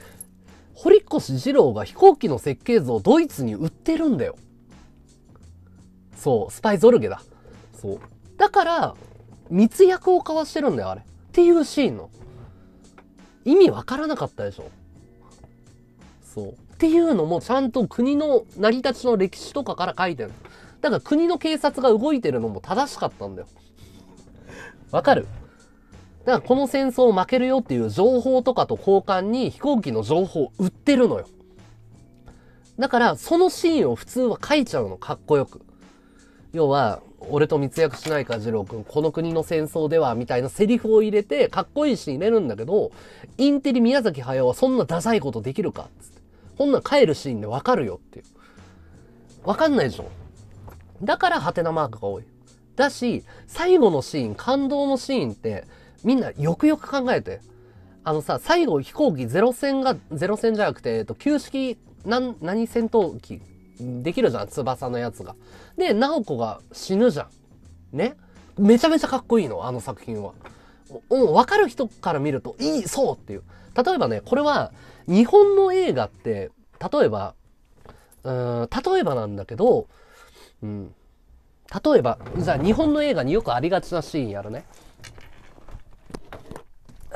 堀越二郎が飛行機の設計図をドイツに売ってるんだよ。そう、スパイゾルゲだ。そう。だから、密約を交わしてるんだよ、あれ。っていうシーンの。意味わからなかったでしょそう。っていうのもちゃんと国の成り立ちの歴史とかから書いてる。だから国の警察が動いてるのも正しかったんだよ。わかる？だからこの戦争を負けるよっていう情報とかと交換に飛行機の情報を売ってるのよ。だからそのシーンを普通は書いちゃうの、かっこよく。要は、俺と密約しないか、二郎くん。この国の戦争では、みたいなセリフを入れて、かっこいいシーン入れるんだけど、インテリ宮崎駿はそんなダサいことできるかつって。こんなん帰るシーンでわかるよっていう。わかんないでしょだから、ハテナマークが多い。だし、最後のシーン、感動のシーンって、みんなよくよく考えて。あのさ、最後飛行機ゼロ戦が、ゼロ戦じゃなくて、えっと、旧式、なん、何戦闘機できるじゃん、翼のやつが。で、直子が死ぬじゃん。ね？めちゃめちゃかっこいいの、あの作品は。うん、わかる人から見ると、いい、そうっていう。例えばね、これは、日本の映画って、例えば、うん、例えばなんだけど、うん、例えば、じゃあ日本の映画によくありがちなシーンやるね。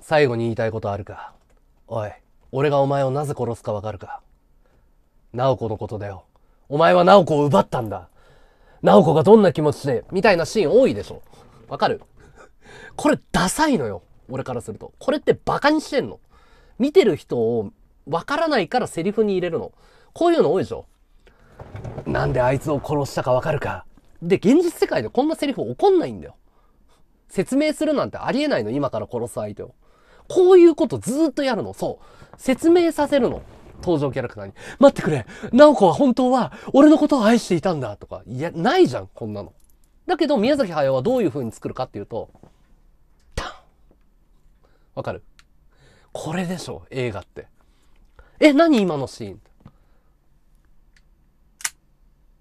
最後に言いたいことあるか？おい。俺がお前をなぜ殺すかわかるか直子のことだよ。お前は直子を奪ったんだ。直子がどんな気持ちで、みたいなシーン多いでしょ。わかる？これダサいのよ。俺からすると。これってバカにしてんの。見てる人をわからないからセリフに入れるの。こういうの多いでしょ。なんであいつを殺したかわかるか。で、現実世界でこんなセリフ起こんないんだよ。説明するなんてありえないの、今から殺す相手を。こういうことずっとやるの。そう。説明させるの。登場キャラクターに。待ってくれ直子は本当は俺のことを愛していたんだとか。いや、ないじゃん、こんなの。だけど、宮崎駿はどういう風に作るかっていうと、タンわかる？これでしょ、映画って。え、何今のシーン？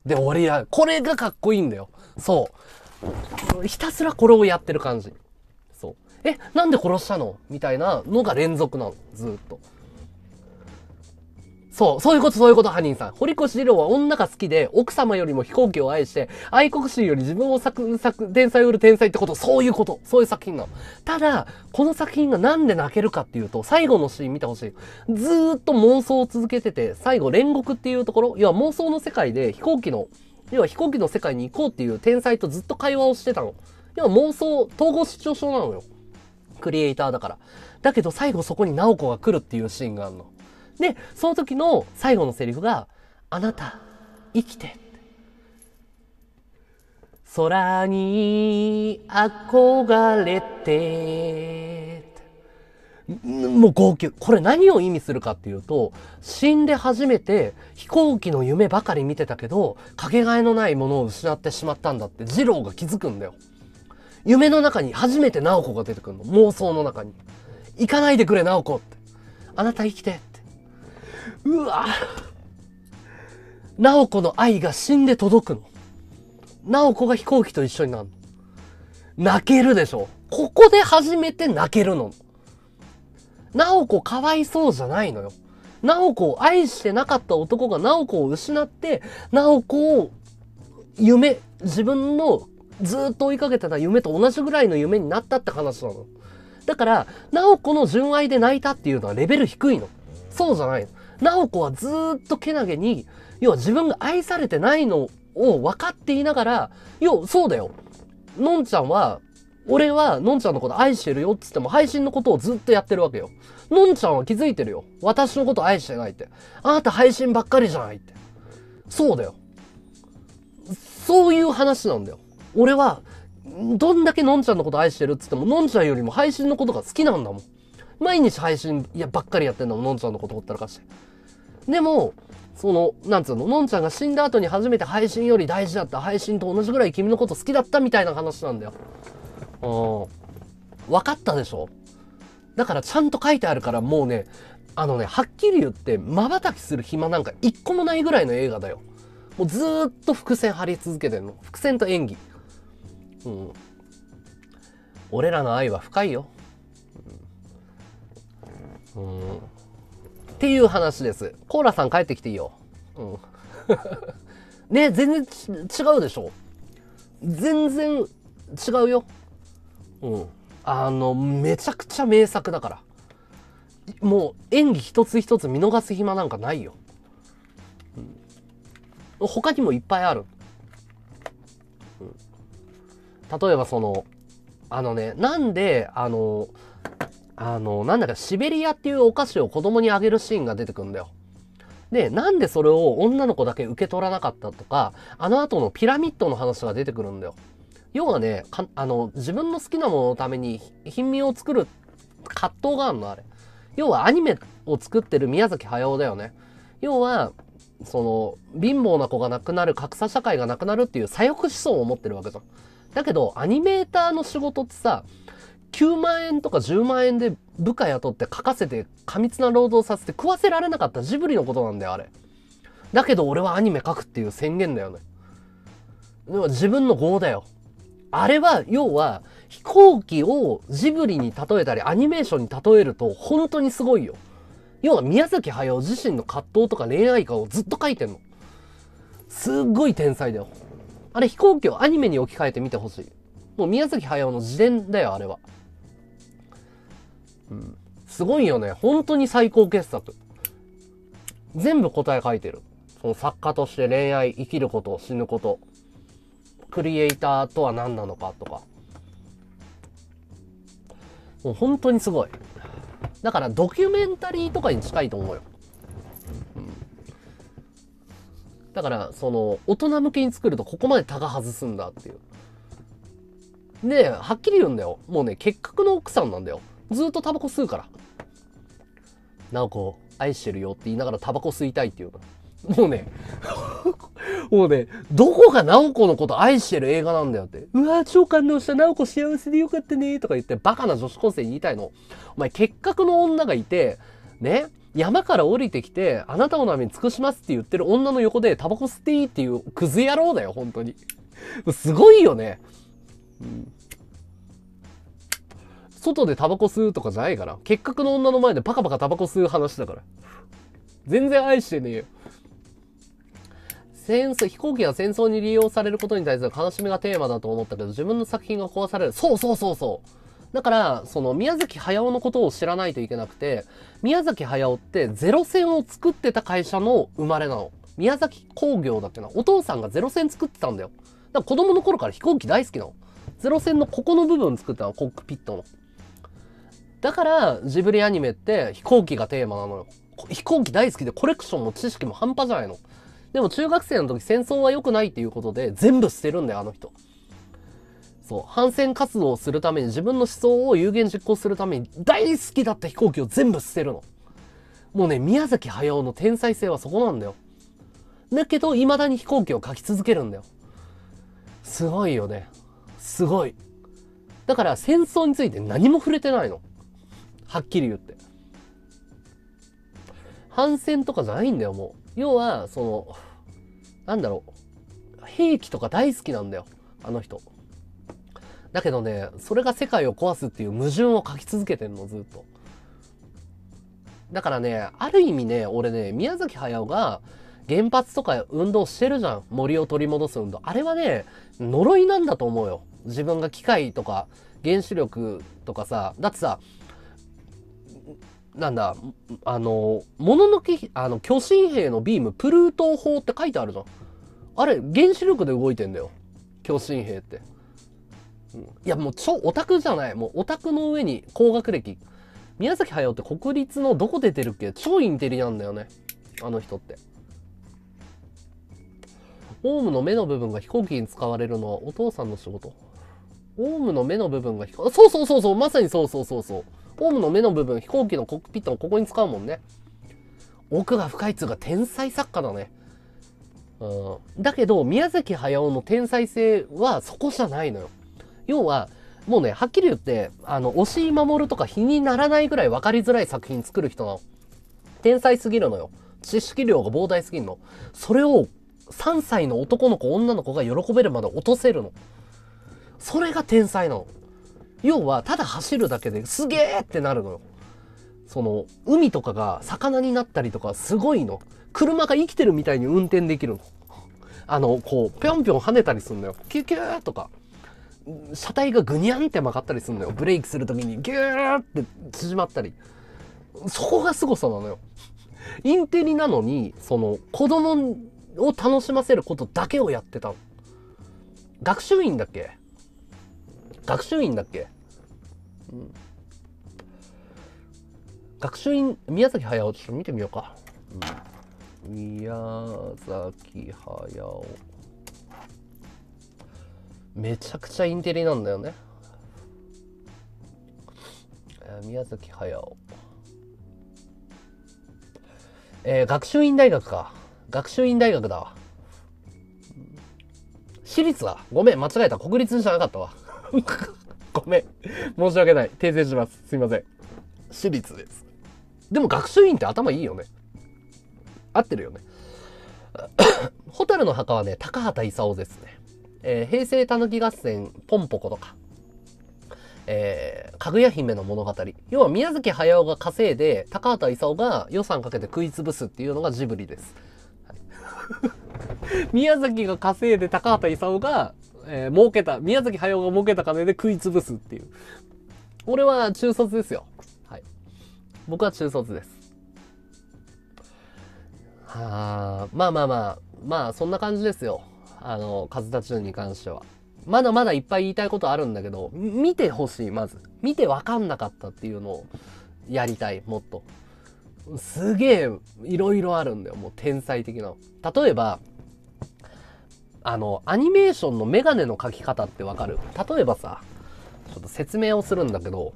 で、俺や、これがかっこいいんだよ。そう。ひたすらこれをやってる感じ。そう。え、なんで殺したの？みたいなのが連続なの。ずっと。そう、そういうこと、そういうこと、ハニーさん。堀越二郎は女が好きで、奥様よりも飛行機を愛して、愛国心より自分を作、作、天才を売る天才ってこと、そういうこと、そういう作品なの。ただ、この作品がなんで泣けるかっていうと、最後のシーン見てほしい。ずーっと妄想を続けてて、最後、煉獄っていうところ、要は妄想の世界で飛行機の、要は飛行機の世界に行こうっていう天才とずっと会話をしてたの。要は妄想、統合失調症なのよ。クリエイターだから。だけど最後そこに直子が来るっていうシーンがあるの。で、その時の最後のセリフが、あなた、生きて。空に憧れて。もう号泣。これ何を意味するかっていうと、死んで初めて飛行機の夢ばかり見てたけど、かけがえのないものを失ってしまったんだって二郎が気づくんだよ。夢の中に初めて直子が出てくるの。妄想の中に。行かないでくれ、直子って。あなた生きて。うわ直子の愛が死んで届くの。直子が飛行機と一緒になるの。泣けるでしょここで初めて泣けるの。直子かわいそうじゃないのよ。直子を愛してなかった男が直子を失って、直子を夢、自分のずっと追いかけてた夢と同じぐらいの夢になったって話なの。だから、直子の純愛で泣いたっていうのはレベル低いの。そうじゃないの。直子はずっとけなげに、要は自分が愛されてないのを分かっていながら、要、そうだよ。のんちゃんは、俺はのんちゃんのこと愛してるよっつっても配信のことをずっとやってるわけよ。のんちゃんは気づいてるよ。私のこと愛してないって。あなた配信ばっかりじゃないって。そうだよ。そういう話なんだよ。俺は、どんだけのんちゃんのこと愛してるっつっても、のんちゃんよりも配信のことが好きなんだもん。毎日配信いやばっかりやってんだもん、のんちゃんのことほったらかして。でも、その、なんつうの、のんちゃんが死んだ後に初めて配信より大事だった。配信と同じぐらい君のこと好きだったみたいな話なんだよ。うん。分かったでしょ？だからちゃんと書いてあるからもうね、あのね、はっきり言って瞬きする暇なんか一個もないぐらいの映画だよ。もうずーっと伏線張り続けてんの。伏線と演技。うん。俺らの愛は深いよ。うん。っていう話です。コーラさん帰ってきていいよ。うん。ね、全然違うでしょ全然違うよ。うん。あの、めちゃくちゃ名作だから。もう演技一つ一つ見逃す暇なんかないよ。うん、他にもいっぱいある。うん、例えばその、あのね、なんで、あの、あの、なんだかシベリアっていうお菓子を子供にあげるシーンが出てくるんだよ。で、なんでそれを女の子だけ受け取らなかったとか、あの後のピラミッドの話が出てくるんだよ。要はね、あの、自分の好きなもののために貧民を作る葛藤があるの、あれ。要はアニメを作ってる宮崎駿だよね。要は、その、貧乏な子が亡くなる、格差社会がなくなるっていう左翼思想を持ってるわけじゃん。だけど、アニメーターの仕事ってさ、9万円とか10万円で部下雇って書かせて過密な労働させて食わせられなかったジブリのことなんだよ、あれ。だけど俺はアニメ書くっていう宣言だよね。でも自分の業だよ。あれは、要は、飛行機をジブリに例えたり、アニメーションに例えると、本当にすごいよ。要は、宮崎駿自身の葛藤とか恋愛観をずっと書いてんの。すっごい天才だよ。あれ、飛行機をアニメに置き換えてみてほしい。もう宮崎駿の自伝だよ、あれは。すごいよね。本当に最高傑作。全部答え書いてる。その作家として恋愛、生きること、死ぬこと。クリエイターとは何なのかとか。もう本当にすごい。だからドキュメンタリーとかに近いと思うよ。うん、だから、その、大人向けに作るとここまでタガ外すんだっていう。で、はっきり言うんだよ。もうね、結核の奥さんなんだよ。ずっとタバコ吸うから。なおこ、愛してるよって言いながらタバコ吸いたいっていうもうね、もうね、どこが直子のこと愛してる映画なんだよって。うわ超感動した、直子幸せでよかったねとか言ってバカな女子高生に言いたいの。お前、結核の女がいて、ね、山から降りてきて、あなたのために尽くしますって言ってる女の横でタバコ吸っていいっていうクズ野郎だよ、本当に。すごいよね。うん、外でタバコ吸うとかじゃないから。結核の女の前でパカパカタバコ吸う話だから。全然愛してねえよ。戦争、飛行機が戦争に利用されることに対する悲しみがテーマだと思ったけど、自分の作品が壊される。そうそうそうそうだから、その宮崎駿のことを知らないといけなくて、宮崎駿ってゼロ戦を作ってた会社の生まれなの。宮崎工業だっけな。お父さんがゼロ戦作ってたんだよ。だから子供の頃から飛行機大好きなの。ゼロ戦のここの部分作ったの、コックピットの。だから、ジブリアニメって飛行機がテーマなのよ。飛行機大好きでコレクションも知識も半端じゃないの。でも中学生の時戦争は良くないっていうことで全部捨てるんだよ、あの人。そう。反戦活動をするために自分の思想を有言実行するために大好きだった飛行機を全部捨てるの。もうね、宮崎駿の天才性はそこなんだよ。だけど、未だに飛行機を描き続けるんだよ。すごいよね。すごい。だから戦争について何も触れてないの。はっきり言って。反戦とかじゃないんだよ、もう。要は、その、なんだろう。兵器とか大好きなんだよ、あの人。だけどね、それが世界を壊すっていう矛盾を書き続けてんの、ずっと。だからね、ある意味ね、俺ね、宮崎駿が原発とか運動してるじゃん。森を取り戻す運動。あれはね、呪いなんだと思うよ。自分が機械とか原子力とかさ、だってさ、なんだ、あの、もののけ、あの、巨神兵のビーム、プルート砲って書いてあるじゃん。あれ、原子力で動いてんだよ。巨神兵って。いや、もう超オタクじゃない。もうオタクの上に高学歴。宮崎駿って国立のどこ出てるっけ？超インテリなんだよね。あの人って。オウムの目の部分が飛行機に使われるのはお父さんの仕事。オウムの目の部分が飛行、そうそうそうそう、まさにそうそうそうそう。オウムの目の部分、飛行機のコックピットのここに使うもんね。奥が深いっつうか天才作家だね。うん。だけど、宮崎駿の天才性はそこじゃないのよ。要は、もうね、はっきり言って、あの、押井守とか比にならないぐらい分かりづらい作品作る人なの。天才すぎるのよ。知識量が膨大すぎるの。それを3歳の男の子、女の子が喜べるまで落とせるの。それが天才なの。要は、ただ走るだけですげーってなるのよ。その、海とかが魚になったりとかすごいの。車が生きてるみたいに運転できるの。あの、こう、ぴょんぴょん跳ねたりするのよ。キュキューとか。車体がぐにゃんって曲がったりするのよ。ブレーキするときにギューって縮まったり。そこが凄さなのよ。インテリなのに、その、子供を楽しませることだけをやってたの。学習院だっけ？学習院だっけ、うん、学習院、宮崎駿、ちょっと見てみようか。うん、宮崎駿。めちゃくちゃインテリなんだよね。えー宮崎駿。えー学習院大学か。学習院大学だわ。私立だ。ごめん、間違えた。国立じゃなかったわ。ごめん。申し訳ない。訂正します。すいません。私立です。でも学習院って頭いいよね。合ってるよね。ホタルの墓はね、高畑勲ですね。えー平成たぬき合戦、ポンポコとか、えーかぐや姫の物語。要は宮崎駿が稼いで、高畑勲が予算かけて食いつぶすっていうのがジブリです。はい 宮崎が稼いで高畑勲が、えー儲けた、宮崎駿が儲けた金で食いつぶすっていう。俺は中卒ですよ。はい。僕は中卒です。はあ、まあまあまあ、まあそんな感じですよ。あの、カズタチューンに関しては。まだまだいっぱい言いたいことあるんだけど、見てほしい、まず。見てわかんなかったっていうのをやりたい、もっと。すげえ、いろいろあるんだよ、もう天才的な。例えば、あの、アニメーションのメガネの描き方ってわかる？例えばさ、ちょっと説明をするんだけど、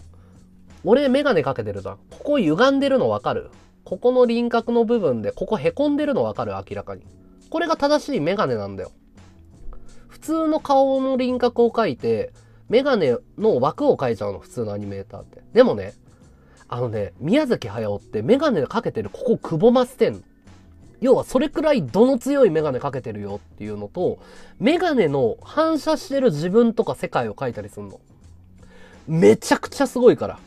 俺メガネかけてるじゃん。ここ歪んでるのわかる？ここの輪郭の部分で、ここ凹んでるのわかる？明らかに。これが正しいメガネなんだよ。普通の顔の輪郭を描いて、メガネの枠を描いちゃうの、普通のアニメーターって。でもね、あのね、宮崎駿ってメガネかけてるここくぼませてんの。要はそれくらい度の強いメガネかけてるよっていうのと、メガネの反射してる自分とか世界を描いたりするの。めちゃくちゃすごいから。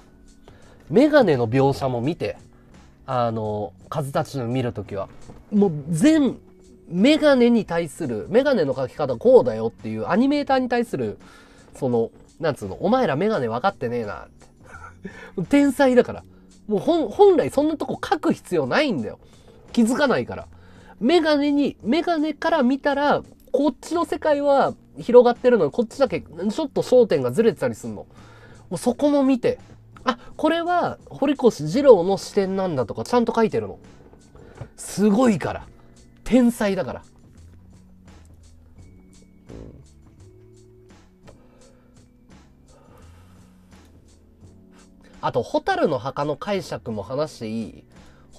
メガネの描写も見て。あの、数たちの見るときは。もう全、メガネに対する、メガネの描き方こうだよっていうアニメーターに対する、その、なんつうの、お前らメガネ分かってねえなって。天才だから。もう本、本来そんなとこ書く必要ないんだよ。気づかないから。メガネに、メガネから見たら、こっちの世界は広がってるのに、こっちだけちょっと焦点がずれてたりすんの。もうそこも見て、あ、これは堀越二郎の視点なんだとかちゃんと書いてるの。すごいから。天才だから。あと、ホタルの墓の解釈も話していい？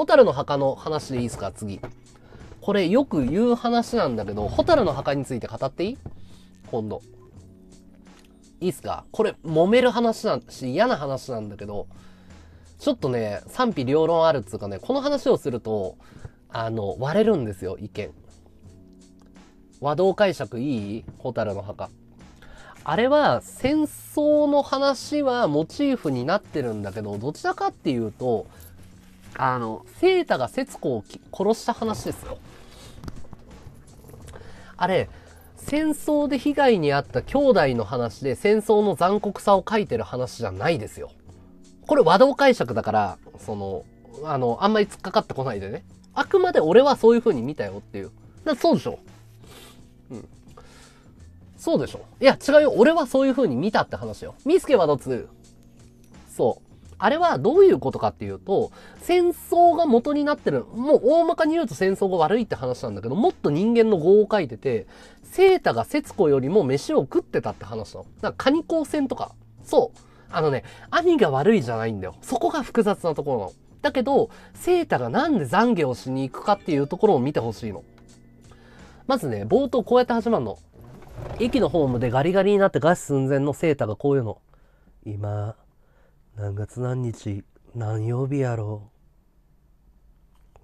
ホタルの墓の話でいいですか？次。これよく言う話なんだけど、ホタルの墓について語っていい？今度。いいっすか？これ、揉める話なんし、嫌な話なんだけど、ちょっとね、賛否両論あるっつうかね、この話をすると、あの、割れるんですよ、意見。和道解釈いい？ホタルの墓。あれは戦争の話はモチーフになってるんだけど、どちらかっていうと、あの、セータが節子を殺した話ですよ。あれ、戦争で被害に遭った兄弟の話で戦争の残酷さを書いてる話じゃないですよ。これ和道解釈だから、その、あの、あんまり突っかかってこないでね。あくまで俺はそういう風に見たよっていう。だそうでしょ。うん。そうでしょ。いや、違うよ。俺はそういう風に見たって話よ。ミスケはどつそう。あれはどういうことかっていうと、戦争が元になってる、もう大まかに言うと戦争が悪いって話なんだけど、もっと人間の業を書いてて、セータが節子よりも飯を食ってたって話なの。だからカニ光線とか。そう。あのね、兄が悪いじゃないんだよ。そこが複雑なところなの。だけど、セータがなんで懺悔をしに行くかっていうところを見てほしいの。まずね、冒頭こうやって始まるの。駅のホームでガリガリになって餓死寸前のセータがこういうの。今、何月何日何曜日やろう。っ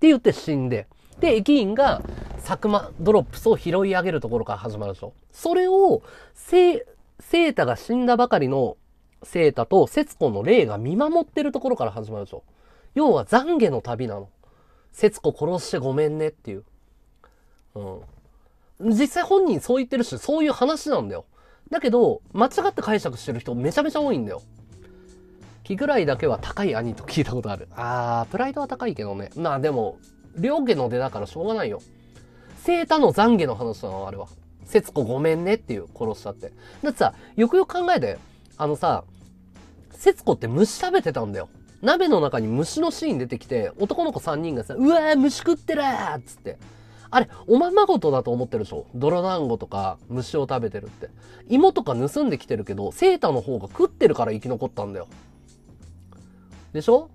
て言って死んで。で駅員が佐久間ドロップスを拾い上げるところから始まるでしょそれをセータが死んだばかりのセータと節子の霊が見守ってるところから始まるでしょ要は懺悔の旅なの。節子殺してごめんねっていう。うん。実際本人そう言ってるしそういう話なんだよ。だけど間違って解釈してる人めちゃめちゃ多いんだよ。気ぐらいだけは高い兄と聞いたことある。あー、プライドは高いけどね。まあでも、両家の出だからしょうがないよ。セータの懺悔の話なの、あれは。節子ごめんねっていう殺したって。だってさ、よくよく考えて、あのさ、節子って虫食べてたんだよ。鍋の中に虫のシーン出てきて、男の子3人がさ、うわー虫食ってるーっつって。あれ、おままごとだと思ってるでしょ？泥団子とか虫を食べてるって。芋とか盗んできてるけど、セータの方が食ってるから生き残ったんだよ。でしょ？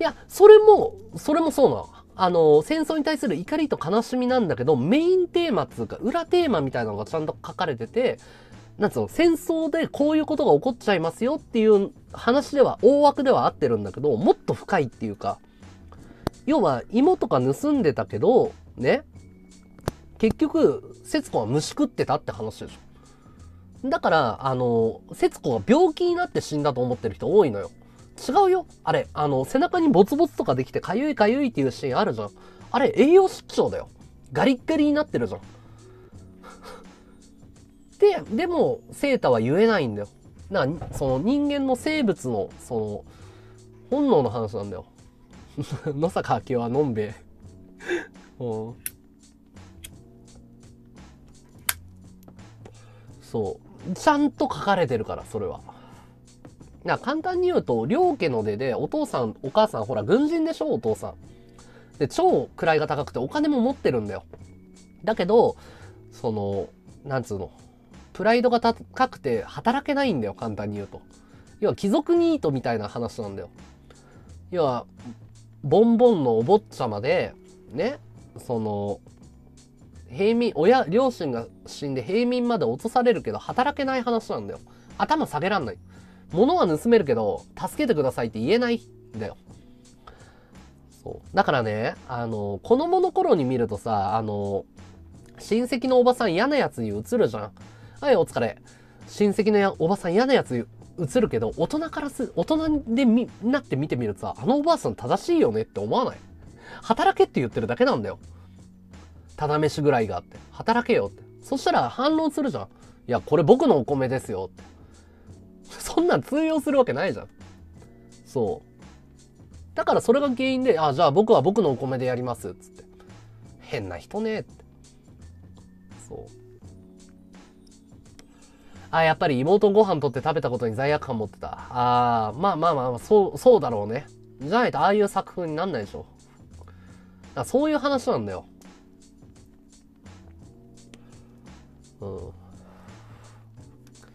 いや、それも、それもそうなの。あの、戦争に対する怒りと悲しみなんだけど、メインテーマっていうか、裏テーマみたいなのがちゃんと書かれてて、なんつうの、戦争でこういうことが起こっちゃいますよっていう話では、大枠では合ってるんだけど、もっと深いっていうか、要は、芋とか盗んでたけど、ね、結局、節子は虫食ってたって話でしょ。だから、あの、節子が病気になって死んだと思ってる人多いのよ。違うよ。あれ、あの、背中にボツボツとかできてかゆいかゆいっていうシーンあるじゃん。あれ、栄養失調だよ。ガリッガリになってるじゃん。で、でも、セータは言えないんだよ。だから、その人間の生物の、その、本能の話なんだよ。野坂明はのんべえ。うん。そう。ちゃんと書かれてるから、それは。な簡単に言うと、両家の出で、お父さん、お母さん、ほら、軍人でしょ、お父さん。で、超位が高くて、お金も持ってるんだよ。だけど、その、なんつうの、プライドが高くて働けないんだよ、簡単に言うと。要は、貴族ニートみたいな話なんだよ。要は、ボンボンのお坊ちゃまで、ね、その、平民、親、両親が死んで平民まで落とされるけど、働けない話なんだよ。頭下げらんない。物は盗めるけど、助けてくださいって言えないんだよ。そう。だからね、あの、子供の頃に見るとさ、あの、親戚のおばさん嫌なやつに映るじゃん。はい、お疲れ。親戚のおばさん嫌なやつに映るけど、大人からす、大人でみ、なって見てみるとさ、あのおばあさん正しいよねって思わない？働けって言ってるだけなんだよ。ただ飯ぐらいがあって。働けよって。そしたら反論するじゃん。いや、これ僕のお米ですよって。そんなん通用するわけないじゃん。そう。だからそれが原因で、あ、じゃあ僕は僕のお米でやります、つって。変な人ねって。そう。あ、やっぱり妹ご飯取って食べたことに罪悪感持ってた。ああ、まあまあまあ、そう、そうだろうね。じゃないとああいう作風になんないでしょ。だそういう話なんだよ。うん。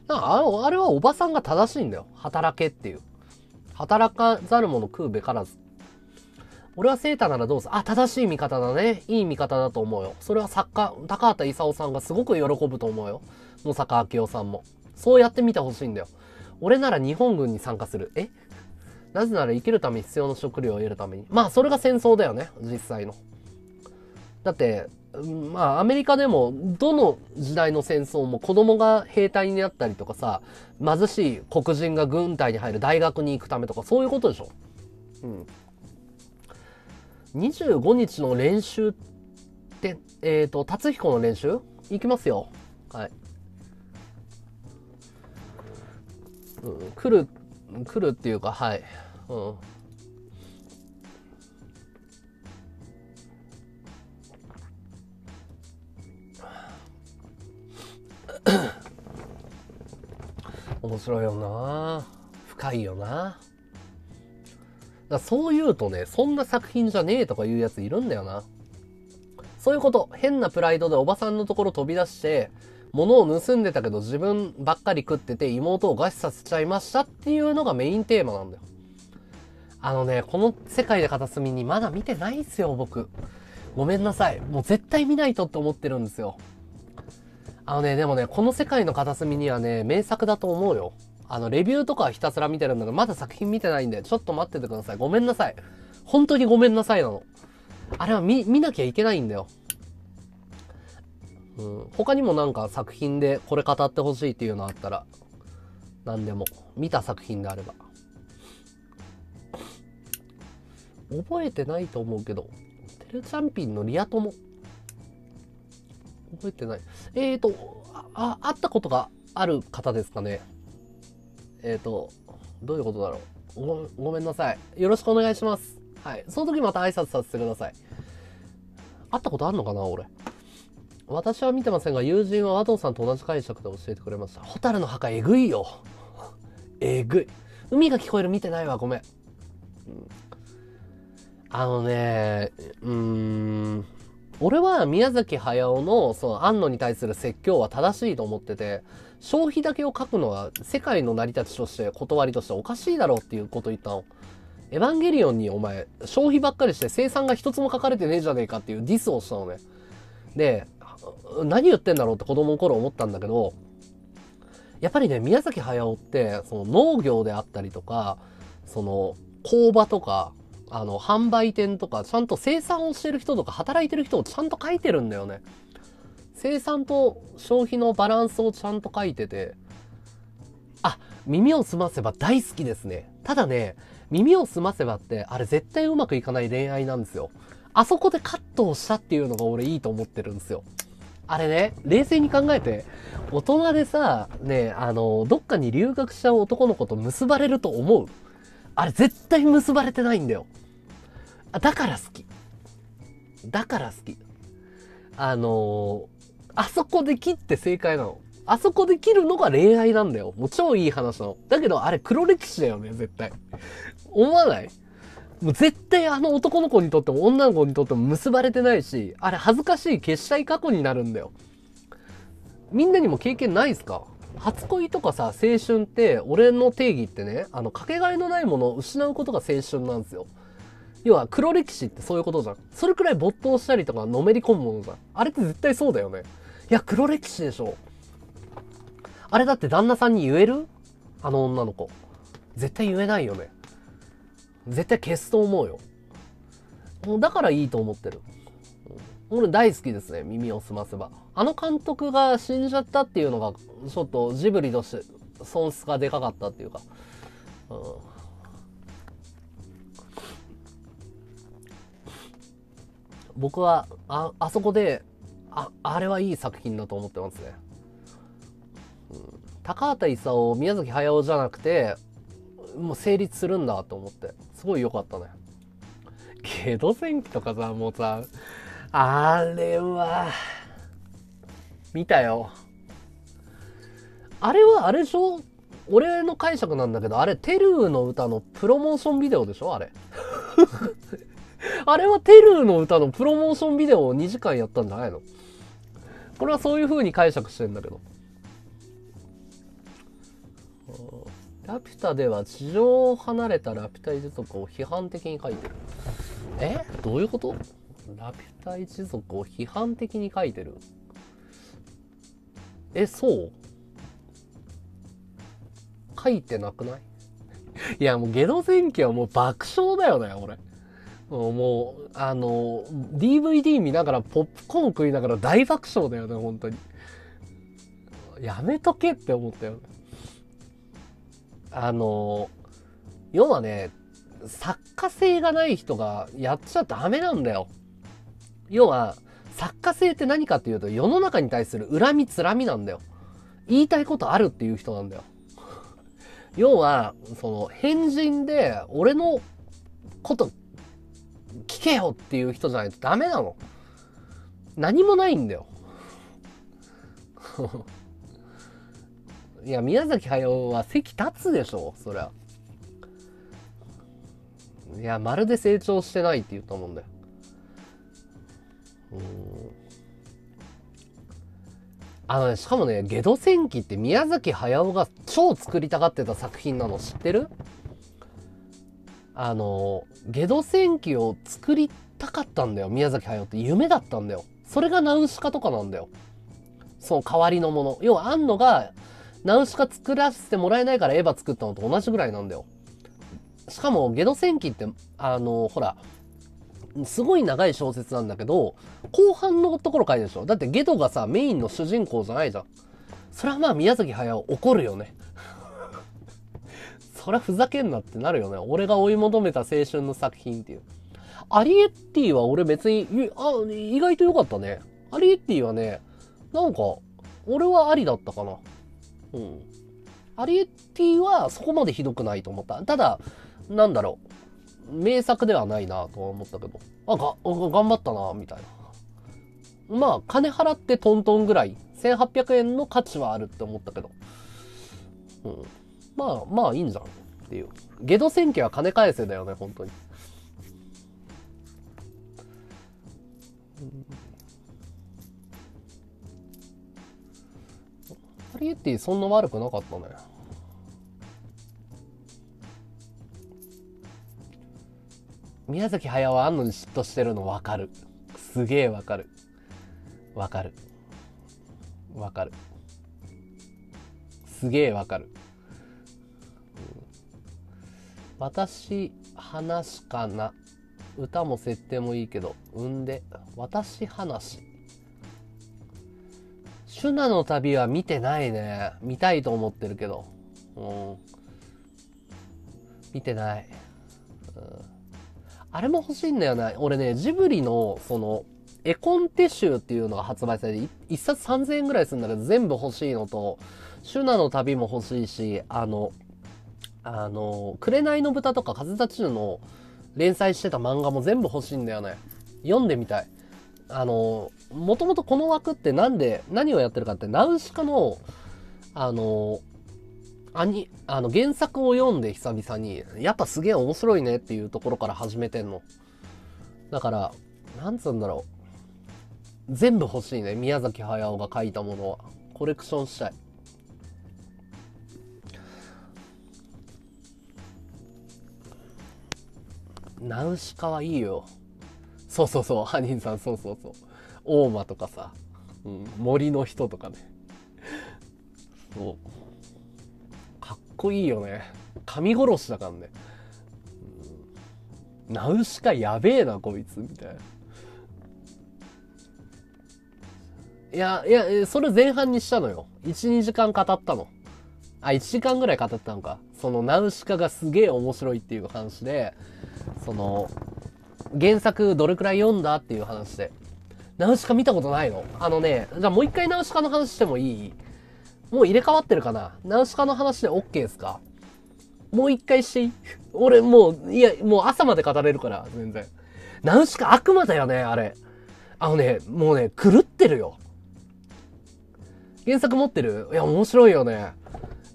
ああれはおばさんが正しいんだよ。働けっていう。働かざる者食うべからず。俺はセーターならどうすあ、正しい見方だね。いい見方だと思うよ。それは作家、高畑勲さんがすごく喜ぶと思うよ。野坂明夫さんも。そうやって見てほしいんだよ。俺なら日本軍に参加する。え？なぜなら生きるために必要な食料を得るために。まあ、それが戦争だよね。実際の。だって、まあ、アメリカでも、どの時代の戦争も子供が兵隊になったりとかさ、貧しい黒人が軍隊に入る大学に行くためとか、そういうことでしょ。うん。25日の練習って、えっ、ー、と、達彦の練習？行きますよ。はい。うん、来る、来るっていうか、はい。うん。面白いよな深いよなだそう言うとね、そんな作品じゃねえとか言うやついるんだよな。そういうこと。変なプライドでおばさんのところ飛び出して、物を盗んでたけど自分ばっかり食ってて妹を餓死させちゃいましたっていうのがメインテーマなんだよ。あのね、この世界で片隅にまだ見てないんすよ、僕。ごめんなさい。もう絶対見ないとって思ってるんですよ。あのね、でもね、この世界の片隅にはね、名作だと思うよ。あの、レビューとかひたすら見てるんだけど、まだ作品見てないんで、ちょっと待っててください。ごめんなさい。本当にごめんなさいなの。あれは見、見なきゃいけないんだよ。うん。他にもなんか作品でこれ語ってほしいっていうのあったら、何でも。見た作品であれば。覚えてないと思うけど、テルチャンピンのリア友。覚えてない。えーと、あ、会ったことがある方ですかね？えっ、ー、と、どういうことだろう？ご。ごめんなさい。よろしくお願いします。はい。その時また挨拶させてください。会ったことあんのかな俺？私は見てませんが、友人は和藤さんと同じ解釈で教えてくれました。ホタルの墓えぐいよ。えぐい。海が聞こえる見てないわ、ごめ。ん、あのね、うーん、俺は宮崎駿のその安野に対する説教は正しいと思ってて、消費だけを書くのは世界の成り立ちとして断りとしておかしいだろうっていうこと言ったの。エヴァンゲリオンにお前、消費ばっかりして生産が一つも書かれてねえじゃねえかっていうディスをしたのね。で、何言ってんだろうって子供の頃思ったんだけど、やっぱりね、宮崎駿って、その農業であったりとか、その工場とか、あの、販売店とか、ちゃんと生産をしてる人とか、働いてる人をちゃんと書いてるんだよね。生産と消費のバランスをちゃんと書いてて、あ、耳を澄ませば大好きですね。ただね、耳を澄ませばって、あれ絶対うまくいかない恋愛なんですよ。あそこでカットをしたっていうのが俺いいと思ってるんですよ。あれね、冷静に考えて、大人でさ、ね、あの、どっかに留学しちゃう男の子と結ばれると思うあれ絶対結ばれてないんだよ。だから好き。だから好き。あのー、あそこで切って正解なの。あそこで切るのが恋愛なんだよ。もう超いい話なの。だけどあれ黒歴史だよね、絶対。思わない？もう絶対あの男の子にとっても女の子にとっても結ばれてないし、あれ恥ずかしい決済過去になるんだよ。みんなにも経験ないですか？初恋とかさ、青春って、俺の定義ってね、あの、かけがえのないものを失うことが青春なんですよ。要は黒歴史ってそういうことじゃん。それくらい没頭したりとかのめり込むものじゃん。あれって絶対そうだよね。いや、黒歴史でしょ。あれだって旦那さんに言える？あの女の子。絶対言えないよね。絶対消すと思うよ。もうだからいいと思ってる。俺大好きですね。耳を澄ませば。あの監督が死んじゃったっていうのが、ちょっとジブリとして、損失がでかかったっていうか、うん、僕はああそこでああれはいい作品だと思ってますね、うん、高畑勲宮崎駿じゃなくてもう成立するんだと思って。すごい良かったね。ゲド戦記とかさもうさあれは見たよ。あれはあれでしょ？俺の解釈なんだけどあれテルーの歌のプロモーションビデオでしょ？あれ。あれはテルーの歌のプロモーションビデオを2時間やったんじゃないの？これはそういう風に解釈してんだけど。ラピュタでは地上を離れたラピュタ一族を批判的に書いてる。え？どういうこと？ラピュタ一族を批判的に書いてるえ、そう？書いてなくない？いや、もうゲド戦記はもう爆笑だよね、俺。もう、あの、DVD 見ながらポップコーン食いながら大爆笑だよね、本当に。やめとけって思ったよね。あの、要はね、作家性がない人がやっちゃダメなんだよ。要は、作家性って何かっていうと、世の中に対する恨みつらみなんだよ。言いたいことあるっていう人なんだよ。要は、その、変人で、俺のことけよっていう人じゃないとダメなの。何もないんだよ。いや、宮崎駿は席立つでしょ、そりゃ。いや、まるで成長してないって言ったもんだよ。うん。あのね、しかもね、ゲド戦記って宮崎駿が超作りたがってた作品なの知ってる？あの、ゲド戦記を作りたかったんだよ、宮崎駿って夢だったんだよ。それがナウシカとかなんだよ。その代わりのもの。要は、庵野が、ナウシカ作らせてもらえないからエヴァ作ったのと同じぐらいなんだよ。しかも、ゲド戦記って、あの、ほら、すごい長い小説なんだけど、後半のところ書いてるでしょ。だってゲドがさ、メインの主人公じゃないじゃん。それはまあ宮崎駿怒るよね。そりゃふざけんなってなるよね。俺が追い求めた青春の作品っていう。アリエッティは俺別に、あ、意外と良かったね。アリエッティはね、なんか、俺はありだったかな。うん。アリエッティはそこまでひどくないと思った。ただ、なんだろう。名作ではないなとは思ったけど。あ、が、頑張ったなみたいな。まあ、金払ってトントンぐらい。1800円の価値はあるって思ったけど。うん。まあ、まあいいんじゃんっていう。ゲド戦記は金返せだよね、本当に。アリエッティそんな悪くなかったね。宮崎駿はあんのに嫉妬してるの分かる。すげえ分かる。分かる。分かる。すげえ分かる。私話かな？歌も設定もいいけど、産んで、私話。シュナの旅は見てないね。見たいと思ってるけど。うん。見てない。うん、あれも欲しいんだよな。俺ね、ジブリの、その、絵コンテ集っていうのが発売されて、一冊3000円ぐらいするんだけど、全部欲しいのと、シュナの旅も欲しいし、あの、あの、紅の豚とか風立ちぬの連載してた漫画も全部欲しいんだよね。読んでみたい。あの、もともとこの枠ってなんで、何をやってるかって、ナウシカの、あの、アニ、あの、原作を読んで久々に、やっぱすげえ面白いねっていうところから始めてんの。だから、なんつうんだろう。全部欲しいね。宮崎駿が書いたものは。コレクションしたい。ナウシカはいいよ。そうそうそう、ハニンさん、そうそうそう。大間とかさ、うん、森の人とかね。そう。かっこいいよね。神殺しだからね。うん、ナウシカやべえな、こいつ、みたいな。いや、いや、それ前半にしたのよ。1、2時間語ったの。あ、1時間ぐらい語ったのか。そのナウシカがすげえ面白いっていう話で、その、原作どれくらい読んだっていう話で。ナウシカ見たことないの？あのね、じゃあもう一回ナウシカの話してもいい？もう入れ替わってるかな？ナウシカの話で OK ですか？もう一回していい？俺もう、いや、もう朝まで語れるから、全然。ナウシカ悪魔だよね、あれ。あのね、もうね、狂ってるよ。原作持ってる？いや、面白いよね。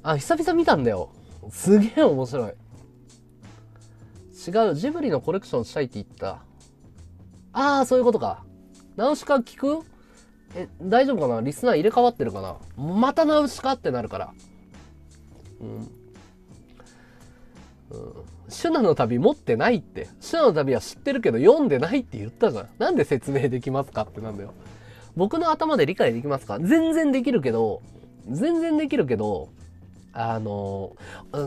あ、久々見たんだよ。すげえ面白い。違う、ジブリのコレクションしたいって言った。ああ、そういうことか。ナウシカ聞く？え、大丈夫かな？リスナー入れ替わってるかな？またナウシカってなるから。うん。うん。シュナの旅持ってないって。シュナの旅は知ってるけど読んでないって言ったじゃん。なんで説明できますかってなんだよ。僕の頭で理解できますか？全然できるけど、全然できるけど、あの、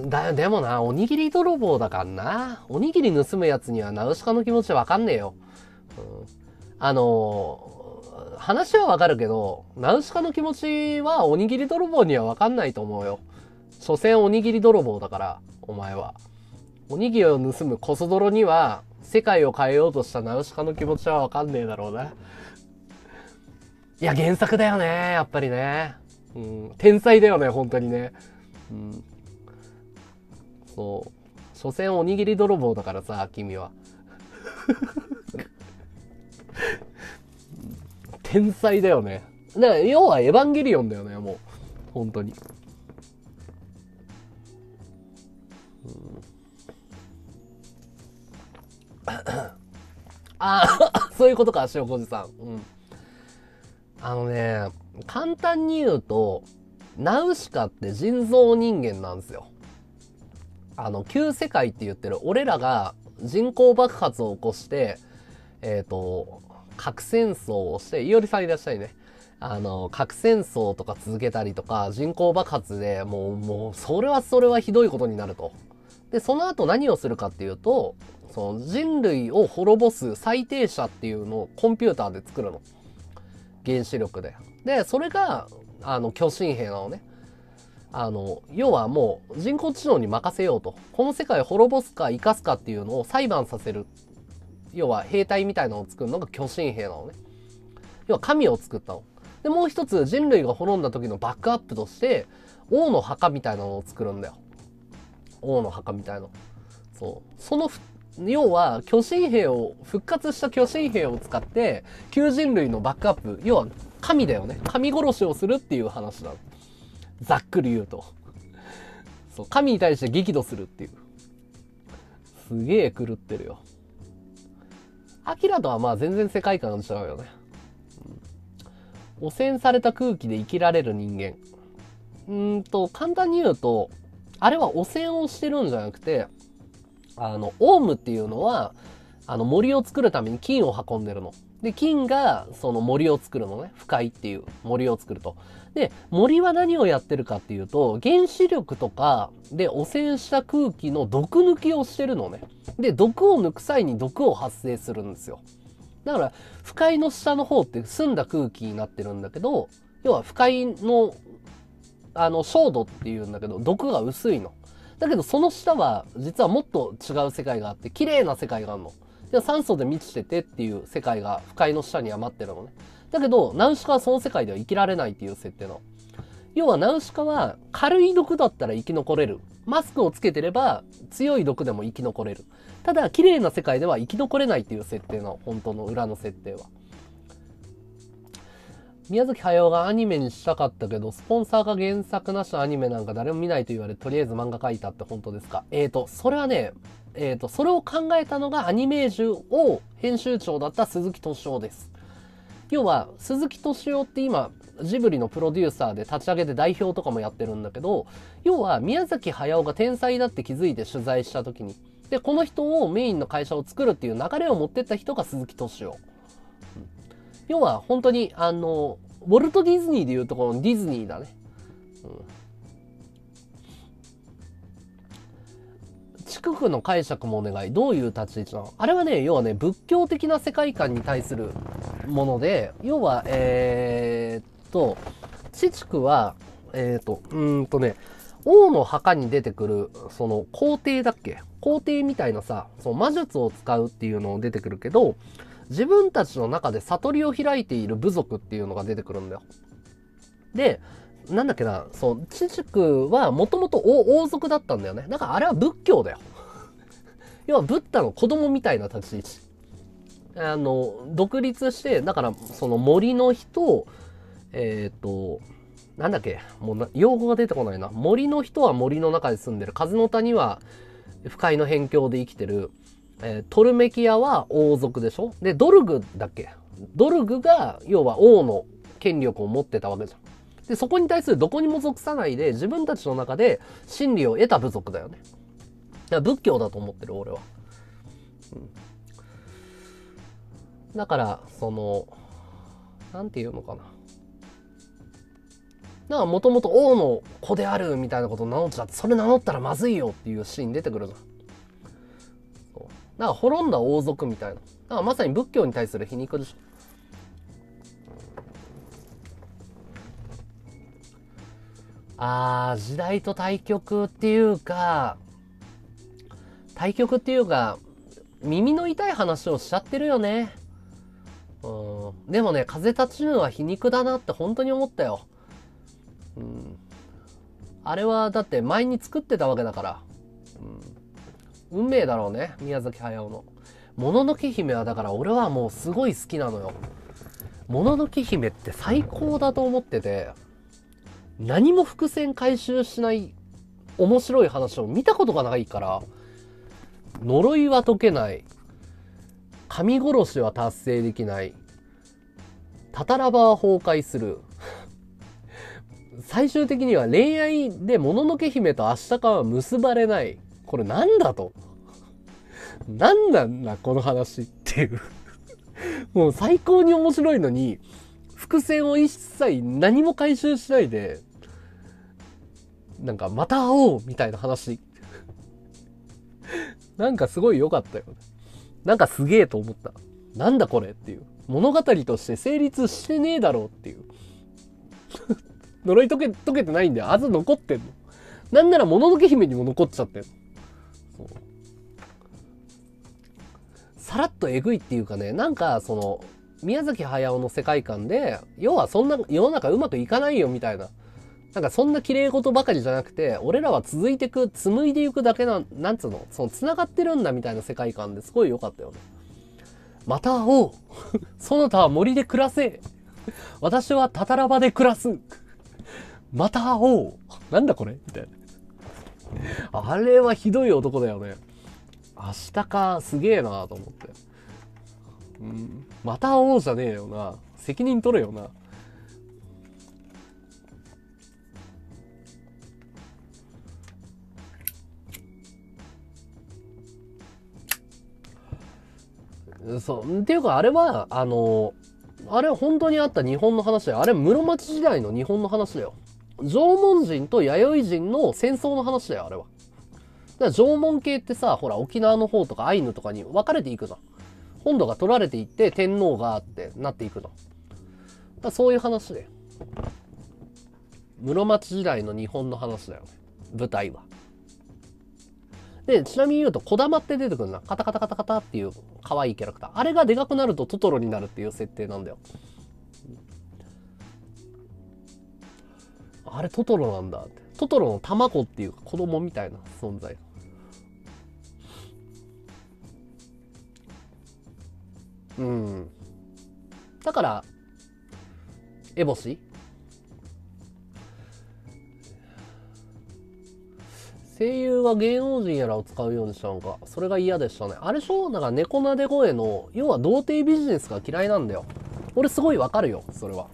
だ、でもな、おにぎり泥棒だからな。おにぎり盗むやつにはナウシカの気持ちわかんねえよ。うん、あの、話はわかるけど、ナウシカの気持ちはおにぎり泥棒にはわかんないと思うよ。所詮おにぎり泥棒だから、お前は。おにぎりを盗むコソ泥には、世界を変えようとしたナウシカの気持ちはわかんねえだろうな。いや、原作だよね、やっぱりね。うん、天才だよね、本当にね。うん。そう。所詮おにぎり泥棒だからさ、君は。天才だよね。だから、要はエヴァンゲリオンだよね、もう。本当に。うんああ、そういうことか、塩小路さん。うん。あのね、簡単に言うと、ナウシカって人造人間なんですよ。あの、旧世界って言ってる俺らが人口爆発を起こして、えっ、ー、と、核戦争をして、いおりさんいらっしゃいね。あの、核戦争とか続けたりとか、人口爆発でもう、もう、それはそれはひどいことになると。で、その後何をするかっていうと、その人類を滅ぼす最低者っていうのをコンピューターで作るの。原子力で。で、それが、あの、巨神兵なのね。あの、要はもう人工知能に任せようと。この世界を滅ぼすか生かすかっていうのを裁判させる。要は兵隊みたいなのを作るのが巨神兵なのね。要は神を作ったの。で、もう一つ人類が滅んだ時のバックアップとして、王の墓みたいなのを作るんだよ。王の墓みたいな。そう。その要は、巨神兵を、復活した巨神兵を使って、旧人類のバックアップ、要は神だよね。神殺しをするっていう話だ。ざっくり言うと。そう、神に対して激怒するっていう。すげえ狂ってるよ。アキラとはまあ全然世界観違うよね。汚染された空気で生きられる人間。うんと、簡単に言うと、あれは汚染をしてるんじゃなくて、あの、オウムっていうのは、あの森を作るために金を運んでるの。で、金がその森を作るのね。深海っていう森を作ると。で、森は何をやってるかっていうと、原子力とかで汚染した空気の毒抜きをしてるのね。で、毒を抜く際に毒を発生するんですよ。だから、不快の下の方って澄んだ空気になってるんだけど、要は不快の、あの、焦度っていうんだけど、毒が薄いの。だけどその下は実はもっと違う世界があって綺麗な世界があるの。で酸素で満ちててっていう世界が不快の下に余ってるのね。だけどナウシカはその世界では生きられないっていう設定の。要はナウシカは軽い毒だったら生き残れる。マスクをつけてれば強い毒でも生き残れる。ただ綺麗な世界では生き残れないっていう設定の本当の裏の設定は。宮崎駿がアニメにしたかったけど、スポンサーが原作なしのアニメなんか誰も見ないと言われ、とりあえず漫画描いたって本当ですか？えーと、それはね、えーと、それを考えたのがアニメージュを編集長だった鈴木敏夫です。要は、鈴木敏夫って今、ジブリのプロデューサーで立ち上げて代表とかもやってるんだけど、要は宮崎駿が天才だって気づいて取材した時に、で、この人をメインの会社を作るっていう流れを持ってった人が鈴木敏夫。要は本当に、あの、ウォルト・ディズニーでいうところのディズニーだね。うん。祝福の解釈もお願い。どういう立ち位置なの？あれはね、要はね、仏教的な世界観に対するもので、要は、えー、っと、地区は、えー、っと、うんとね、王の墓に出てくる、その皇帝だっけ？皇帝みたいなさ、その魔術を使うっていうのを出てくるけど、自分たちの中で悟りを開いている部族っていうのが出てくるんだよ。で、なんだっけな、そう、知クはもともと王族だったんだよね。だからあれは仏教だよ。要はブッダの子供みたいな立ち位置。あの、独立して、だからその森の人、えっ、ー、と、なんだっけもう用語が出てこないな。森の人は森の中で住んでる。風の谷は不快の辺境で生きてる。えー、トルメキアは王族でしょ？で、ドルグだっけ？ドルグが、要は王の権力を持ってたわけじゃん。で、そこに対するどこにも属さないで、自分たちの中で真理を得た部族だよね。だから仏教だと思ってる、俺は。うん。だから、その、なんていうのかな。だからもともと王の子であるみたいなことを名乗っちゃって、それ名乗ったらまずいよっていうシーン出てくるじゃん。だから滅んだ王族みたいな。だからまさに仏教に対する皮肉でしょ。あー、時代と対局っていうか、対局っていうか、耳の痛い話をしちゃってるよね。うん。でもね、風立ちぬは皮肉だなって本当に思ったよ。うん、あれはだって前に作ってたわけだから、運命だろうね宮崎駿の。もののけ姫はだから俺はもうすごい好きなのよ。もののけ姫って最高だと思ってて、何も伏線回収しない面白い話を見たことがないから、呪いは解けない。神殺しは達成できない。タタラバは崩壊する。最終的には恋愛でもののけ姫とアシタカは結ばれない。これなんだと。何なんだこの話っていうもう最高に面白いのに、伏線を一切何も回収しないで、なんかまた会おうみたいな話。なんかすごい良かったよね。なんかすげえと思った。なんだこれっていう。物語として成立してねえだろうっていう。呪い解け、解けてないんだよ。あず残ってんの。なんなら、もののけ姫にも残っちゃってんの。さらっとえぐいっていうかね、なんか、その、宮崎駿の世界観で、要はそんな世の中うまくいかないよみたいな。なんかそんな綺麗事ばかりじゃなくて、俺らは続いてく、紡いでいくだけな、なんつうの、その繋がってるんだみたいな世界観ですごい良かったよね。また会おう そなたは森で暮らせ私はタタラ場で暮らすまた会おうなんだこれ？みたいな。あれはひどい男だよね。明日か、すげえなと思って。うん。また会おうじゃねえよな。責任取れよな。そう。っていうか、あれは、あの、あれは本当にあった日本の話だよ。あれ室町時代の日本の話だよ。縄文人と弥生人の戦争の話だよ、あれは。だ縄文系ってさ、ほら、沖縄の方とかアイヌとかに分かれていくじゃん。本土が取られていって天皇がってなっていくの。だそういう話だよ。室町時代の日本の話だよね。舞台は。で、ちなみに言うと、小玉って出てくるな。カタカタカタカタっていう可愛いキャラクター。あれがでかくなるとトトロになるっていう設定なんだよ。あれトトロなんだって。トトロの卵っていうか子供みたいな存在。うん。だから、エボシ？声優が芸能人やらを使うようにしたのか。それが嫌でしたね。あれでしょなんか猫なで声の、要は童貞ビジネスが嫌いなんだよ。俺すごいわかるよ、それは。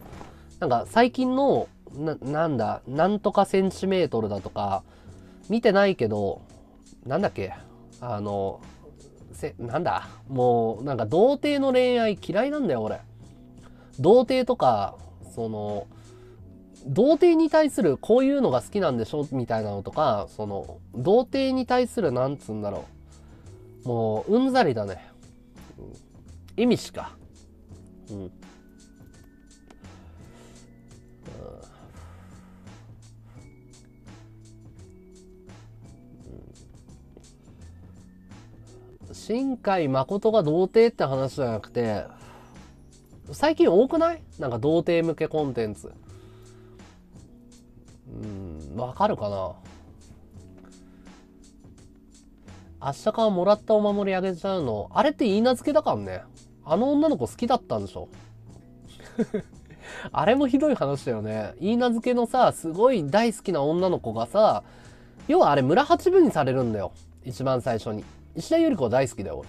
なんか最近のな、なんだ、なんとかセンチメートルだとか、見てないけど、なんだっけ、あの、せ、なんだ、もう、なんか童貞の恋愛嫌いなんだよ、俺。童貞とか、その、童貞に対するこういうのが好きなんでしょみたいなのとか、その、童貞に対するなんつうんだろう。もう、うんざりだね。意味しか。うん。新海誠が童貞って話じゃなくて、最近多くない？なんか童貞向けコンテンツ。うん、わかるかな？明日からもらったお守りあげちゃうの、あれって言い名付けだからね。あの女の子好きだったんでしょ？あれもひどい話だよね。言い名付けのさ、すごい大好きな女の子がさ、要はあれ村八分にされるんだよ。一番最初に。石田ゆり子大好きだよ、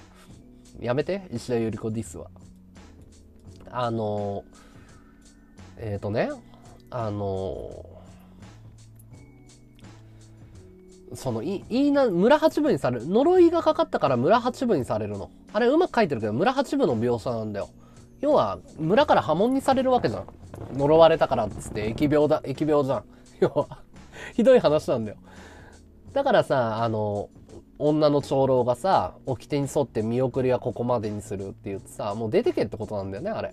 俺。やめて、石田ゆり子ディスは。あの、えっ、ー、とね、あの、その、い、いな、村八分にされる。呪いがかかったから村八分にされるの。あれうまく書いてるけど、村八分の描写なんだよ。要は、村から破門にされるわけじゃん。呪われたからっつって、疫病だ、疫病じゃん。要は、ひどい話なんだよ。だからさ、あの、女の長老がさ、掟に沿って見送りはここまでにするって言ってさ、もう出てけってことなんだよね、あれ。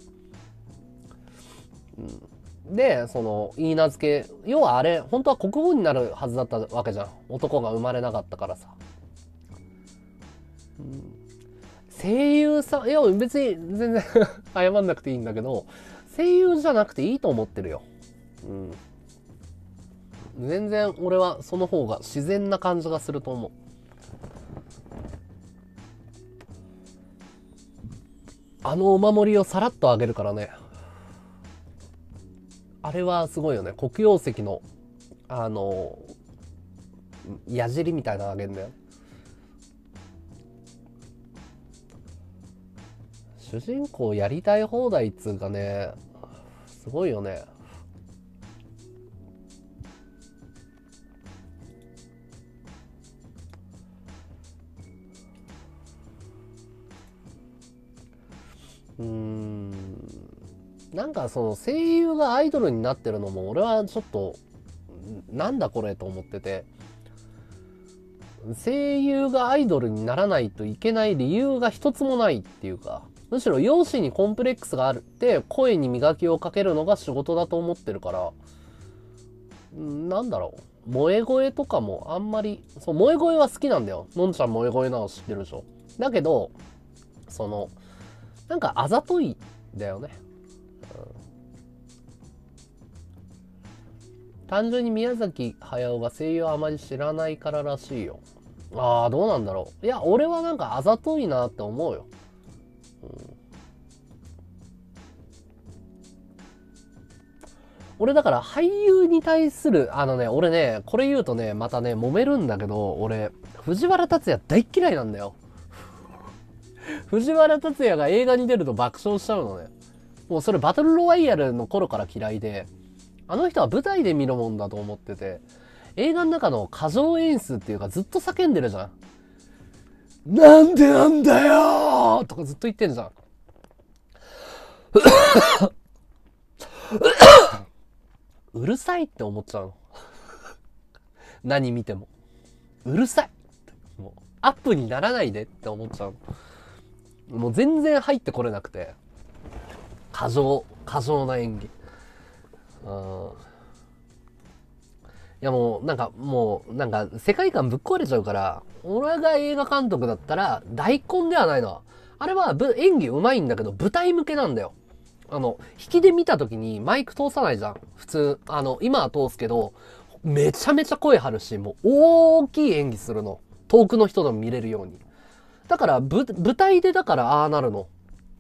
うん、で、その、言い名付け、要はあれ、本当は国語になるはずだったわけじゃん。男が生まれなかったからさ。うん声優さん、いや別に全然 謝んなくていいんだけど、声優じゃなくていいと思ってるよ。うん。全然俺はその方が自然な感じがすると思う。あのお守りをさらっとあげるからね。あれはすごいよね。黒曜石の、あの、矢尻みたいなのあげるんだよ。主人公やりたい放題っつうかね、すごいよね。うん。なんかその声優がアイドルになってるのも俺はちょっと、なんだこれと思ってて。声優がアイドルにならないといけない理由が一つもないっていうか。むしろ容姿にコンプレックスがあるって声に磨きをかけるのが仕事だと思ってるから、なんだろう。萌え声とかもあんまり、そう、萌え声は好きなんだよ。のんちゃん萌え声なの知ってるでしょ。だけど、その、なんかあざといだよね。単純に宮崎駿が声優あまり知らないかららしいよ。ああ、どうなんだろう。いや、俺はなんかあざといなって思うよ。俺だから俳優に対する、あのね、俺ね、これ言うとね、またね、揉めるんだけど、俺、藤原竜也大嫌いなんだよ。藤原竜也が映画に出ると爆笑しちゃうのね。もうそれバトルロワイヤルの頃から嫌いで、あの人は舞台で見るもんだと思ってて、映画の中の過剰演出っていうかずっと叫んでるじゃん。なんでなんだよとかずっと言ってんじゃん。うるさいって思っちゃうの。何見ても。うるさいもう、アップにならないでって思っちゃうの。もう全然入ってこれなくて。過剰、過剰な演技。うんいやもう、なんか、もう、なんか、世界観ぶっ壊れちゃうから、俺が映画監督だったら、大根ではないの。あれは、演技上手いんだけど、舞台向けなんだよ。あの、引きで見た時にマイク通さないじゃん。普通、あの、今は通すけど、めちゃめちゃ声張るし、もう大きい演技するの。遠くの人でも見れるように。だから、舞台でだからああなるの。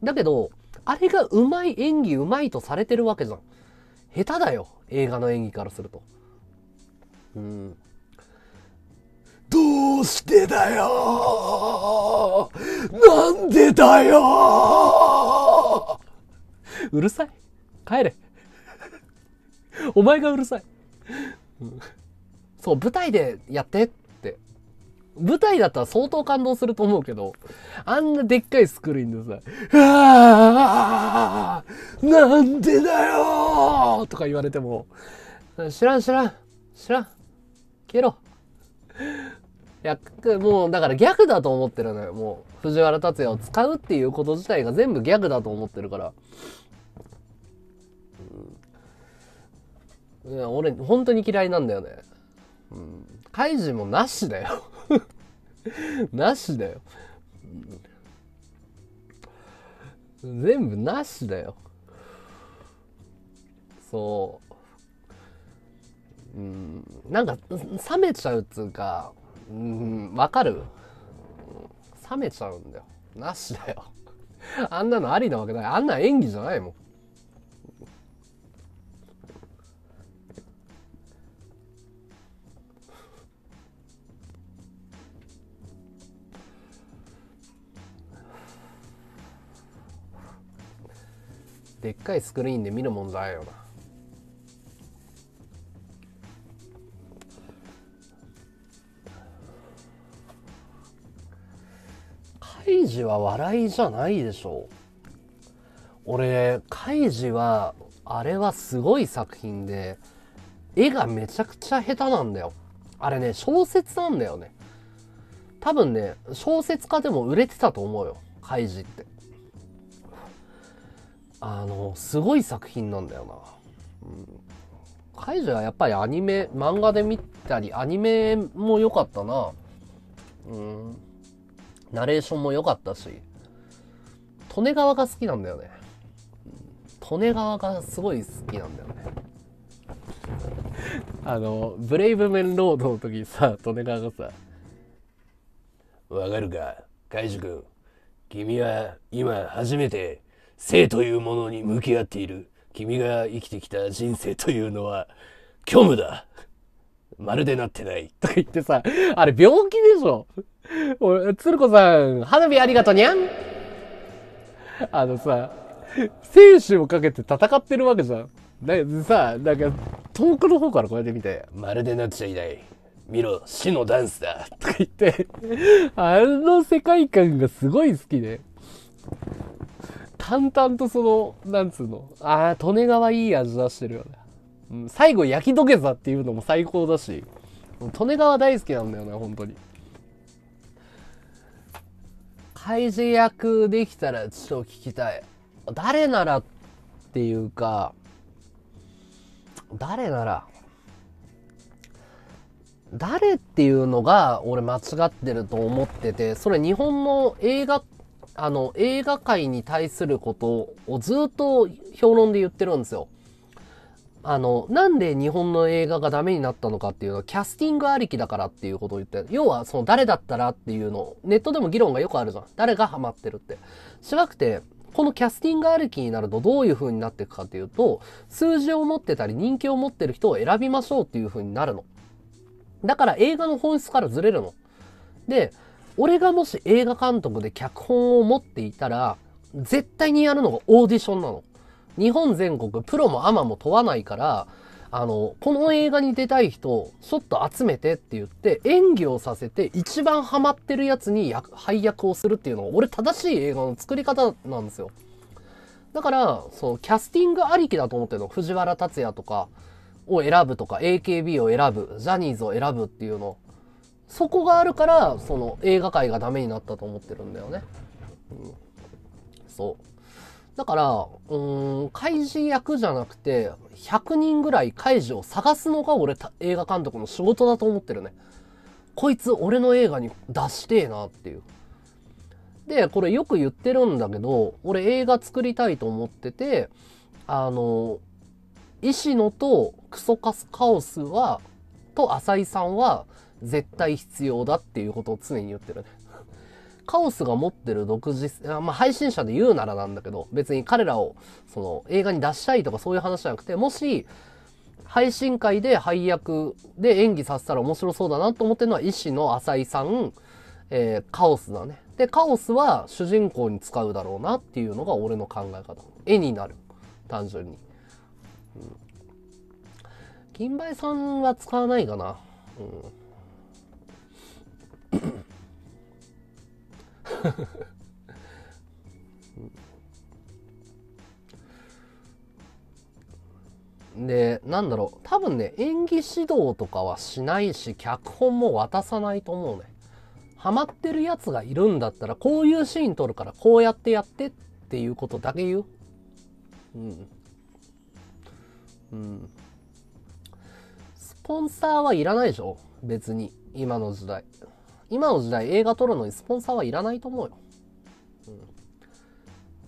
だけど、あれが上手い演技上手いとされてるわけじゃん。下手だよ。映画の演技からすると。うん。どうしてだよ？なんでだよ？うるさい帰れお前がうるさい、そう、舞台でやって。舞台だったら相当感動すると思うけど、あんなでっかいスクリーンでさ、あなんでだよとか言われても、知らん知らん知らん消えろいや、もう、だからギャグだと思ってるのよ。もう、藤原竜也を使うっていうこと自体が全部ギャグだと思ってるから。うん、いや、俺、本当に嫌いなんだよね。うん。カイジもなしだよ なしだよ。全部なしだよ。そう。うん。なんか冷めちゃうっつうかうんわかる？冷めちゃうんだよ。なしだよ。あんなのありなわけない。あんな演技じゃないもん。でっかいスクリーンで見るもんじゃないよな。カイジは笑いじゃないでしょ。俺カイジはあれはすごい作品で絵がめちゃくちゃ下手なんだよ。あれね小説なんだよね。多分ね小説家でも売れてたと思うよカイジって。あのすごい作品なんだよな、うん、カイジはやっぱりアニメ漫画で見たりアニメも良かったな。うん。ナレーションも良かったし。利根川が好きなんだよね。利根川がすごい好きなんだよね。あのブレイブメンロードの時にさ利根川がさ「わかるかカイジ君。君は今初めて生というものに向き合っている。君が生きてきた人生というのは虚無だ。まるでなってない。とか言ってさあれ病気でしょ。俺鶴子さん花火ありがとにゃん。あのさ生死をかけて戦ってるわけじゃん。ださなんか遠くの方からこうやって見てまるでなっちゃいない。見ろ死のダンスだ。とか言ってあの世界観がすごい好きで。淡々とその、なんつうの、ああ、利根川いい味出してるよね。うん、最後焼き土下座っていうのも最高だし、利根川大好きなんだよね、本当に。開示役できたらちょっと聞きたい。誰ならっていうか、誰なら、誰っていうのが俺間違ってると思ってて、それ日本の映画あの、映画界に対することをずっと評論で言ってるんですよ。あの、なんで日本の映画がダメになったのかっていうのは、キャスティングありきだからっていうことを言って、要はその誰だったらっていうの、ネットでも議論がよくあるじゃん。誰がハマってるって。違くて、このキャスティングありきになるとどういう風になっていくかっていうと、数字を持ってたり人気を持ってる人を選びましょうっていう風になるの。だから映画の本質からずれるの。で、俺がもし映画監督で脚本を持っていたら、絶対にやるのがオーディションなの。日本全国、プロもアマも問わないから、あの、この映画に出たい人、ちょっと集めてって言って、演技をさせて、一番ハマってるやつに配役をするっていうのが、俺正しい映画の作り方なんですよ。だから、その、キャスティングありきだと思ってるの。藤原達也とかを選ぶとか、AKB を選ぶ、ジャニーズを選ぶっていうの。そこがあるから、その映画界がダメになったと思ってるんだよね。うん、そう。だから、うん、怪示役じゃなくて、100人ぐらい怪示を探すのが俺映画監督の仕事だと思ってるね。こいつ俺の映画に出してえなっていう。で、これよく言ってるんだけど、俺映画作りたいと思ってて、あの、石野とクソカスカオスは、と浅井さんは、絶対必要だっていうことを常に言ってるね。カオスが持ってる独自、まあ、配信者で言うならなんだけど、別に彼らをその映画に出したいとかそういう話じゃなくて、もし配信会で配役で演技させたら面白そうだなと思ってるのは、医師の浅井さん、えー、カオスだね。で、カオスは主人公に使うだろうなっていうのが俺の考え方。絵になる。単純に。うん。金梅さんは使わないかな。うん。で、なんだろう、多分ね、演技指導とかはしないし、脚本も渡さないと思うね。ハマってるやつがいるんだったら、こういうシーン撮るから、こうやってやってっていうことだけ言う。うん。うん。スポンサーはいらないでしょ？別に。今の時代。今の時代映画撮るのにスポンサーはいらないと思うよ。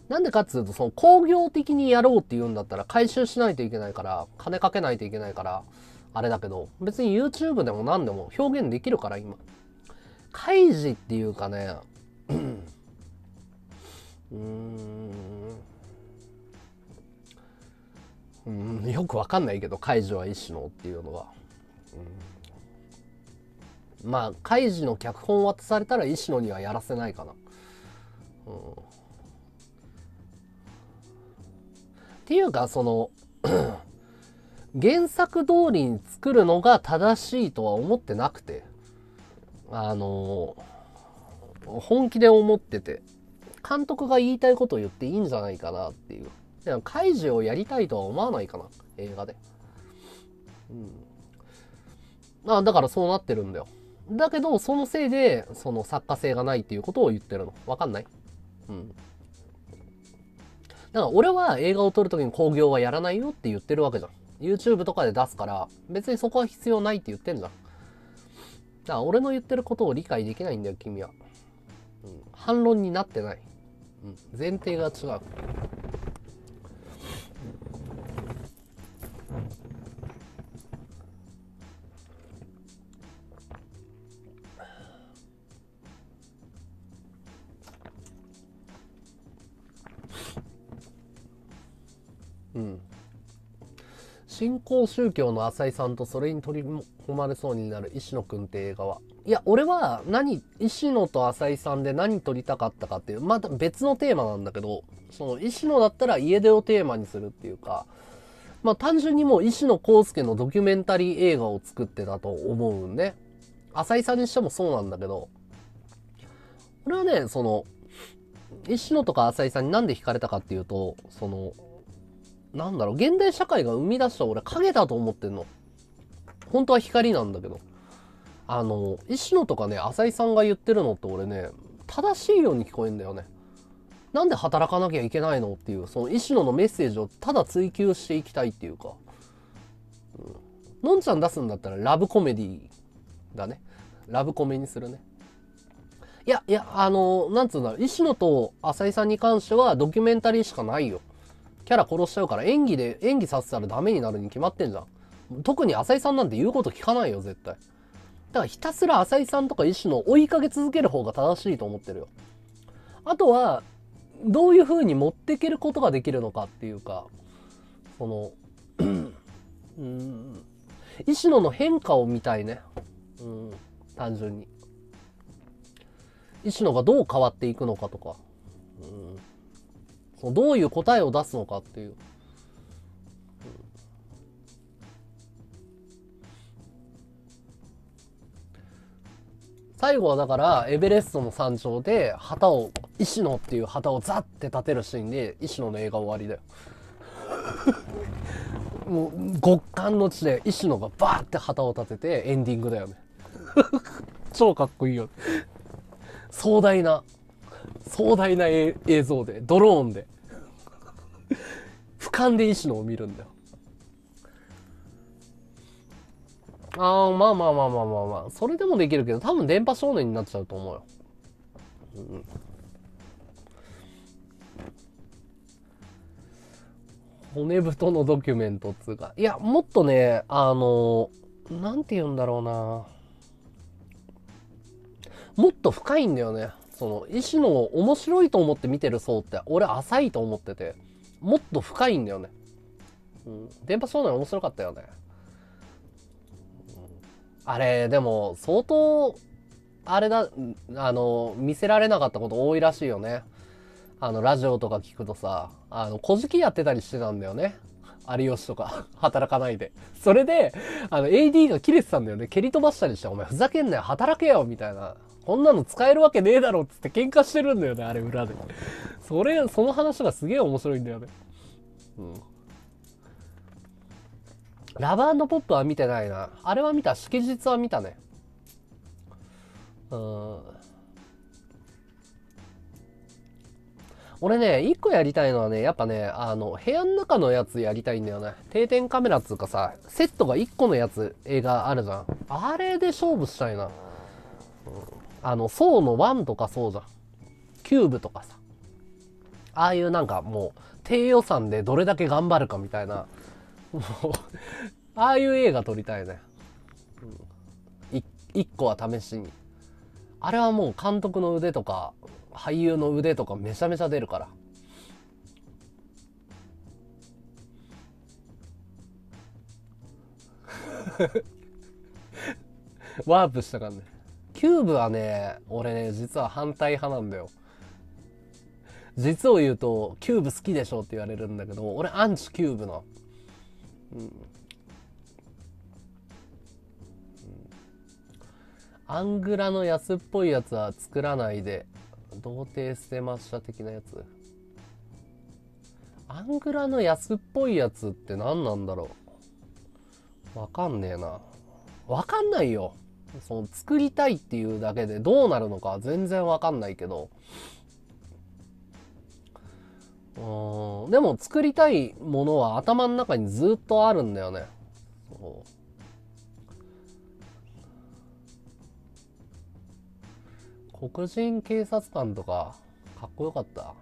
なんでかっつうと、その工業的にやろうって言うんだったら回収しないといけないから、金かけないといけないから、あれだけど、別に YouTube でも何でも表現できるから今。開示っていうかね、うーん、うん、よくわかんないけど、開示は一種のっていうのは。まあ、開示の脚本渡されたら石野にはやらせないかな。うんっていうか、その、原作通りに作るのが正しいとは思ってなくて、あの、本気で思ってて、監督が言いたいことを言っていいんじゃないかなっていう。でも、カイジをやりたいとは思わないかな、映画で。うん。あ、だからそうなってるんだよ。だけど、そのせいで、その作家性がないっていうことを言ってるの。わかんない？うん。だから俺は映画を撮るときに興行はやらないよって言ってるわけじゃん。YouTube とかで出すから、別にそこは必要ないって言ってんじゃん。だから俺の言ってることを理解できないんだよ、君は。うん、反論になってない。うん、前提が違う。うん。新興宗教の浅井さんとそれに取り込まれそうになる石野くんって映画は。いや、俺は何、石野と浅井さんで何撮りたかったかっていう、また別のテーマなんだけど、その石野だったら家出をテーマにするっていうか、まあ単純にもう石野康介のドキュメンタリー映画を作ってたと思うんね。浅井さんにしてもそうなんだけど、俺はね、その、石野とか浅井さんになんで惹かれたかっていうと、その、なんだろう、現代社会が生み出した俺影だと思ってんの。本当は光なんだけど。あの、石野とかね、浅井さんが言ってるのって俺ね、正しいように聞こえんだよね。なんで働かなきゃいけないのっていう、その石野のメッセージをただ追求していきたいっていうか。うん。のんちゃん出すんだったらラブコメディだね。ラブコメにするね。いや、いや、あの、なんつうんだろう、石野と浅井さんに関してはドキュメンタリーしかないよ。キャラ殺しちゃうから演技で、演技させたらダメになるに決まってんじゃん。特に浅井さんなんて言うこと聞かないよ、絶対。だからひたすら浅井さんとか石野を追いかけ続ける方が正しいと思ってるよ。あとは、どういう風に持っていけることができるのかっていうか、その、うん、石野の変化を見たいね。うん、単純に。石野がどう変わっていくのかとか。うんそのどういう答えを出すのかっていう。最後はだからエベレストの山頂で旗を石野っていう旗をザッて立てるシーンで石野の映画終わりだよ。もう極寒の地で石野がバーって旗を立ててエンディングだよね。超かっこいいよ壮大な壮大な映像でドローンで。俯瞰で石野を見るんだよ。ああまあまあまあまあまあまあ。それでもできるけど多分電波少年になっちゃうと思うよ、うん、骨太のドキュメントっつうか。いやもっとねあのなんて言うんだろうな。もっと深いんだよね。その石野を面白いと思って見てる層って俺浅いと思っててもっと深いんだよね、うん、電波少年面白かったよね、あれでも相当あれだあの見せられなかったこと多いらしいよね。あのラジオとか聞くとさあの小じやってたりしてたんだよね。有吉とか 働かないで。それであの AD が切れてたんだよね。蹴り飛ばしたりして「お前ふざけんなよ働けよ」みたいな。こんなの使えるわけねえだろっつって喧嘩してるんだよね、あれ裏で。それ、その話がすげえ面白いんだよね。うん。ラバーポップは見てないな。あれは見た。祝日は見たね。うん。俺ね、一個やりたいのはね、やっぱね、あの、部屋の中のやつやりたいんだよね。定点カメラっつうかさ、セットが一個のやつ、映画あるじゃん。あれで勝負したいな。うんあの、ソーの1とかそうじゃん。キューブとかさ。ああいうなんかもう低予算でどれだけ頑張るかみたいなもう ああいう映画撮りたいね、うん、一個は試しにあれはもう監督の腕とか俳優の腕とかめちゃめちゃ出るから ワープしたからね。キューブはね、俺ね、実は反対派なんだよ。実を言うと、キューブ好きでしょって言われるんだけど、俺アンチキューブの。うん。アングラの安っぽいやつは作らないで、童貞捨てました的なやつ。アングラの安っぽいやつって何なんだろうわかんねえな。わかんないよ。その作りたいっていうだけでどうなるのか全然わかんないけど。うん、でも作りたいものは頭の中にずっとあるんだよね。黒人警察官とかかっこよかった。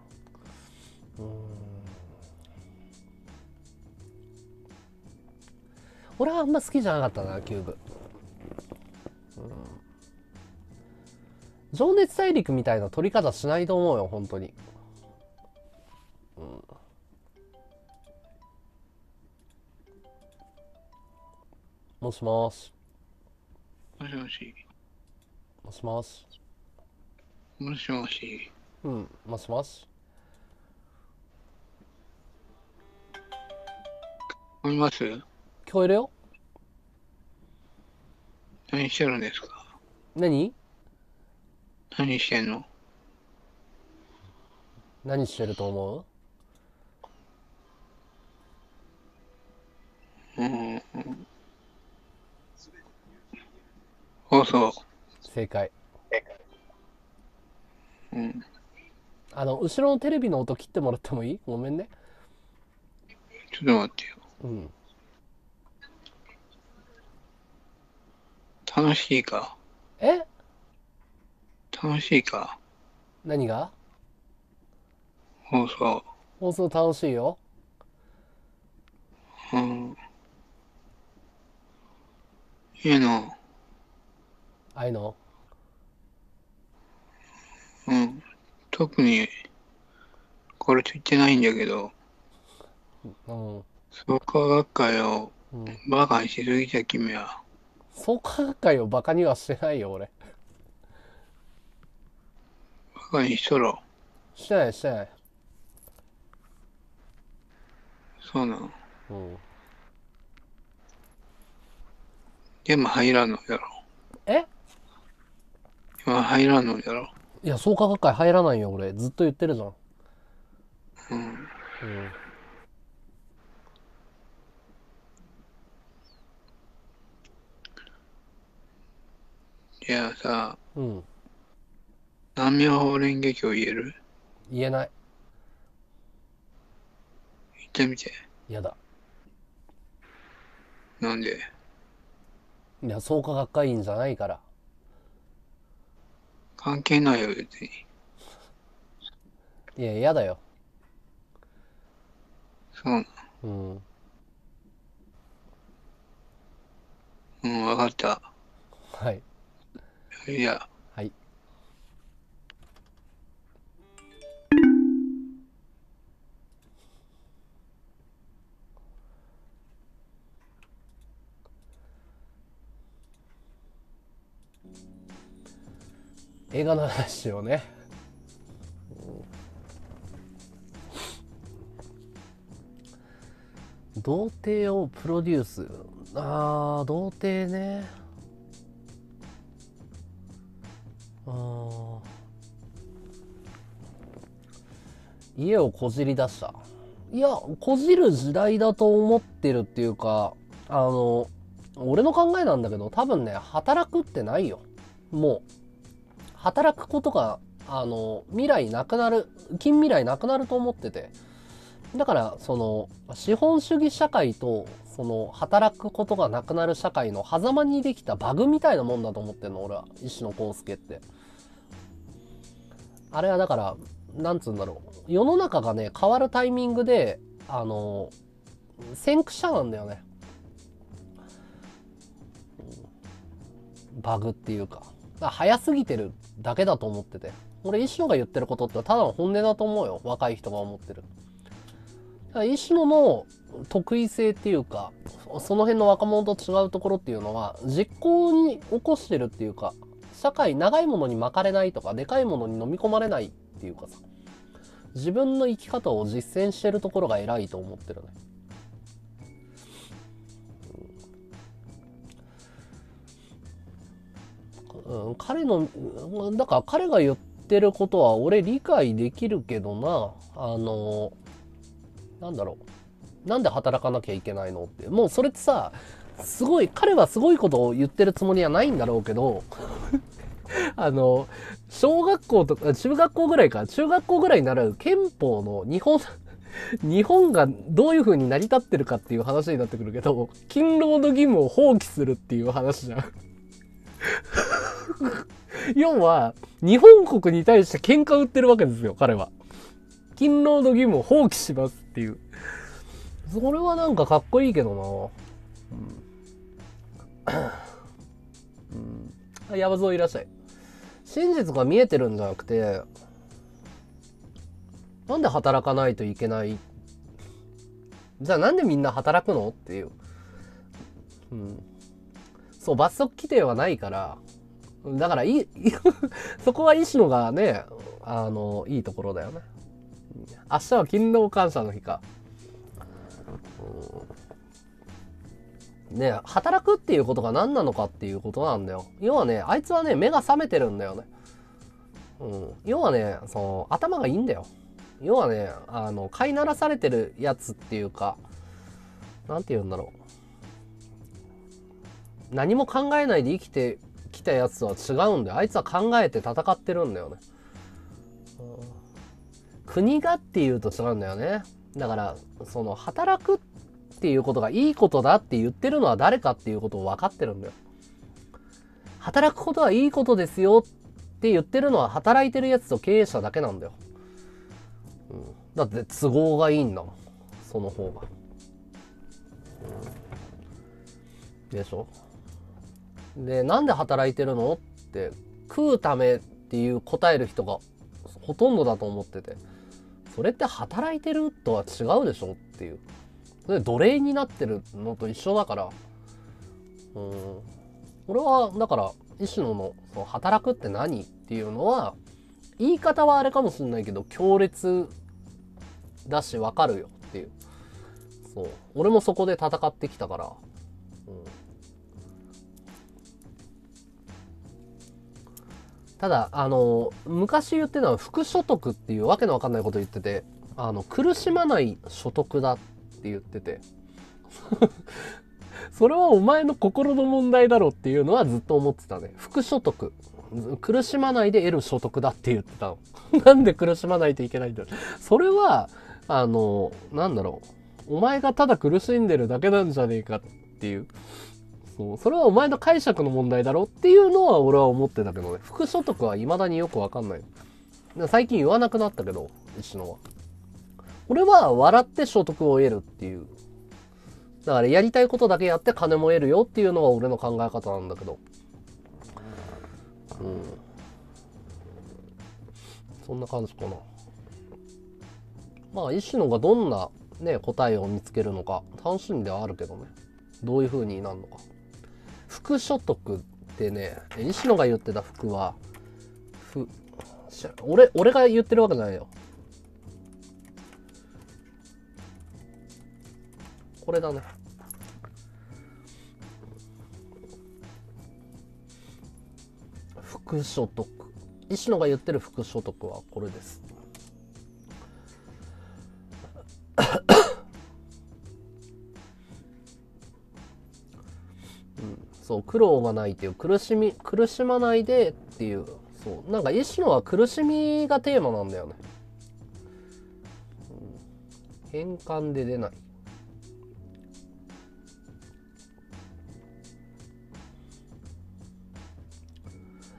うん俺はあんま好きじゃなかったなキューブ、うん、情熱大陸みたいな撮り方しないと思うよ本当に。うん。もしもし。もしもし。もしもし。もしもし。うん。もしもし。聞こえます？聞こえるよ何してるんですか？何？何してんの？何してると思う？うん。放送。正解。うん。あの後ろのテレビの音切ってもらってもいい？ごめんね。ちょっと待ってよ。うん楽しいか？え？楽しいか？何が？放送。放送楽しいよ。うん。いいの？ああいうの？うん。特にこれと言ってないんだけど。うん。創価学会をうん。バカにしすぎた君は創価学会をバカにはしてないよ俺。バカにしとろ。してないしてない。そうなの。うん。でも入らんのやろ。え？今入らんのやろ。いや創価学会入らないよ俺。ずっと言ってるじゃん。うん。うんじゃあさうん。南妙法蓮華経言える？言えない。言ってみて。やだ。なんで？いや創価学会員じゃないから。関係ないよ別に。いややだよ。そうなうん。うん分かった。はいいや。はい。映画の話をね。童貞をプロデュース。あー童貞ね。あ家をこじり出した？いやこじる時代だと思ってるっていうかあの俺の考えなんだけど多分ね働くってないよ。もう働くことがあの未来なくなる近未来なくなると思ってて。だからその資本主義社会とその働くことがなくなる社会の狭間にできたバグみたいなもんだと思ってんの俺は。石野康介って。あれはだからなんつうんだろう。世の中がね、変わるタイミングで、あの、先駆者なんだよね。バグっていうか。か早すぎてるだけだと思ってて。俺、石野が言ってることってただの本音だと思うよ。若い人が思ってる。石野の得意性っていうか、その辺の若者と違うところっていうのは、実行に起こしてるっていうか、社会長いものに巻かれないとか、でかいものに飲み込まれないっていうかさ、自分の生き方を実践してるところが偉いと思ってるね。うん、彼の、だから彼が言ってることは俺理解できるけどな、あの、なんだろう。なんで働かなきゃいけないのって。もうそれってさ、すごい、彼はすごいことを言ってるつもりはないんだろうけど、あの、小学校とか、中学校ぐらいか、中学校ぐらいになる憲法の日本、日本がどういう風に成り立ってるかっていう話になってくるけど、勤労の義務を放棄するっていう話じゃん。要は、日本国に対して喧嘩売ってるわけですよ、彼は。勤労の義務を放棄しますっていう。それはなんかかっこいいけどなうん。うん。あ山添いらっしゃい。真実が見えてるんじゃなくて、なんで働かないといけない？じゃあなんでみんな働くの？っていう。うん。そう、罰則規定はないから、だからいい、そこは石野がね、あの、いいところだよね。明日は勤労感謝の日か。ね働くっていうことが何なのかっていうことなんだよ。要はね、あいつはね、目が覚めてるんだよね。うん。要はね、その、頭がいいんだよ。要はね、あの、飼いならされてるやつっていうか、なんて言うんだろう。何も考えないで生きてきたやつとは違うんだよ。あいつは考えて戦ってるんだよね。国がっていうと違うんだよね。だから、その、働くってていうことがいいことだって言ってるのは誰かっていうことを分かってるんだよ。働くことはいいことですよって言ってるのは働いてるやつと経営者だけなんだよ。うん、だって都合がいいんだもん。その方が。うん、でしょ？で、なんで働いてるの？って食うためっていう答える人がほとんどだと思ってて。それって働いてるとは違うでしょ？っていう。それ奴隷になってるのと一緒だから。うん。俺は、だから、石野の、その働くって何っていうのは、言い方はあれかもしれないけど、強烈だしわかるよっていう。そう。俺もそこで戦ってきたから。うん。ただ、あの、昔言ってたのは、副所得っていうわけのわかんないこと言ってて、あの、苦しまない所得だってって言ってて、それはお前の心の問題だろっていうのはずっと思ってたね。副所得。苦しまないで得る所得だって言ってたの。なんで苦しまないといけないんだろう。それは、あの、なんだろう。お前がただ苦しんでるだけなんじゃねえかっていう。そう。それはお前の解釈の問題だろっていうのは俺は思ってたけどね。副所得は未だによくわかんない。最近言わなくなったけど、石野は。俺は笑って所得を得るっていう。だからやりたいことだけやって金も得るよっていうのが俺の考え方なんだけど。うん。そんな感じかな。まあ、石野がどんなね、答えを見つけるのか楽しみではあるけどね。どういう風になるのか。副所得ってね、西野が言ってた服は、ふ、俺、俺が言ってるわけじゃないよ。これだね。副所得。石野が言ってる副所得はこれです。うんそう、苦労がないっていう、苦しみ、苦しまないでっていう、そう、なんか石野は苦しみがテーマなんだよね。うん、変換で出ない。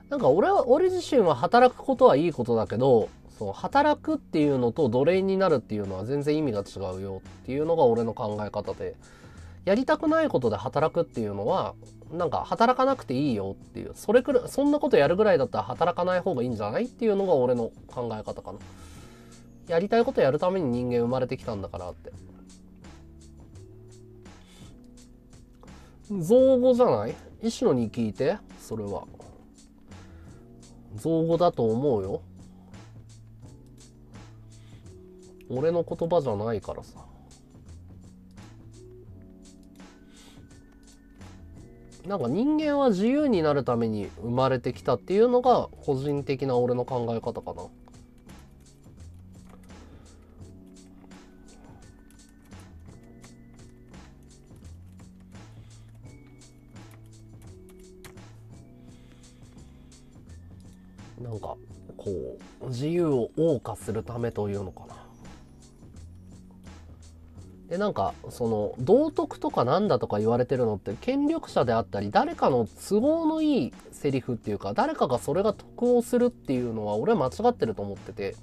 なんか俺は、俺自身は働くことはいいことだけど、そう働くっていうのと奴隷になるっていうのは全然意味が違うよっていうのが俺の考え方でやりたくないことで働くっていうのはなんか働かなくていいよっていうそれくらいそんなことやるぐらいだったら働かない方がいいんじゃないっていうのが俺の考え方かな。やりたいことやるために人間生まれてきたんだからって。造語じゃない？石野に聞いてそれは。造語だと思うよ俺の言葉じゃないからさなんか人間は自由になるために生まれてきたっていうのが個人的な俺の考え方かな。なんかこう自由を謳歌するためというのかな。でなんかその道徳とかなんだとか言われてるのって権力者であったり誰かの都合のいいセリフっていうか誰かがそれが得をするっていうのは俺は間違ってると思ってて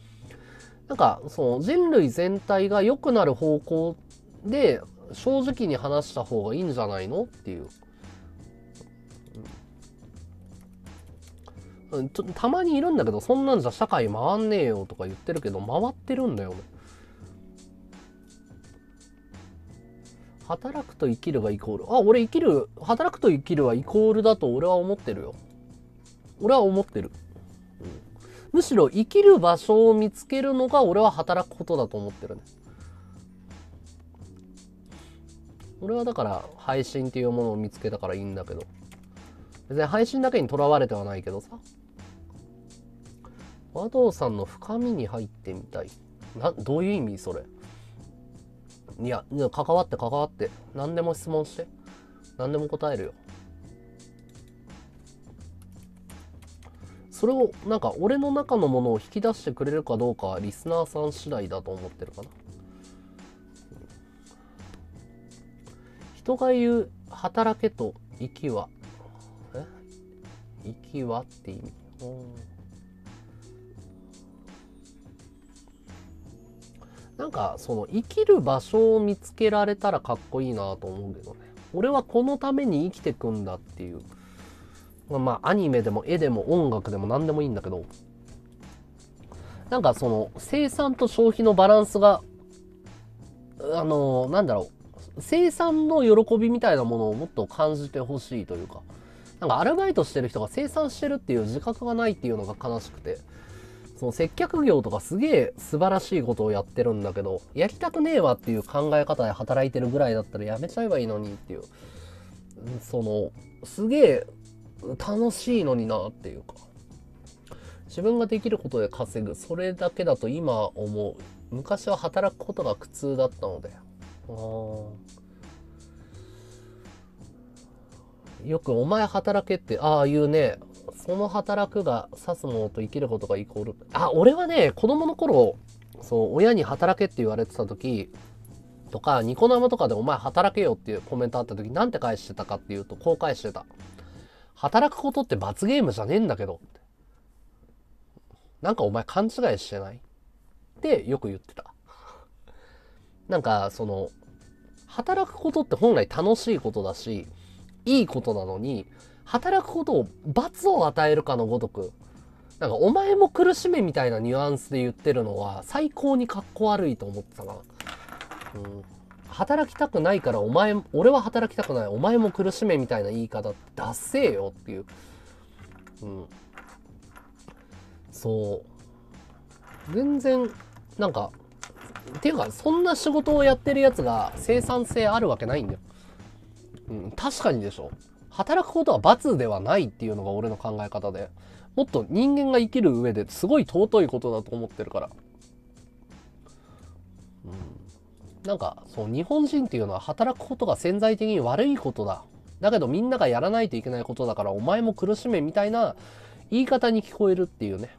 なんかその人類全体が良くなる方向で正直に話した方がいいんじゃないのっていう。たまにいるんだけどそんなんじゃ社会回んねえよとか言ってるけど回ってるんだよ。働くと生きるがイコール。あ、俺生きる、働くと生きるはイコールだと俺は思ってるよ。俺は思ってる。うん、むしろ生きる場所を見つけるのが俺は働くことだと思ってるね。俺はだから配信っていうものを見つけたからいいんだけど。別に配信だけにとらわれてはないけどさ。和道さんの深みに入ってみたい。な、どういう意味それ？いや、いや関わって関わって。何でも質問して。何でも答えるよ。それを、なんか、俺の中のものを引き出してくれるかどうかは、リスナーさん次第だと思ってるかな。人が言う、働けと息は、え？息はって意味？なんかその生きる場所を見つけられたらかっこいいなと思うけどね。俺はこのために生きてくんだっていう。まあアニメでも絵でも音楽でも何でもいいんだけど。なんかその生産と消費のバランスがあのなんだろう。生産の喜びみたいなものをもっと感じてほしいというか。なんかアルバイトしてる人が生産してるっていう自覚がないっていうのが悲しくて。その接客業とかすげえ素晴らしいことをやってるんだけど、やりたくねえわっていう考え方で働いてるぐらいだったらやめちゃえばいいのにっていう。その、すげえ楽しいのになっていうか。自分ができることで稼ぐ。それだけだと今思う。昔は働くことが苦痛だったので。よくお前働けってああ言うねその働くが指すものと生きることがイコール。あ、俺はね、子供の頃、そう、親に働けって言われてた時とか、ニコ生とかでお前働けよっていうコメントあった時、なんて返してたかっていうと、こう返してた。働くことって罰ゲームじゃねえんだけど。なんかお前勘違いしてない？ってよく言ってた。なんか、その、働くことって本来楽しいことだし、いいことなのに、働くことを罰を与えるかのごとく、なんかお前も苦しめみたいなニュアンスで言ってるのは最高にかっこ悪いと思ってたな。うん。働きたくないからお前、俺は働きたくない。お前も苦しめみたいな言い方ってダッセーよっていう。うん。そう。全然、なんか、っていうか、そんな仕事をやってるやつが生産性あるわけないんだよ。うん、確かにでしょ。働くことは罰ではないっていうのが俺の考え方で、もっと人間が生きる上ですごい尊いことだと思ってるから。うん。なんか、そう、日本人っていうのは働くことが潜在的に悪いことだ。だけどみんながやらないといけないことだからお前も苦しめみたいな言い方に聞こえるっていうね。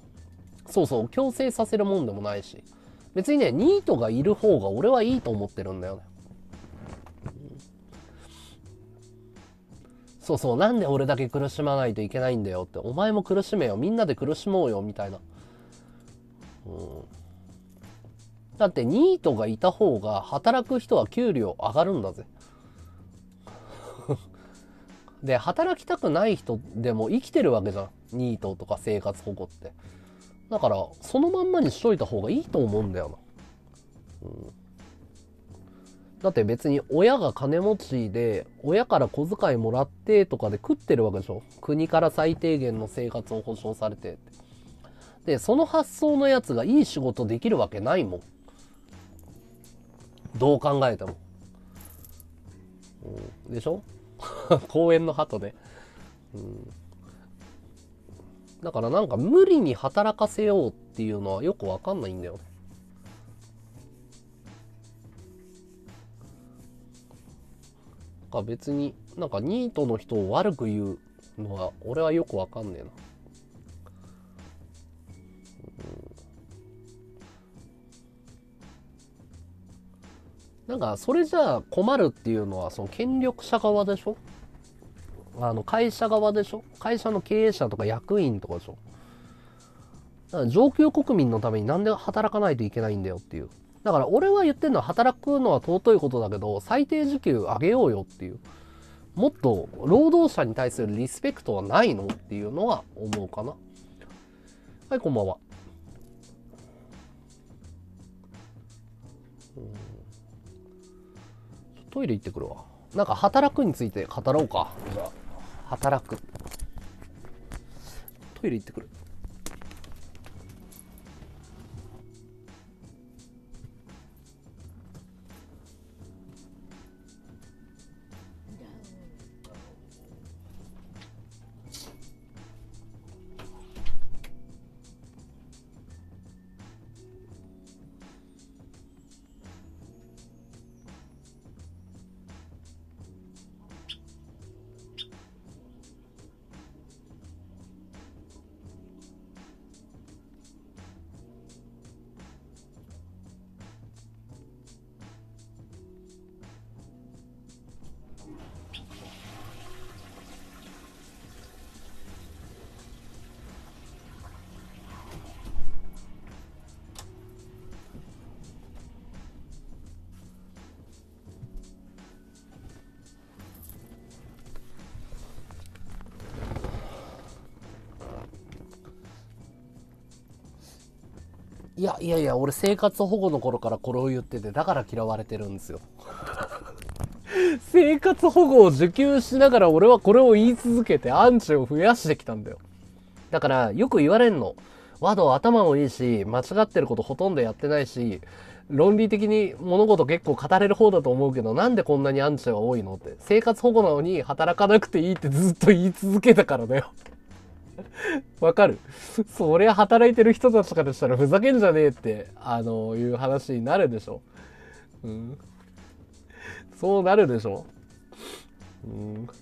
そうそう、強制させるもんでもないし。別にね、ニートがいる方が俺はいいと思ってるんだよね。そうそう、なんで俺だけ苦しまないといけないんだよって、お前も苦しめよ、みんなで苦しもうよ、みたいな。うんだってニートがいた方が働く人は給料上がるんだぜ。で、働きたくない人でも生きてるわけじゃん。ニートとか生活保護って。だから、そのまんまにしといた方がいいと思うんだよな。うん、だって別に親が金持ちで、親から小遣いもらってとかで食ってるわけでしょ？国から最低限の生活を保障されてて。で、その発想のやつがいい仕事できるわけないもん。どう考えても。うん、でしょ？公園の鳩で、うん。だからなんか無理に働かせようっていうのはよくわかんないんだよね。か別になんかニートの人を悪く言うのは俺はよくわかんねえな。なんかそれじゃあ困るっていうのはその権力者側でしょ？あの会社側でしょ？会社の経営者とか役員とかでしょ？だから上級国民のためになんで働かないといけないんだよっていう。だから俺は言ってるのは働くのは尊いことだけど最低時給上げようよっていう。もっと労働者に対するリスペクトはないのっていうのは思うかな。はい、こんばんは。トイレ行ってくるわ。なんか働くについて語ろうか。じゃあ、働く。トイレ行ってくる。いやいや俺生活保護の頃からこれを言っててだから嫌われてるんですよ。生活保護を受給しながら俺はこれを言い続けてアンチを増やしてきたんだよ。だからよく言われんの。和道頭もいいし間違ってることほとんどやってないし論理的に物事結構語れる方だと思うけどなんでこんなにアンチが多いのって。生活保護なのに働かなくていいってずっと言い続けたからだよ。わかる そりゃ働いてる人たちからしたらふざけんじゃねえって、あの、いう話になるでしょ。うん。そうなるでしょ。うん。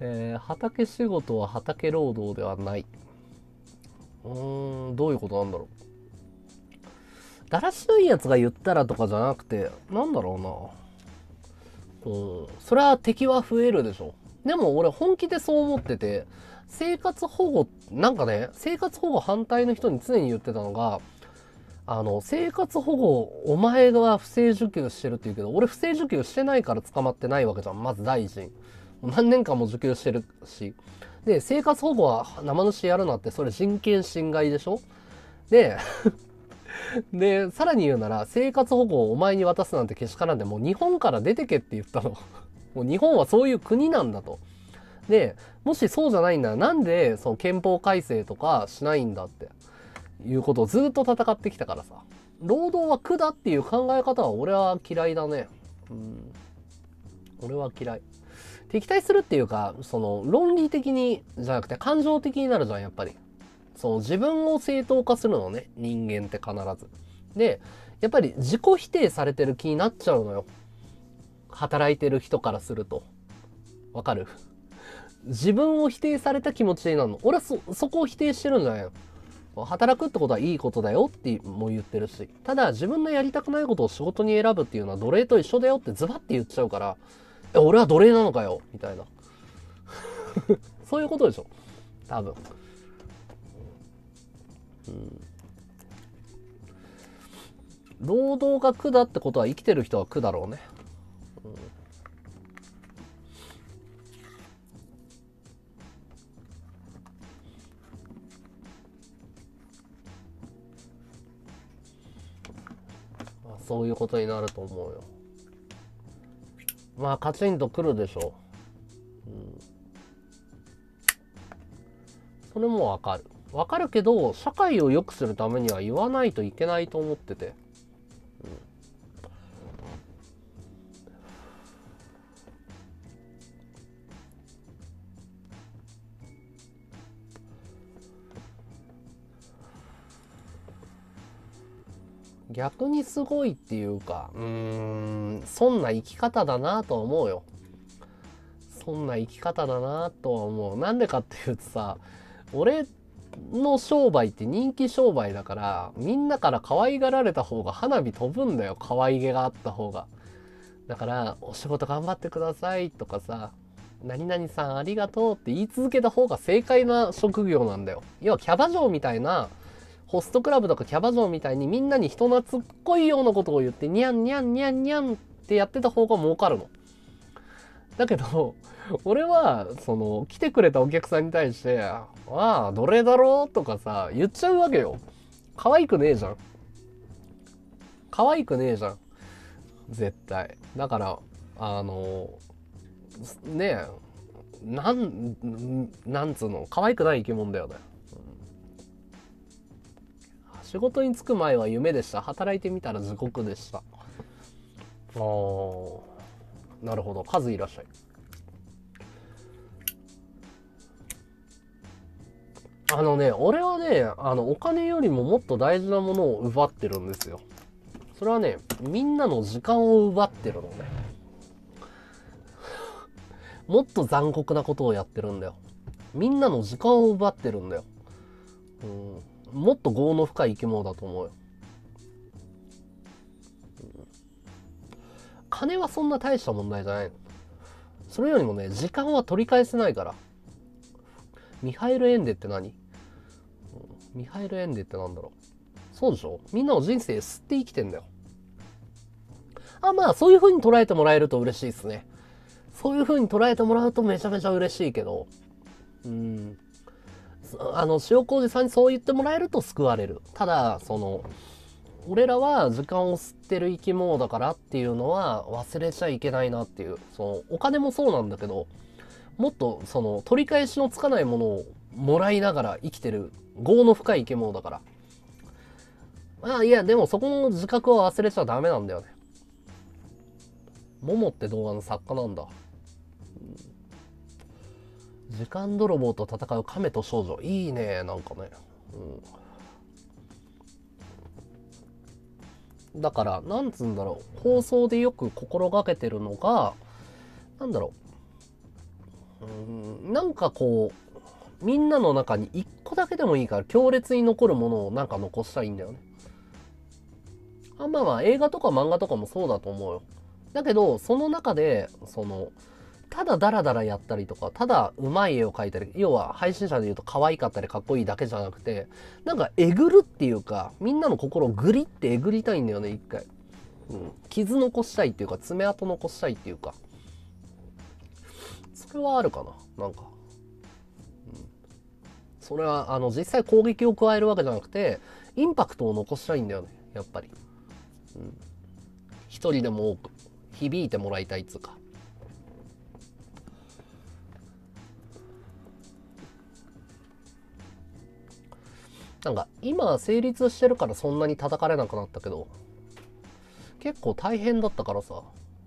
えー、畑仕事は畑労働ではない。うーん、どういうことなんだろう。だらしないやつが言ったらとかじゃなくて、なんだろうな。うん。それは敵は増えるでしょ。でも俺本気でそう思ってて、生活保護、なんかね、生活保護反対の人に常に言ってたのが、あの、生活保護、お前が不正受給してるって言うけど、俺不正受給してないから捕まってないわけじゃん。まず大臣。何年間も受給してるし。で、生活保護は生主やるなって、それ人権侵害でしょ？で、で、さらに言うなら、生活保護をお前に渡すなんてけしからんで、もう日本から出てけって言ったの。もう日本はそういう国なんだと。で、もしそうじゃないんだらなんでその憲法改正とかしないんだっていうことをずっと戦ってきたからさ。労働は苦だっていう考え方は俺は嫌いだね。うん。俺は嫌い。敵対するっていうか、その論理的にじゃなくて感情的になるじゃん、やっぱり。その自分を正当化するのね、人間って必ず。で、やっぱり自己否定されてる気になっちゃうのよ。働いてる人からすると。わかる？自分を否定された気持ちになるの。俺はそ、そこを否定してるんじゃない働くってことはいいことだよっても言ってるし。ただ自分のやりたくないことを仕事に選ぶっていうのは奴隷と一緒だよってズバって言っちゃうから、え、俺は奴隷なのかよ？みたいな。そういうことでしょ多分。うん労働が苦だってことは生きてる人は苦だろうね。そういうことになると思うよ。まあカチンとくるでしょう。うん、それもわかる。わかるけど、社会を良くするためには言わないといけないと思ってて。逆にすごいっていうか、うーん、そんな生き方だなとは思うよ。そんな生き方だなとは思う。なんでかっていうとさ、俺の商売って人気商売だから、みんなから可愛がられた方が花火飛ぶんだよ。可愛げがあった方が。だから、お仕事頑張ってくださいとかさ、何々さんありがとうって言い続けた方が正解な職業なんだよ。要はキャバ嬢みたいな、ホストクラブとかキャバ嬢みたいにみんなに人懐っこいようなことを言ってニャンニャンニャンニャンってやってた方が儲かるの。だけど、俺は、その、来てくれたお客さんに対して、ああ、どれだろうとかさ、言っちゃうわけよ。可愛くねえじゃん。可愛くねえじゃん。絶対。だから、あの、ねえ、なん、なんつうの、可愛くない生き物だよね。仕事に就く前は夢でした。働いてみたら地獄でした。ああ、なるほど。数いらっしゃい。あのね、俺はね、あの、お金よりももっと大事なものを奪ってるんですよ。それはね、みんなの時間を奪ってるのね。もっと残酷なことをやってるんだよ。みんなの時間を奪ってるんだよ。うん、もっと業の深い生き物だと思うよ。金はそんな大した問題じゃないの。それよりもね、時間は取り返せないから。ミハイル・エンデって何、ミハイル・エンデってなんだろうそうでしょ？みんなの人生吸って生きてんだよ。あ、まあ、そういう風に捉えてもらえると嬉しいですね。そういう風に捉えてもらうとめちゃめちゃ嬉しいけど、うん。あの、塩麹さんにそう言ってもらえると救われる。ただ、その、俺らは時間を吸ってる生き物だからっていうのは忘れちゃいけないなっていう。その、お金もそうなんだけど、もっとその取り返しのつかないものをもらいながら生きてる業の深い生き物だから。まあいや、でもそこの自覚は忘れちゃダメなんだよね。モモって動画の作家なんだ？時間泥棒と戦う亀と少女。いいね、なんかね。うん、だから、なんつうんだろう。放送でよく心がけてるのが、なんだろう。うん、なんかこう、みんなの中に一個だけでもいいから強烈に残るものをなんか残したいんだよね。あまあまあ映画とか漫画とかもそうだと思うよ。だけど、その中で、その、ただダラダラやったりとか、ただうまい絵を描いたり、要は配信者で言うと可愛かったりかっこいいだけじゃなくて、なんかえぐるっていうか、みんなの心をグリってえぐりたいんだよね、一回。うん。傷残したいっていうか、爪痕残したいっていうか。それはあるかな、なんか。それは、あの、実際攻撃を加えるわけじゃなくて、インパクトを残したいんだよね、やっぱり。うん。一人でも多く響いてもらいたいっつうか。なんか今成立してるからそんなに叩かれなくなったけど結構大変だったからさ。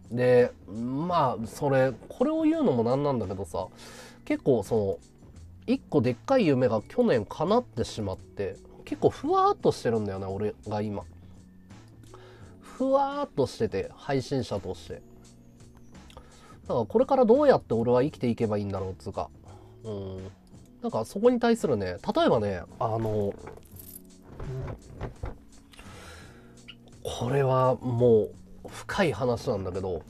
でまあそれこれを言うのもなんなんだけどさ結構その一個でっかい夢が去年叶ってしまって結構ふわーっとしてるんだよね俺が今。ふわーっとしてて配信者として。だからこれからどうやって俺は生きていけばいいんだろうっつうか。うん。なんかそこに対するね、例えばね、あの、これはもう深い話なんだけど、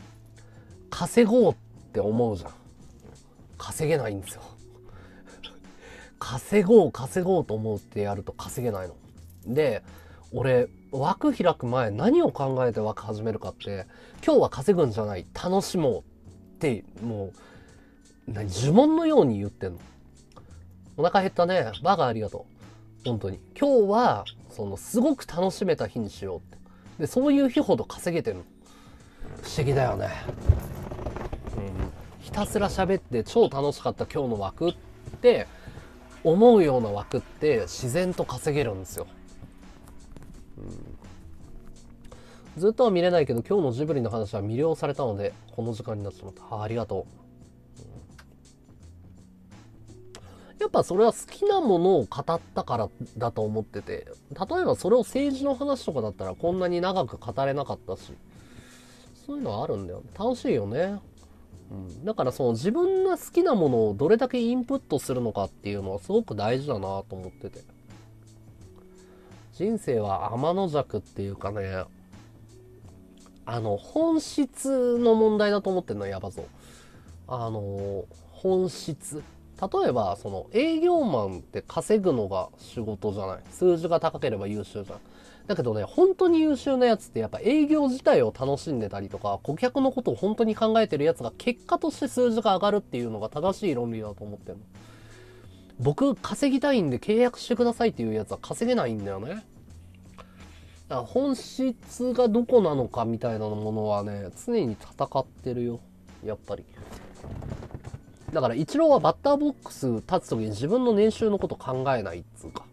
稼ごうって思うじゃん。稼げないんですよ。稼ごう、稼ごうと思ってやると稼げないの。で俺枠開く前何を考えて枠始めるかって今日は稼ぐんじゃない楽しもうってもう何呪文のように言ってんのお腹減ったね。バカありがとう。本当に。今日はそのすごく楽しめた日にしようって。でそういう日ほど稼げてるの。不思議だよね、うん、ひたすら喋って超楽しかった今日の枠って思うような枠って自然と稼げるんですよ、うん、ずっとは見れないけど今日のジブリの話は魅了されたのでこの時間になってしまった。あありがとう。やっぱそれは好きなものを語ったからだと思ってて、例えばそれを政治の話とかだったらこんなに長く語れなかったし、そういうのはあるんだよ。楽しいよね。うん、だからその自分が好きなものをどれだけインプットするのかっていうのはすごく大事だなと思ってて。人生は天の弱っていうかね、あの、本質の問題だと思ってんの、やばぞ。あの、本質。例えば、その営業マンって稼ぐのが仕事じゃない。数字が高ければ優秀じゃん。だけどね、本当に優秀なやつってやっぱ営業自体を楽しんでたりとか、顧客のことを本当に考えてるやつが結果として数字が上がるっていうのが正しい論理だと思ってるの。僕、稼ぎたいんで契約してくださいっていうやつは稼げないんだよね。だから本質がどこなのかみたいなものはね、常に戦ってるよ。やっぱり。だから、イチローはバッターボックス立つ時に自分の年収のこと考えないっつうか。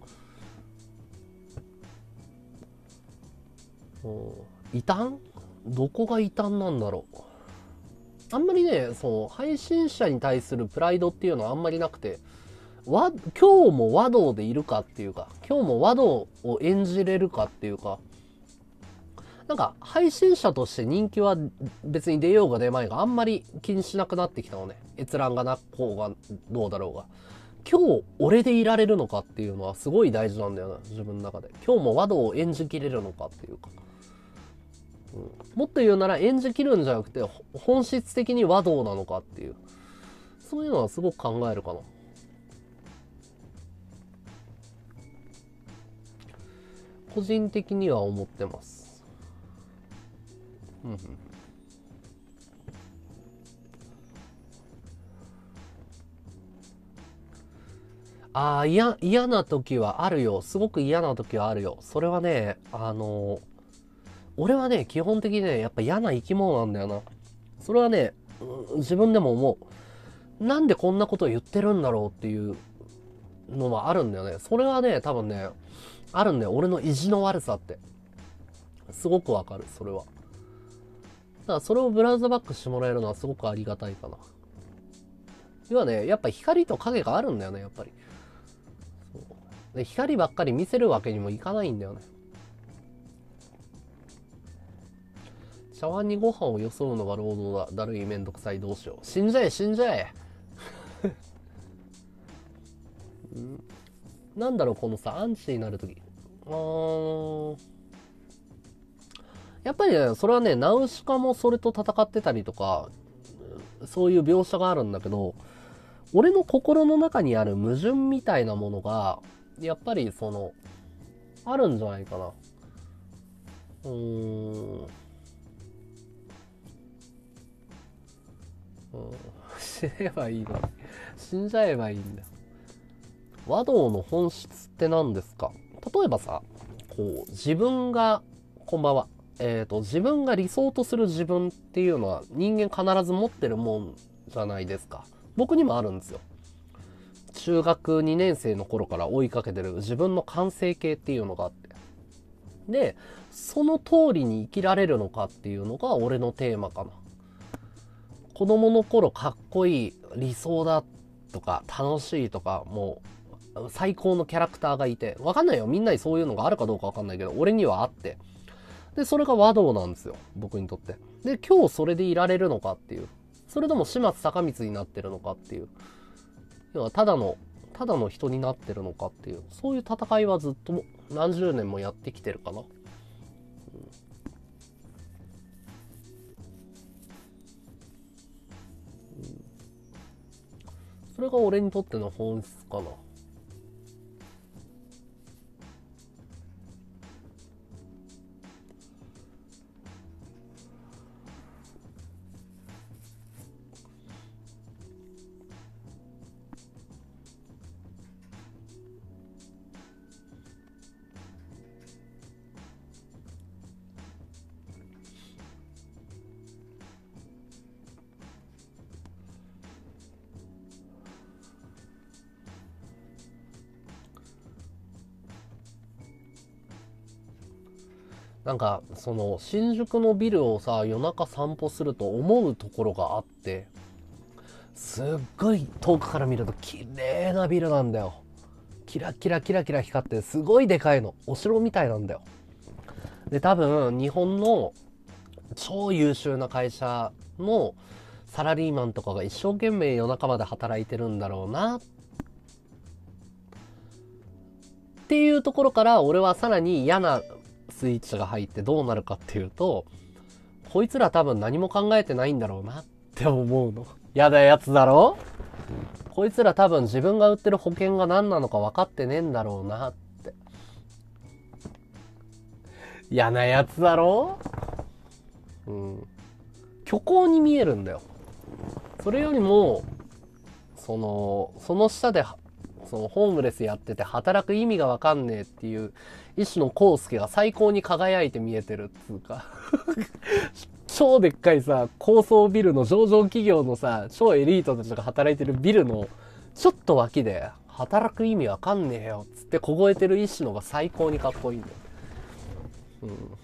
異端？どこが異端なんだろう。あんまりね、その、配信者に対するプライドっていうのはあんまりなくて、わ、今日も和道でいるかっていうか、今日も和道を演じれるかっていうか、なんか配信者として人気は別に出ようが出まいがあんまり気にしなくなってきたのね。閲覧がなこうがどうだろうが。今日俺でいられるのかっていうのはすごい大事なんだよな、自分の中で。今日も和道を演じきれるのかっていうか。うん、もっと言うなら演じきるんじゃなくて本質的に和道なのかっていう。そういうのはすごく考えるかな。個人的には思ってます。うんうんああ、嫌、嫌な時はあるよ。すごく嫌な時はあるよ。それはね、あの、俺はね、基本的にね、やっぱ嫌な生き物なんだよな。それはね、自分でも思う。なんでこんなことを言ってるんだろうっていうのはあるんだよね。それはね、多分ね、あるんだよ。俺の意地の悪さって。すごくわかる、それは。だからそれをブラウザバックしてもらえるのはすごくありがたいかな。要はね、やっぱ光と影があるんだよね、やっぱり。で光ばっかり見せるわけにもいかないんだよね。茶碗にご飯をよそうのが労働だ。だるいめんどくさいどうしよう。死んじゃえ、死んじゃえ。なんだろう、このさ、アンチになるとき。あー。やっぱりね、それはね、ナウシカもそれと戦ってたりとか、そういう描写があるんだけど、俺の心の中にある矛盾みたいなものが、やっぱりその、あるんじゃないかな。うーん。うん、死ねばいいのに。死んじゃえばいいんだ。和道の本質って何ですか？例えばさ、こう、自分が、こんばんは。え、ー、と、自分が理想とする自分っていうのは人間必ず持ってるもんじゃないですか。僕にもあるんですよ。中学2年生の頃から追いかけてる自分の完成形っていうのがあって。で、その通りに生きられるのかっていうのが俺のテーマかな。子供の頃かっこいい、理想だとか楽しいとか、もう最高のキャラクターがいて、わかんないよ。みんなにそういうのがあるかどうかわかんないけど、俺にはあって。で、それが和道なんですよ。僕にとって。で、今日それでいられるのかっていう。それとも始末坂道になってるのかっていう。要は、ただの、ただの人になってるのかっていう。そういう戦いはずっと何十年もやってきてるかな。それが俺にとっての本質かな。なんかその新宿のビルをさ夜中散歩すると思うところがあってすっごい遠くから見ると綺麗なビルなんだよ。キラキラキラキラ光ってすごいでかいの。お城みたいなんだよ。で多分日本の超優秀な会社のサラリーマンとかが一生懸命夜中まで働いてるんだろうな。っていうところから俺はさらに嫌なスイッチが入ってどうなるかっていうとこいつら多分何も考えてないんだろうなって思うの。嫌なやつだろ？こいつら多分自分が売ってる保険が何なのか分かってねえんだろうなって。嫌なやつだろ？うん。虚構に見えるんだよ。それよりもそのその下でそのホームレスやってて働く意味がわかんねえっていう一種のコウスケが最高に輝いて見えてるっつうか 超でっかいさ高層ビルの上場企業のさ超エリートたちが働いてるビルのちょっと脇で働く意味わかんねえよっつって凍えてる一種のが最高にかっこいいんだよ。うん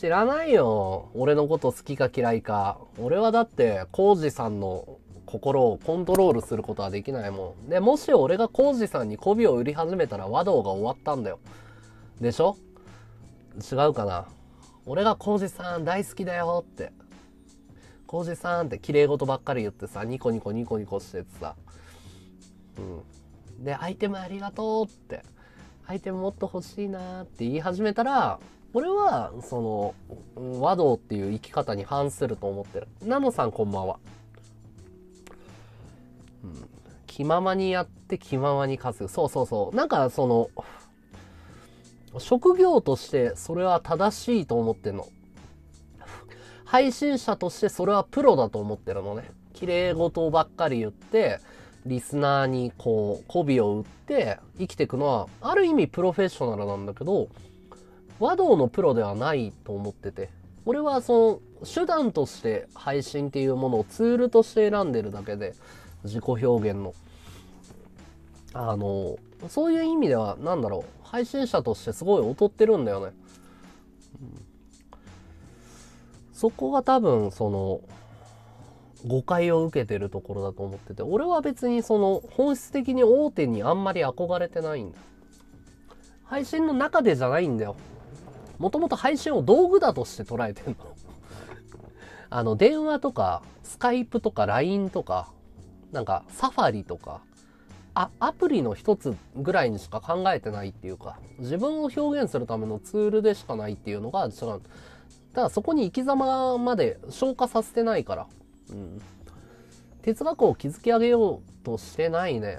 知らないよ。俺のこと好きか嫌いか。俺はだって、コウジさんの心をコントロールすることはできないもん。で、もし俺がコウジさんに媚びを売り始めたら和道が終わったんだよ。でしょ？違うかな？俺がコウジさん大好きだよって。コウジさんって綺麗事ばっかり言ってさ、ニコニコニコニコしててさ。うん。で、アイテムありがとうって。アイテムもっと欲しいなって言い始めたら、俺は、その、和道っていう生き方に反すると思ってる。ナノさんこんばんは。気ままにやって気ままに稼ぐ。そうそうそう。なんかその、職業としてそれは正しいと思ってるの。配信者としてそれはプロだと思ってるのね。綺麗事ばっかり言って、リスナーにこう、媚びを売って生きていくのは、ある意味プロフェッショナルなんだけど、和道のプロではないと思ってて俺はその手段として配信っていうものをツールとして選んでるだけで自己表現の。あのそういう意味では何だろう配信者としてすごい劣ってるんだよね、そこが多分その誤解を受けてるところだと思ってて俺は別にその本質的に大手にあんまり憧れてないんだ。配信の中でじゃないんだよ。もともと配信を道具だとして捉えてんの。あの、電話とか、スカイプとか LINE とか、なんかサファリとか、あ、アプリの一つぐらいにしか考えてないっていうか、自分を表現するためのツールでしかないっていうのが違う。ただそこに生き様まで消化させてないから。うん。哲学を築き上げようとしてないね。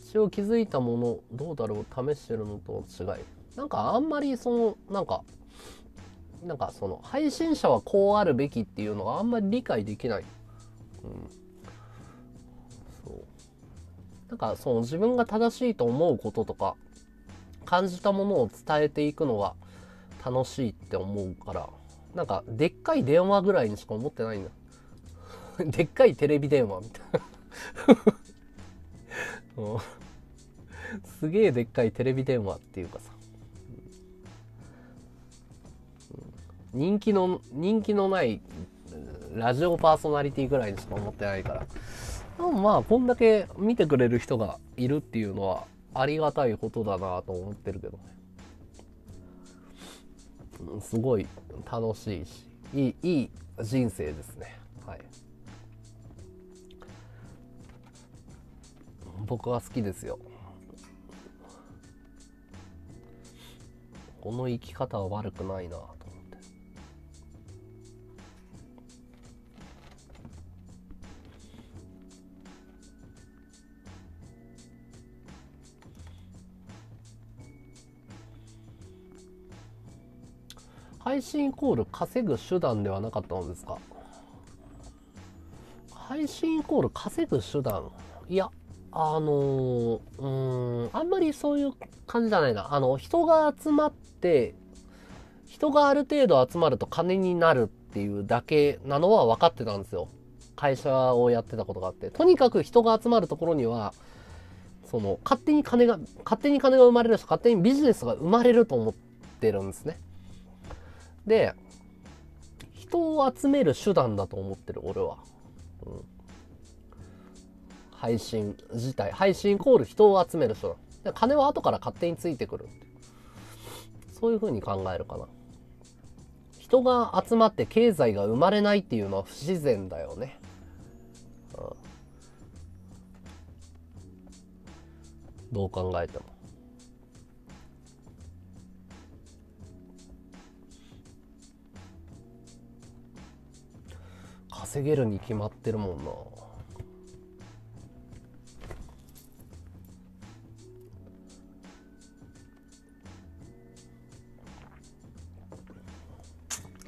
一応気づいたもの、どうだろう、試してるのと違い。なんかあんまりそのなんかなんかその配信者はこうあるべきっていうのがあんまり理解できない。うん、なんかその自分が正しいと思うこととか感じたものを伝えていくのが楽しいって思うからなんかでっかい電話ぐらいにしか思ってないんだ。でっかいテレビ電話みたいな。すげえでっかいテレビ電話っていうかさ人気の人気のないラジオパーソナリティぐらいにしか思ってないからでもまあこんだけ見てくれる人がいるっていうのはありがたいことだなと思ってるけどね。すごい楽しいしいいいい人生ですね。はい。僕は好きですよ。この生き方は悪くないな。配信イコール稼ぐ手段ではなかったのですか？配信イコール稼ぐ手段？いやあのー、うーんあんまりそういう感じじゃないな。あの人が集まって人がある程度集まると金になるっていうだけなのは分かってたんですよ。会社をやってたことがあって。とにかく人が集まるところにはその勝手に金が勝手に金が生まれるし勝手にビジネスが生まれると思ってるんですね。で人を集める手段だと思ってる俺は、うん、配信自体。配信イコール人を集める手段。金は後から勝手についてくるそういうふうに考えるかな。人が集まって経済が生まれないっていうのは不自然だよね、うん、どう考えても。稼げるに決まってるもん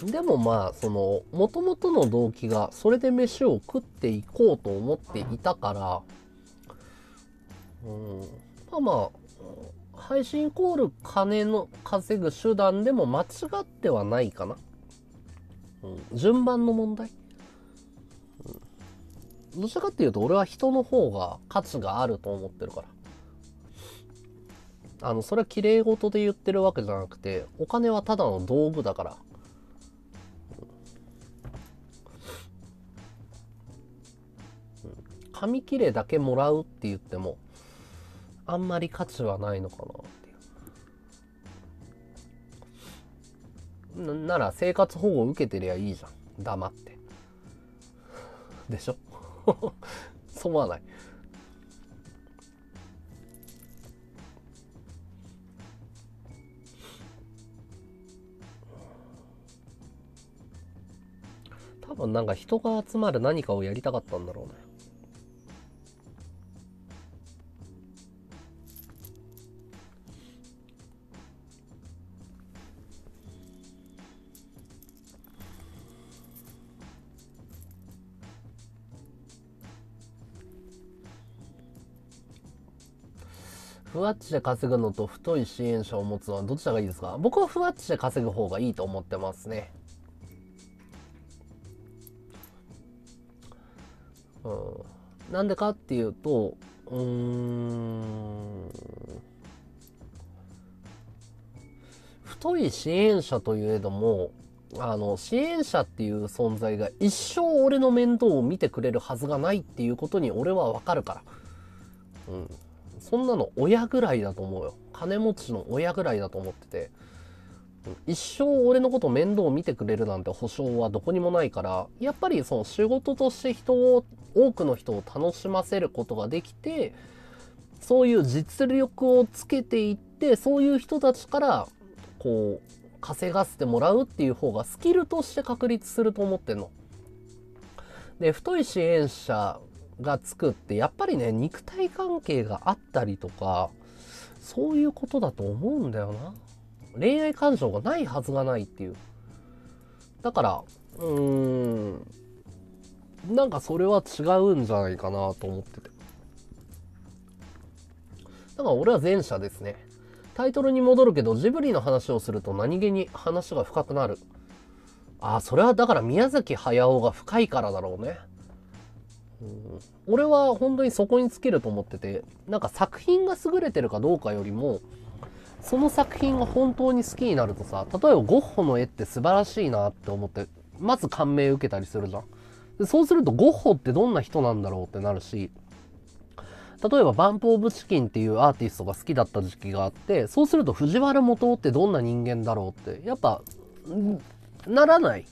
な。でもまあそのもともとの動機がそれで飯を食っていこうと思っていたからうんまあまあ配信イコール金の稼ぐ手段でも間違ってはないかな、うん、順番の問題、どちらかっていうと俺は人の方が価値があると思ってるから。あのそれは綺麗事で言ってるわけじゃなくてお金はただの道具だから。紙切れだけもらうって言ってもあんまり価値はないのかなっていう。なら生活保護受けてりゃいいじゃん。黙って。でしょ？そう。思わない。多分なんか人が集まる何かをやりたかったんだろうね。ふわっちで稼ぐのと太い支援者を持つのはどちらがいいですか？僕はふわっちで稼ぐ方がいいと思ってますね。うん。なんでかっていうと、うーん。太い支援者といえども、あの、支援者っていう存在が一生俺の面倒を見てくれるはずがないっていうことに俺はわかるから。うん。そんなの親ぐらいだと思うよ。金持ちの親ぐらいだと思ってて。一生俺のこと面倒を見てくれるなんて保証はどこにもないから、やっぱりその仕事として人を、多くの人を楽しませることができて、そういう実力をつけていって、そういう人たちから、こう、稼がせてもらうっていう方がスキルとして確立すると思ってんの。で、太い支援者がつくってやっぱりね肉体関係があったりとかそういうことだと思うんだよな。恋愛感情がないはずがないっていう。だからうーんなんかそれは違うんじゃないかなと思ってて。だから俺は前者ですね。タイトルに戻るけどジブリの話をすると何気に話が深くなる。ああそれはだから宮崎駿が深いからだろうね。うん俺は本当にそこに尽きると思っててなんか作品が優れてるかどうかよりもその作品が本当に好きになるとさ例えばゴッホの絵って素晴らしいなって思ってまず感銘受けたりするじゃん。でそうするとゴッホってどんな人なんだろうってなるし例えばバンプ・オブ・チキンっていうアーティストが好きだった時期があってそうすると藤原元ってどんな人間だろうってやっぱならない。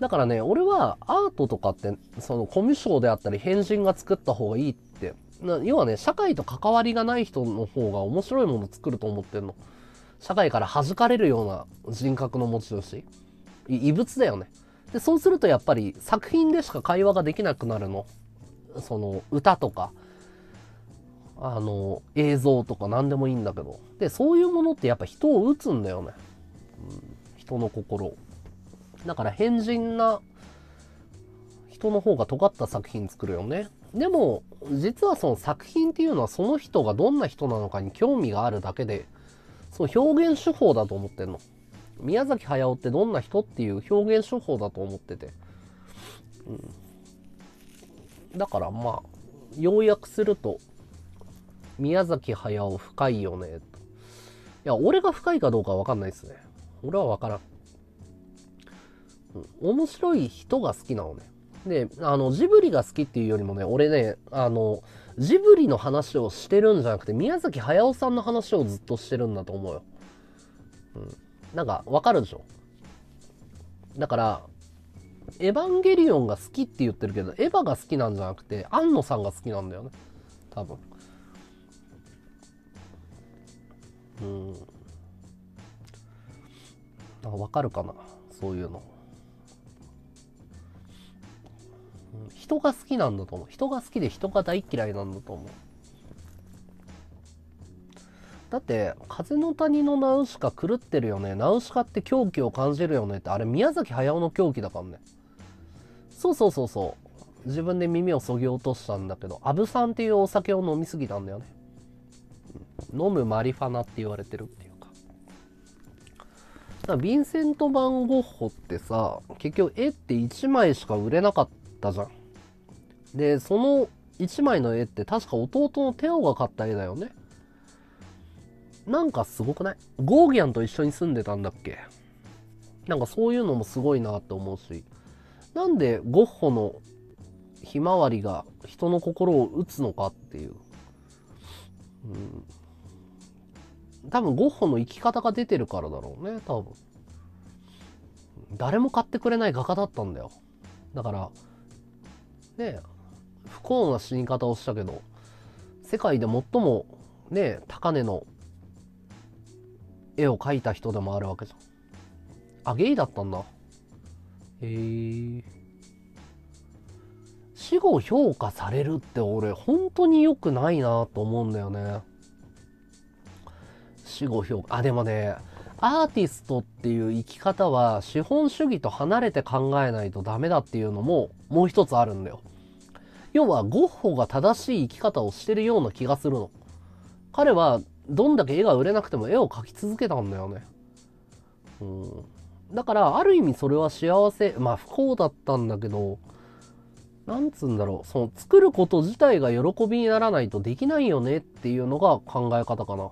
だからね、俺はアートとかって、そのコミュ障であったり変人が作った方がいいって。要はね、社会と関わりがない人の方が面白いもの作ると思ってんの。社会から弾かれるような人格の持ち主。異物だよね。で、そうするとやっぱり作品でしか会話ができなくなるの。その歌とか、あの、映像とか何でもいいんだけど。で、そういうものってやっぱ人を打つんだよね。うん、人の心を。だから変人な人の方が尖った作品作るよね。でも、実はその作品っていうのはその人がどんな人なのかに興味があるだけで、その表現手法だと思ってんの。宮崎駿ってどんな人っていう表現手法だと思ってて。うん。だからまあ、要約すると、宮崎駿深いよねといや俺が深いかどうかは分かんないですね俺は分から、ん、面白い人が好きなのね。であのジブリが好きっていうよりもね俺ねあのジブリの話をしてるんじゃなくて宮崎駿さんの話をずっとしてるんだと思うよ、うん、なんか分かるでしょ？だからエヴァンゲリオンが好きって言ってるけどエヴァが好きなんじゃなくて庵野さんが好きなんだよね。多分。うん。なんか分かるかな？そういうの、人が好きなんだと思う。人が好きで人が大嫌いなんだと思う。だって風の谷のナウシカ狂ってるよね。ナウシカって狂気を感じるよねって。あれ宮崎駿の狂気だからね。そうそうそうそう。自分で耳をそぎ落としたんだけどアブさんっていうお酒を飲みすぎたんだよね。飲むマリファナって言われてるっていうか。だからヴィンセント・バン・ゴッホってさ結局絵って1枚しか売れなかったじゃん。でその1枚の絵って確か弟のテオが買った絵だよね。なんかすごくない？ゴーギャンと一緒に住んでたんだっけ？なんかそういうのもすごいなって思うし。なんでゴッホのひまわりが人の心を打つのかっていう、うん、多分ゴッホの生き方が出てるからだろうね多分。誰も買ってくれない画家だったんだよ。だからね不幸な死に方をしたけど世界で最もね高値の絵を描いた人でもあるわけじゃん。あゲイだったんだ。へえ。死後評価されるって俺本当に良くないなと思うんだよね。死後評価。あでもねアーティストっていう生き方は資本主義と離れて考えないとダメだっていうのももう一つあるんだよ。要はゴッホが正しい生き方をしてるような気がするの。彼はどんだけ絵が売れなくても絵を描き続けたんだよね。うん。だからある意味それは幸せまあ不幸だったんだけどなんつうんだろう。その作ること自体が喜びにならないとできないよねっていうのが考え方かな。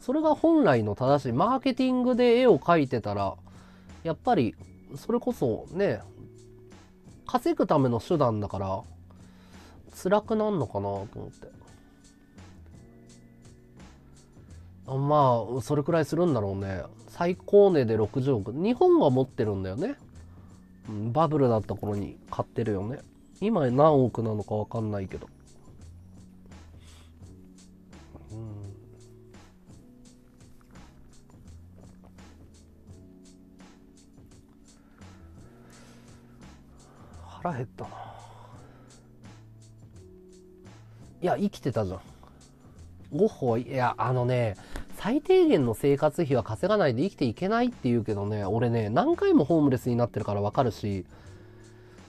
それが本来の正しい。マーケティングで絵を描いてたらやっぱりそれこそね稼ぐための手段だから辛くなんのかなと思って。まあそれくらいするんだろうね。最高値で60億。日本が持ってるんだよね。バブルだった頃に買ってるよね。今何億なのか分かんないけど。腹減ったな。いや生きてたじゃんゴッホはいやあのね最低限の生活費は稼がないで生きていけないって言うけどね俺ね何回もホームレスになってるからわかるし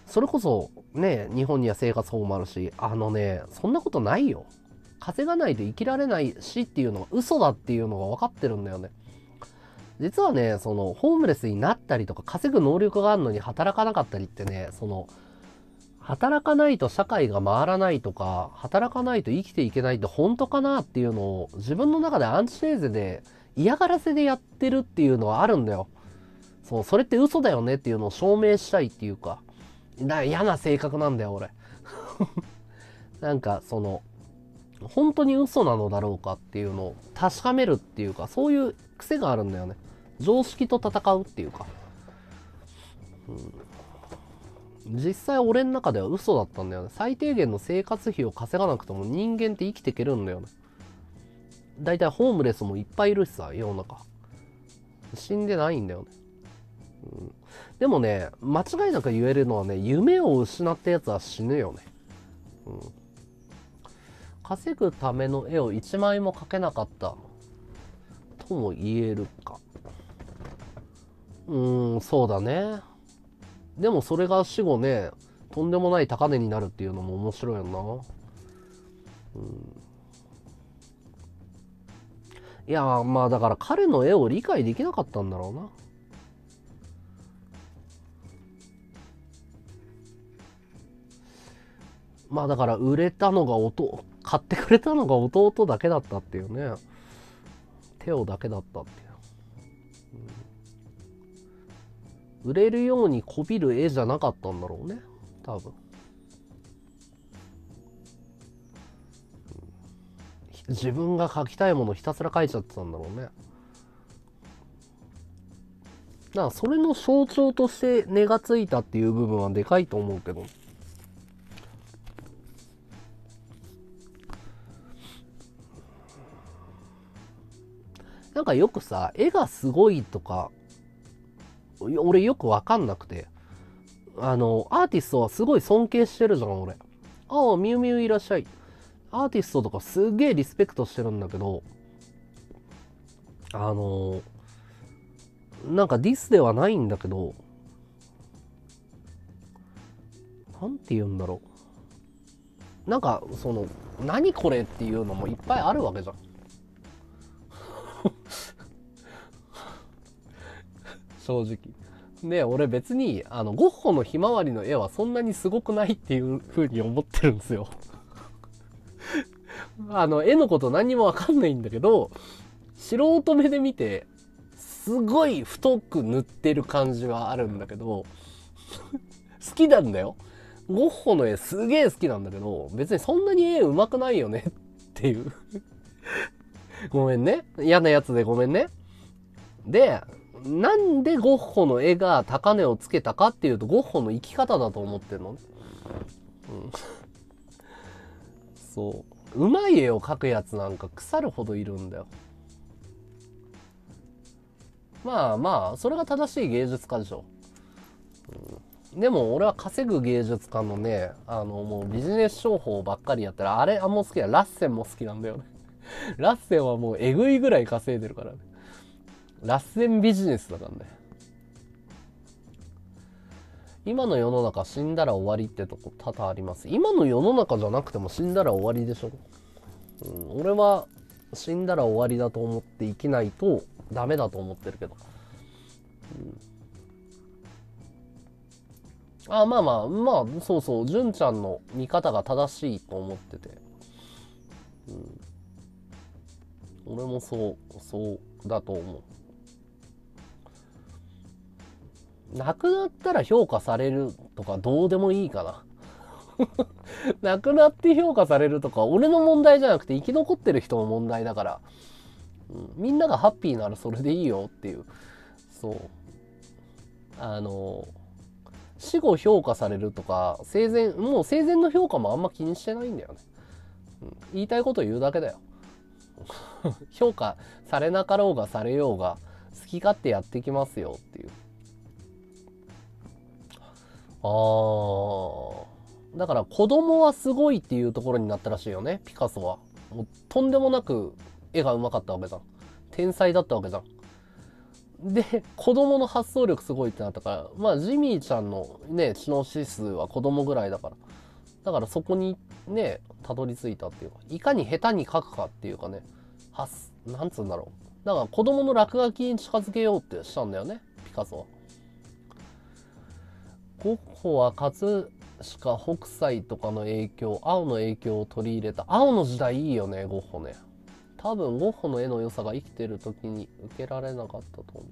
それこそね日本には生活保護もあるしあのねそんなことないよ。稼がないと生きられないしっていうのは嘘だっていうのが分かってるんだよね。実はねそのホームレスになったりとか稼ぐ能力があるのに働かなかったりってねその働かないと社会が回らないとか、働かないと生きていけないって本当かなっていうのを自分の中でアンチテーゼで嫌がらせでやってるっていうのはあるんだよ。そう、それって嘘だよねっていうのを証明したいっていうか、だから嫌な性格なんだよ、俺。なんか、その、本当に嘘なのだろうかっていうのを確かめるっていうか、そういう癖があるんだよね。常識と戦うっていうか。うん実際俺の中では嘘だったんだよね。最低限の生活費を稼がなくても人間って生きていけるんだよね。だいたいホームレスもいっぱいいるしさ、世の中。死んでないんだよね。うん、でもね、間違いなく言えるのはね、夢を失ったやつは死ぬよね。うん。稼ぐための絵を1枚も描けなかったとも言えるか。うーん、そうだね。でもそれが死後ね、とんでもない高値になるっていうのも面白いよな。うん、いや、まあだから彼の絵を理解できなかったんだろうな。まあだから売れたのが弟買ってくれたのが弟だけだったっていうねテオだけだったっていう、売れるようにこびる絵じゃなかったんだろうね。多分。自分が描きたいものひたすら描いちゃってたんだろうね。だからそれの象徴として根がついたっていう部分はでかいと思うけど。なんかよくさ絵がすごいとか俺よくわかんなくて。あのアーティストはすごい尊敬してるじゃん俺。ああみゆみゆいらっしゃい。アーティストとかすげえリスペクトしてるんだけど。あのなんかディスではないんだけど。なんて言うんだろう。なんかその何これっていうのもいっぱいあるわけじゃん。正直。で俺別にあのゴッホのひまわりの絵はそんなにすごくないっていう風に思ってるんですよ。あの絵のこと何にもわかんないんだけど素人目で見てすごい太く塗ってる感じはあるんだけど 好きなんだよ。ゴッホの絵すげえ好きなんだけど別にそんなに絵上手くないよねっていう。ごめんね。嫌なやつでごめんね。でなんでゴッホの絵が高値をつけたかっていうとゴッホの生き方だと思ってるの、うん、そう。うまい絵を描くやつなんか腐るほどいるんだよ。まあまあそれが正しい芸術家でしょ、うん、でも俺は稼ぐ芸術家のねあのもうビジネス商法ばっかりやったらあれあんま好きだ。ラッセンも好きなんだよね。ラッセンはもうえぐいぐらい稼いでるからね。ラッセンビジネスだからね。今の世の中死んだら終わりってとこ多々あります。今の世の中じゃなくても死んだら終わりでしょ、うん、俺は死んだら終わりだと思って生きないとダメだと思ってるけど、うん、あまあまあまあそうそう。純ちゃんの見方が正しいと思ってて、うん、俺もそうそうだと思う。亡くなったら評価されるとかどうでもいいかな。亡くなって評価されるとか俺の問題じゃなくて生き残ってる人の問題だから、うん、みんながハッピーならそれでいいよっていう。そう。あの死後評価されるとか生前もう生前の評価もあんま気にしてないんだよね、うん、言いたいこと言うだけだよ。評価されなかろうがされようが好き勝手やってきますよっていう。あ。だから子供はすごいっていうところになったらしいよね、ピカソは。もうとんでもなく絵がうまかったわけじゃん。天才だったわけじゃん。で、子供の発想力すごいってなったから、まあジミーちゃんのね、知能指数は子供ぐらいだから。だからそこにね、たどり着いたっていうか、いかに下手に描くかっていうかね、はなんつうんだろう。だから子供の落書きに近づけようってしたんだよね、ピカソは。ゴッホは葛飾北斎とかの影響青の影響を取り入れた。青の時代いいよねゴッホね。多分ゴッホの絵の良さが生きてる時に受けられなかったと思う。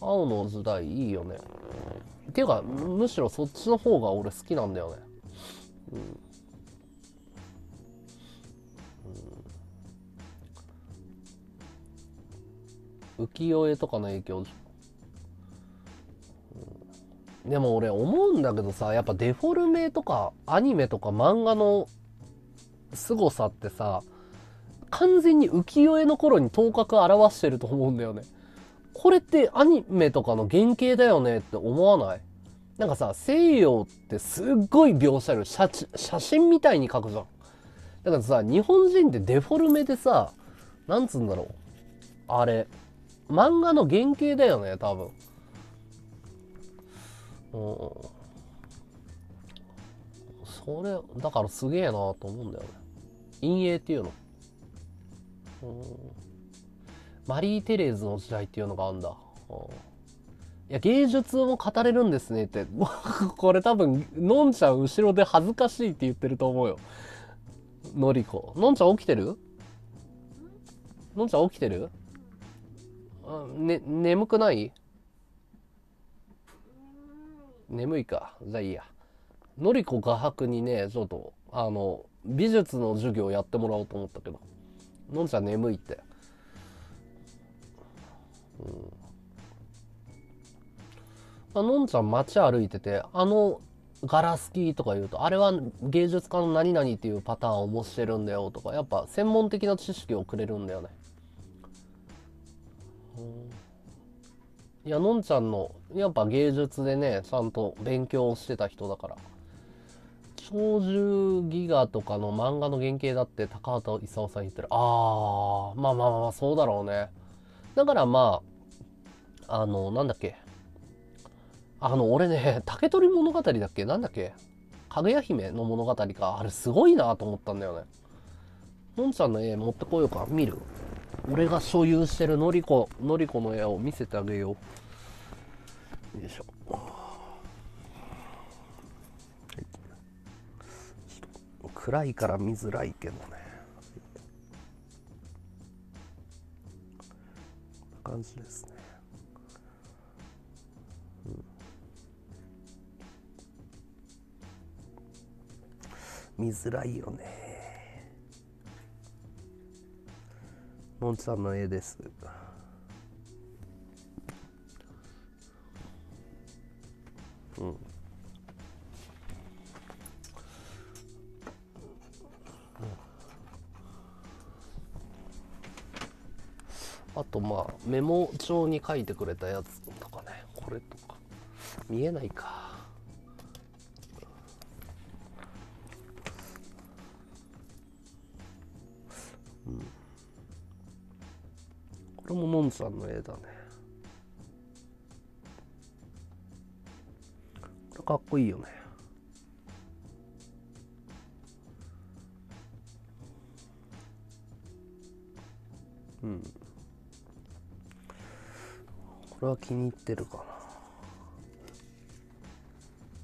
青の時代いいよね。ていうかむしろそっちの方が俺好きなんだよね。うん、浮世絵とかの影響でも俺思うんだけどさやっぱデフォルメとかアニメとか漫画の凄さってさ完全に浮世絵の頃に頭角表してると思うんだよね。これってアニメとかの原型だよねって思わない？なんかさ西洋ってすっごい描写る写写真みたいに描くじゃん。だからさ日本人ってデフォルメでさなんつうんだろう？あれ漫画の原型だよね多分。それだからすげえなと思うんだよね。陰影っていうの。マリー・テレーズの時代っていうのがあるん。だや、芸術も語れるんですねって。これ多分、のんちゃん後ろで恥ずかしいって言ってると思うよ。のりこ。のんちゃん起きてる？のんちゃん起きてる？あね、眠くない？眠いか。じゃあいいや。のりこ画伯にね、ちょっと、あの、美術の授業やってもらおうと思ったけど。のんちゃん眠いって。うん。あのんちゃん街歩いてて、あのガラスキーとか言うと、あれは芸術家の何々っていうパターンを模してるんだよとか、やっぱ専門的な知識をくれるんだよね。いや、のんちゃんの、やっぱ芸術でね、ちゃんと勉強してた人だから。鳥獣ギガとかの漫画の原型だって高畑勲さん言ってる。あー、まあまあまあ、そうだろうね。だからまあ、あの、なんだっけ。あの、俺ね、竹取物語だっけ？なんだっけ？かぐや姫の物語か。あれすごいなと思ったんだよね。のんちゃんの絵持ってこようか。見る？俺が所有してるのりこ、のりこの絵を見せてあげよう。よいしょ。暗いから見づらいけどね。こんな感じですね。見づらいよねのんちゃんの絵です。うん。あとまあメモ帳に書いてくれたやつとかね。これとか。見えないか。うん。これものんちゃんの絵だね。これかっこいいよね。うん。これは気に入ってるかな。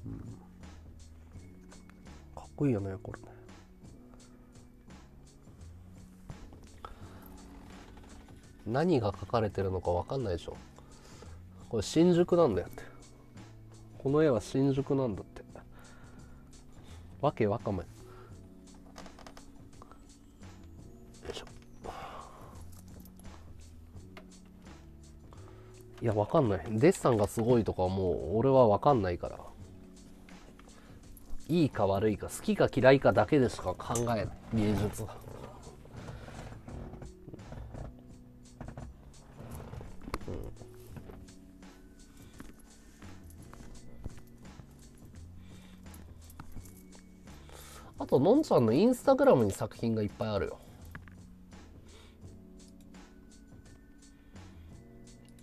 うん。かっこいいよねこれね。何が書かれてるのか分かんないでしょ。これ新宿なんだよって。この絵は新宿なんだって。わけわかめよいしょ。いやわかんない。デッサンがすごいとかもう俺はわかんないから。いいか悪いか好きか嫌いかだけでしか考えない。芸術は。と、のんちゃんのインスタグラムに作品がいっぱいあるよ。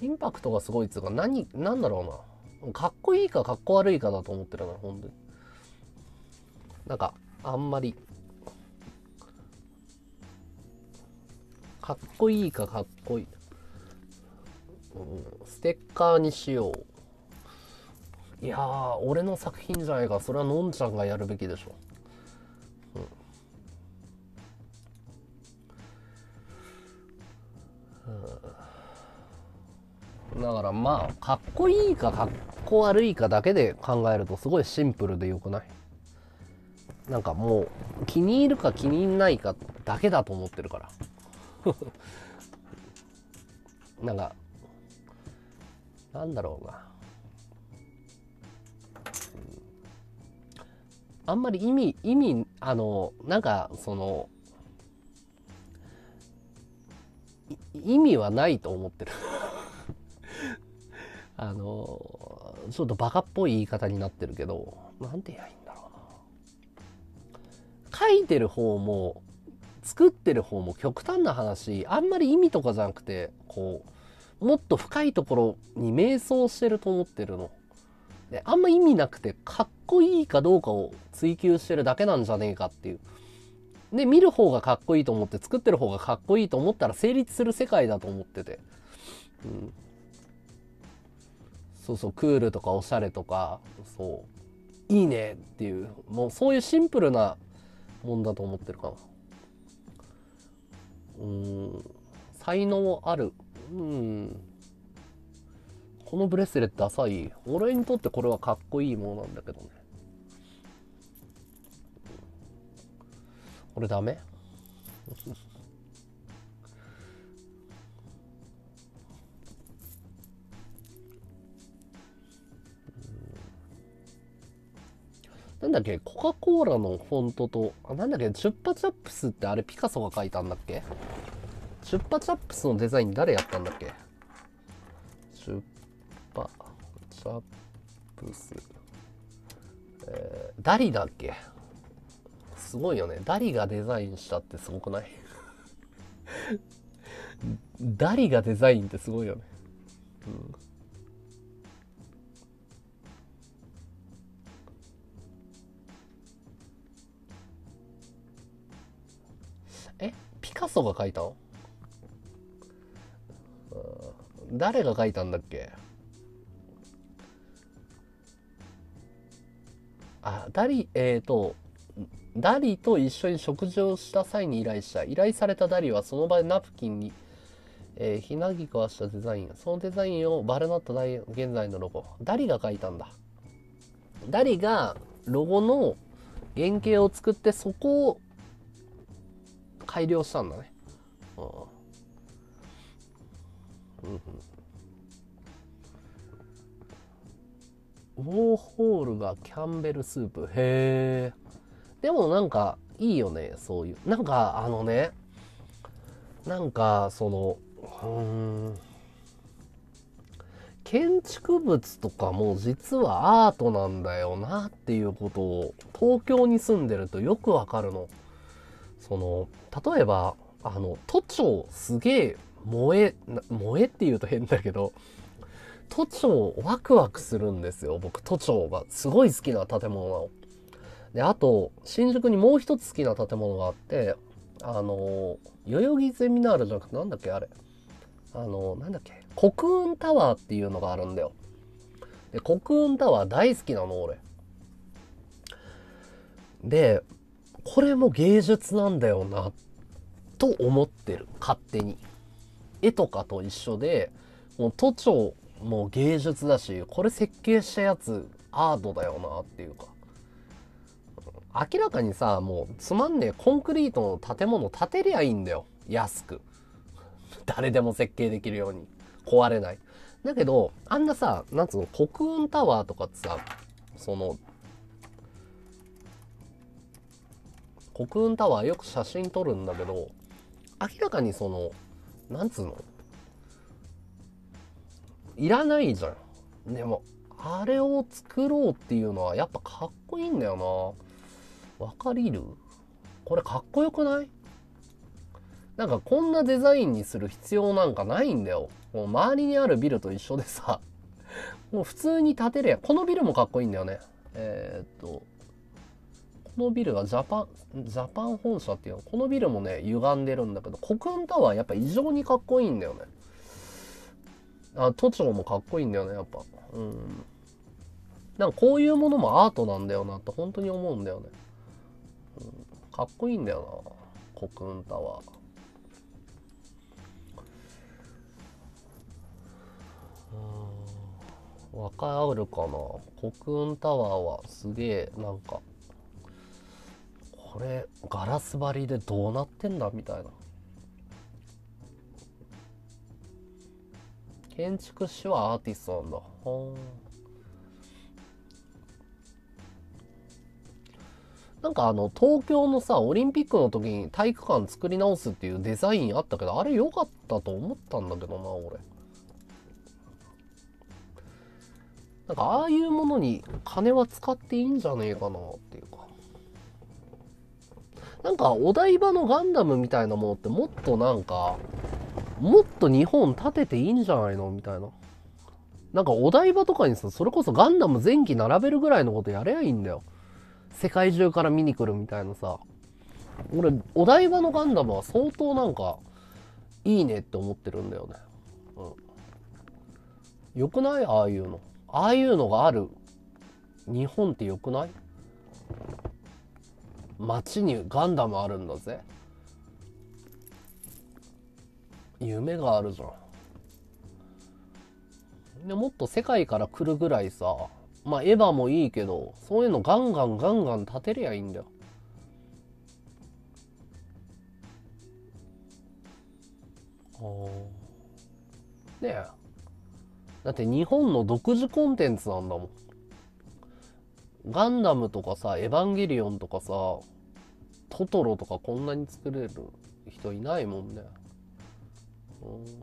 インパクトがすごいっつうか、何、なんだろうな。かっこいいかかっこ悪いかだと思ってるな、本当に。なんか、あんまり。かっこいいかかっこいい。うん、ステッカーにしよう。いやー、俺の作品じゃないか。それはのんちゃんがやるべきでしょ。だからまあかっこいいかかっこ悪いかだけで考えるとすごいシンプルでよくない？なんかもう気に入るか気に入んないかだけだと思ってるから。なんかなんだろうな。あんまり意味意味あのなんかその意味はないと思ってる。あのちょっとバカっぽい言い方になってるけどなんて言えばいいんだろうな。書いてる方も作ってる方も極端な話あんまり意味とかじゃなくてこうもっと深いところに迷走してると思ってるの。であんま意味なくてかっこいいかどうかを追求してるだけなんじゃねえかっていう。で見る方がかっこいいと思って作ってる方がかっこいいと思ったら成立する世界だと思ってて、うん、そうそうクールとかおしゃれとかそう。いいねっていうもうそういうシンプルなもんだと思ってるかな。うん。才能ある。うん。このブレスレット浅い。俺にとってこれはかっこいいものなんだけどね。これダメ？なんだっけ？コカ・コーラのフォントと、あ、なんだっけ？チュッパチャップスってあれピカソが書いたんだっけ？チュッパチャップスのデザイン誰やったんだっけ？チュッパチャップス。えー、ダリだっけ？すごいよね。ダリがデザインしたってすごくない？ダリがデザインってすごいよね。うん。え？ピカソが描いたの？誰が描いたんだっけ？あダリえっ、ー、とダリと一緒に食事をした際に依頼した依頼されたダリはその場でナプキンに、えー、ひなぎくわしたデザインそのデザインをバルナット大現在のロゴダリが描いたんだダリがロゴの原型を作ってそこを改良したんだね。うん。ウォーホールがキャンベルスープ。へえ。でもなんかいいよね、そういう。なんかあのね、なんかその、うん。建築物とかも実はアートなんだよなっていうことを東京に住んでるとよくわかるの。その例えばあの都庁すげえ萌え萌えって言うと変だけど都庁ワクワクするんですよ僕都庁がすごい好きな建物なの。であと新宿にもう一つ好きな建物があってあの代々木ゼミナールじゃなくてなんだっけあれあのなんだっけ国運タワーっていうのがあるんだよ。で国運タワー大好きなの俺。でこれも芸術なんだよな、と思ってる。勝手に。絵とかと一緒で、もう都庁も芸術だし、これ設計したやつアートだよなっていうか。明らかにさ、もうつまんねえコンクリートの建物建てりゃいいんだよ。安く。誰でも設計できるように。壊れない。だけど、あんなさ、なんつうの、国運タワーとかってさ、その、国運タワーよく写真撮るんだけど明らかにそのなんつうのいらないじゃんでもあれを作ろうっていうのはやっぱかっこいいんだよなわかりる？これかっこよくない？なんかこんなデザインにする必要なんかないんだよもう周りにあるビルと一緒でさもう普通に建てりゃこのビルもかっこいいんだよねえー、っとこのビルはジャパン、ジャパン本社っていうの、このビルもね、歪んでるんだけど、コクーンタワーやっぱ異常にかっこいいんだよね。あ、都庁もかっこいいんだよね、やっぱ。うん。なんかこういうものもアートなんだよなって本当に思うんだよね。かっこいいんだよな、国運タワー。わかるかな国運タワーはすげえなんかこれガラス張りでどうなってんだみたいな。建築士はアーティストなんだ。はなんかあの東京のさオリンピックの時に体育館作り直すっていうデザインあったけどあれ良かったと思ったんだけどな俺なんかああいうものに金は使っていいんじゃねえかなっていうかなんかお台場のガンダムみたいなものってもっとなんか、もっと日本建てていいんじゃないのみたいな。なんかお台場とかにさ、それこそガンダム前期並べるぐらいのことやればいいんだよ。世界中から見に来るみたいなさ。俺、お台場のガンダムは相当なんか、いいねって思ってるんだよね。うん。よくない？ああいうの。ああいうのがある日本ってよくない？街にガンダムあるんだぜ夢があるじゃんでもっと世界から来るぐらいさまあエヴァもいいけどそういうのガンガンガンガン立てりゃいいんだよ。ねえ。だって日本の独自コンテンツなんだもん。ガンダムとかさ、エヴァンゲリオンとかさ、トトロとかこんなに作れる人いないもんね。うん、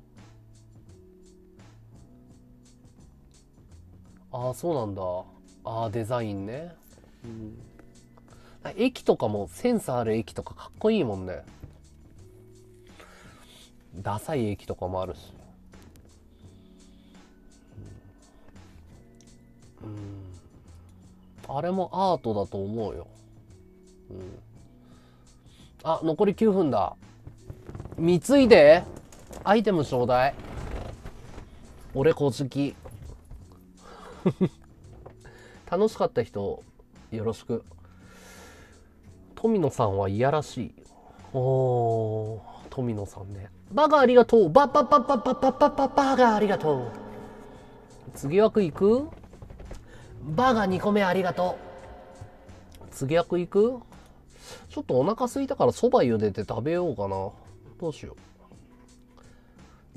ああ、そうなんだ。ああ、デザインね。うん。駅とかもセンスある駅とかかっこいいもんね。ダサい駅とかもあるし。うん、うんあれもアートだと思うよ。うん。あ、残り9分だ。貢いでアイテムちょうだい。俺小き。楽しかった人、よろしく。富野さんはいやらしい。おー、富野さんね。バカありがとう。バババババババババカありがとう。次枠行くバーガー2個目ありがとう。次役行くちょっとお腹空いたからそば茹でて食べようかな。どうしよ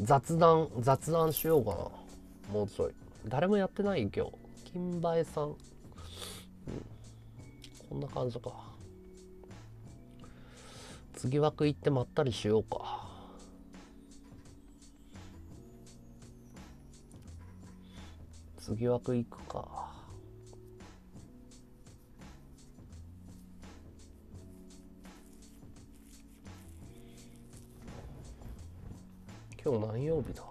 う。雑談、雑談しようかな。もうちょい。誰もやってない今日。金梅さん。うん、こんな感じか。次枠行ってまったりしようか。次枠行くか。今日何曜日だ？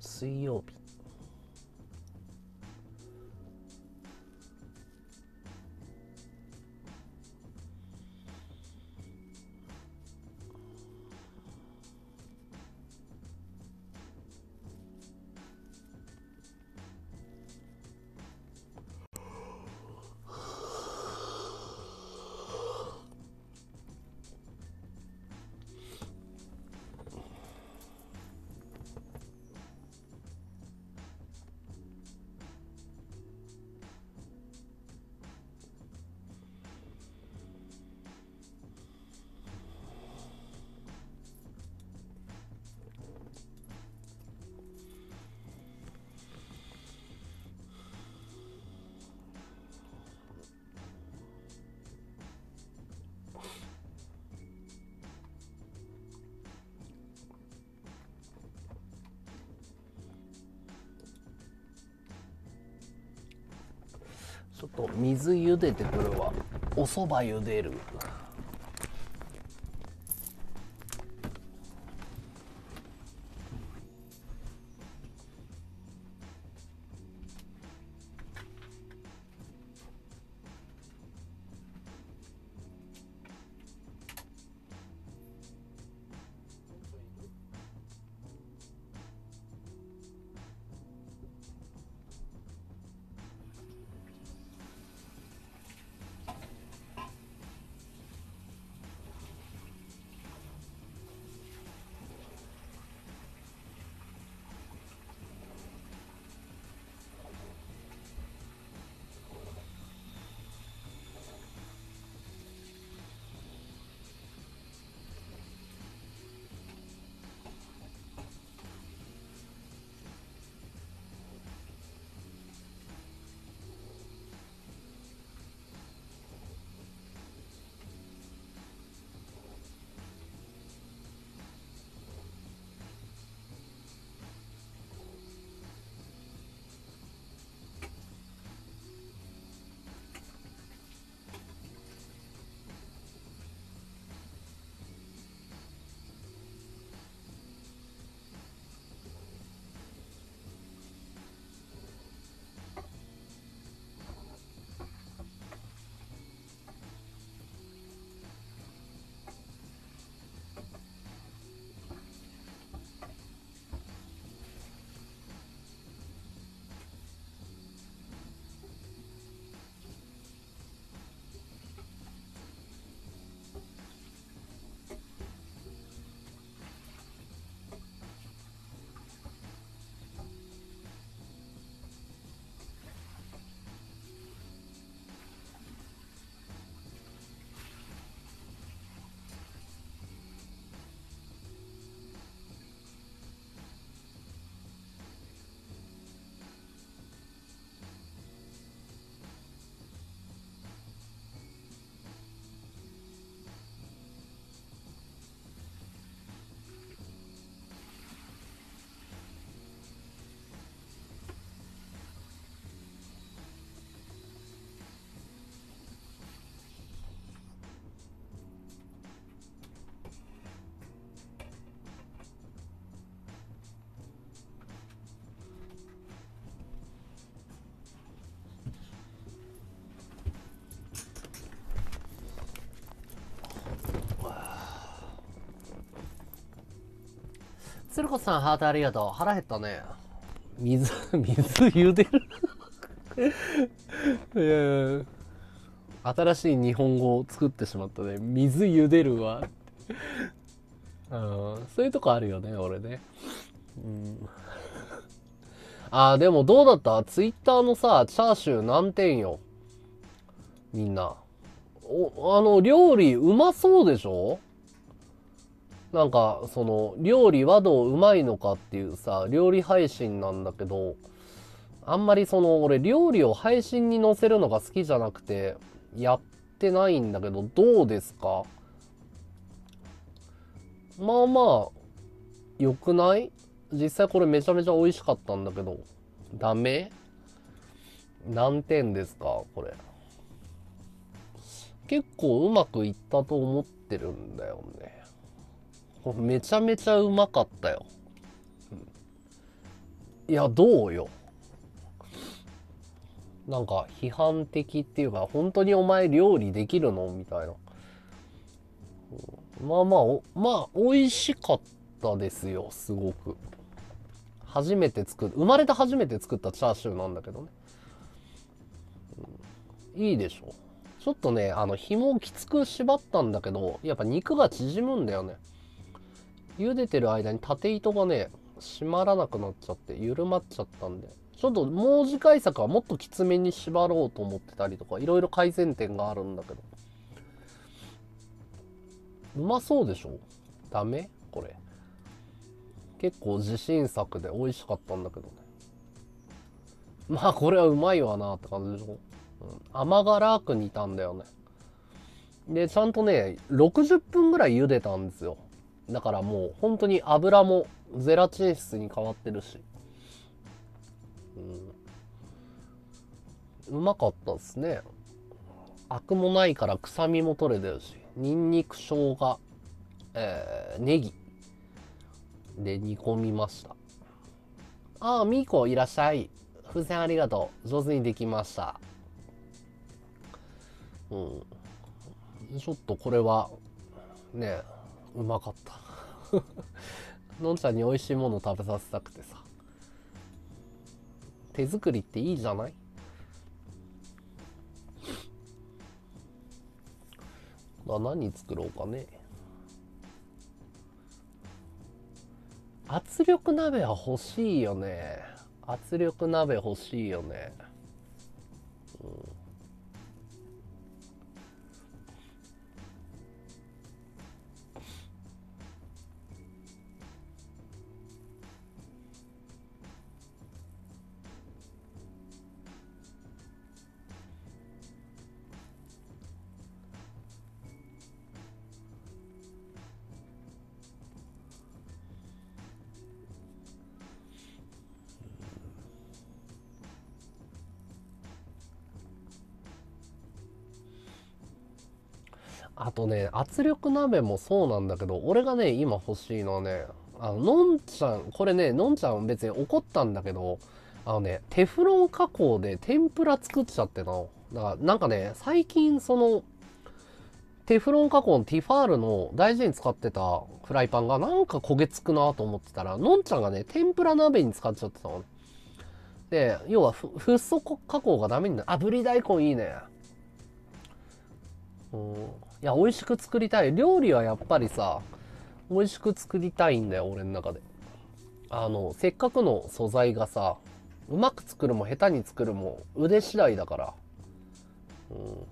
水曜日ちょっと水茹でてくるわ。お蕎麦茹でる。鶴子さん、ハートありがとう。腹減ったね。水、水茹でる？いやいや新しい日本語を作ってしまったね。水茹でるわ。うん、そういうとこあるよね、俺ね。うん。あー、でもどうだった？ツイッターのさ、チャーシュー何点よ？みんな。お、あの、料理うまそうでしょ？なんか、その、料理はどううまいのかっていうさ、料理配信なんだけど、あんまりその、俺、料理を配信に載せるのが好きじゃなくて、やってないんだけど、どうですか？まあまあ、良くない？実際これめちゃめちゃ美味しかったんだけど、ダメ？何点ですかこれ？結構うまくいったと思ってるんだよね。めちゃめちゃうまかったよ。いや、どうよ。なんか批判的っていうか、本当にお前料理できるのみたいな。まあまあ、おまあ、美味しかったですよ、すごく。初めて作る、生まれて初めて作ったチャーシューなんだけどね。いいでしょ。ちょっとね、あの、紐をきつく縛ったんだけど、やっぱ肉が縮むんだよね。茹でてる間に縦糸がね、締まらなくなっちゃって、緩まっちゃったんで。ちょっともう次回作はもっときつめに縛ろうと思ってたりとか、いろいろ改善点があるんだけど。うまそうでしょ？ダメ？これ。結構自信作で美味しかったんだけどね。まあこれはうまいわなって感じでしょ？うん、甘辛く煮たんだよね。で、ちゃんとね、60分ぐらい茹でたんですよ。だからもう本当に油もゼラチン質に変わってるし。うん、うまかったですね。アクもないから臭みも取れてるし。ニンニク、生姜、えー、ネギで煮込みました。ああ、ミーコいらっしゃい。風船ありがとう。上手にできました。うん。ちょっとこれは、ねえ、うまかった。のんちゃんに美味しいもの食べさせたくてさ。手作りっていいじゃない？あ何作ろうかね。圧力鍋は欲しいよね。圧力鍋欲しいよね。うんとね、圧力鍋もそうなんだけど、俺がね、今欲しいのはね、あの、のんちゃん、これね、のんちゃん別に怒ったんだけど、あのね、テフロン加工で天ぷら作っちゃってな。だから、なんかね、最近その、テフロン加工のティファールの大事に使ってたフライパンがなんか焦げつくなと思ってたら、のんちゃんがね、天ぷら鍋に使っちゃってたの。で、要はフ、フッ素加工がダメになる。あ、ぶり大根いいね。うん。いや、美味しく作りたい。料理はやっぱりさ、美味しく作りたいんだよ、俺の中で。あの、せっかくの素材がさ、うまく作るも下手に作るも腕次第だから。うん。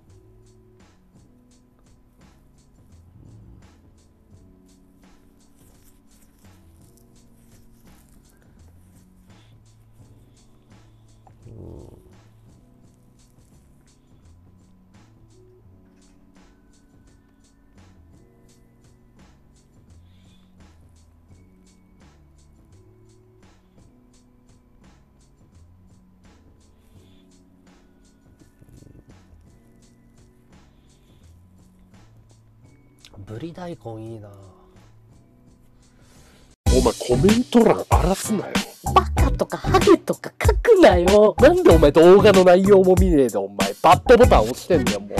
うんぶり大根いいな。お前コメント欄荒らすなよ。バカとかハゲとか書くなよ。なんでお前動画の内容も見ねえでお前。バッドボタン押してんだよもう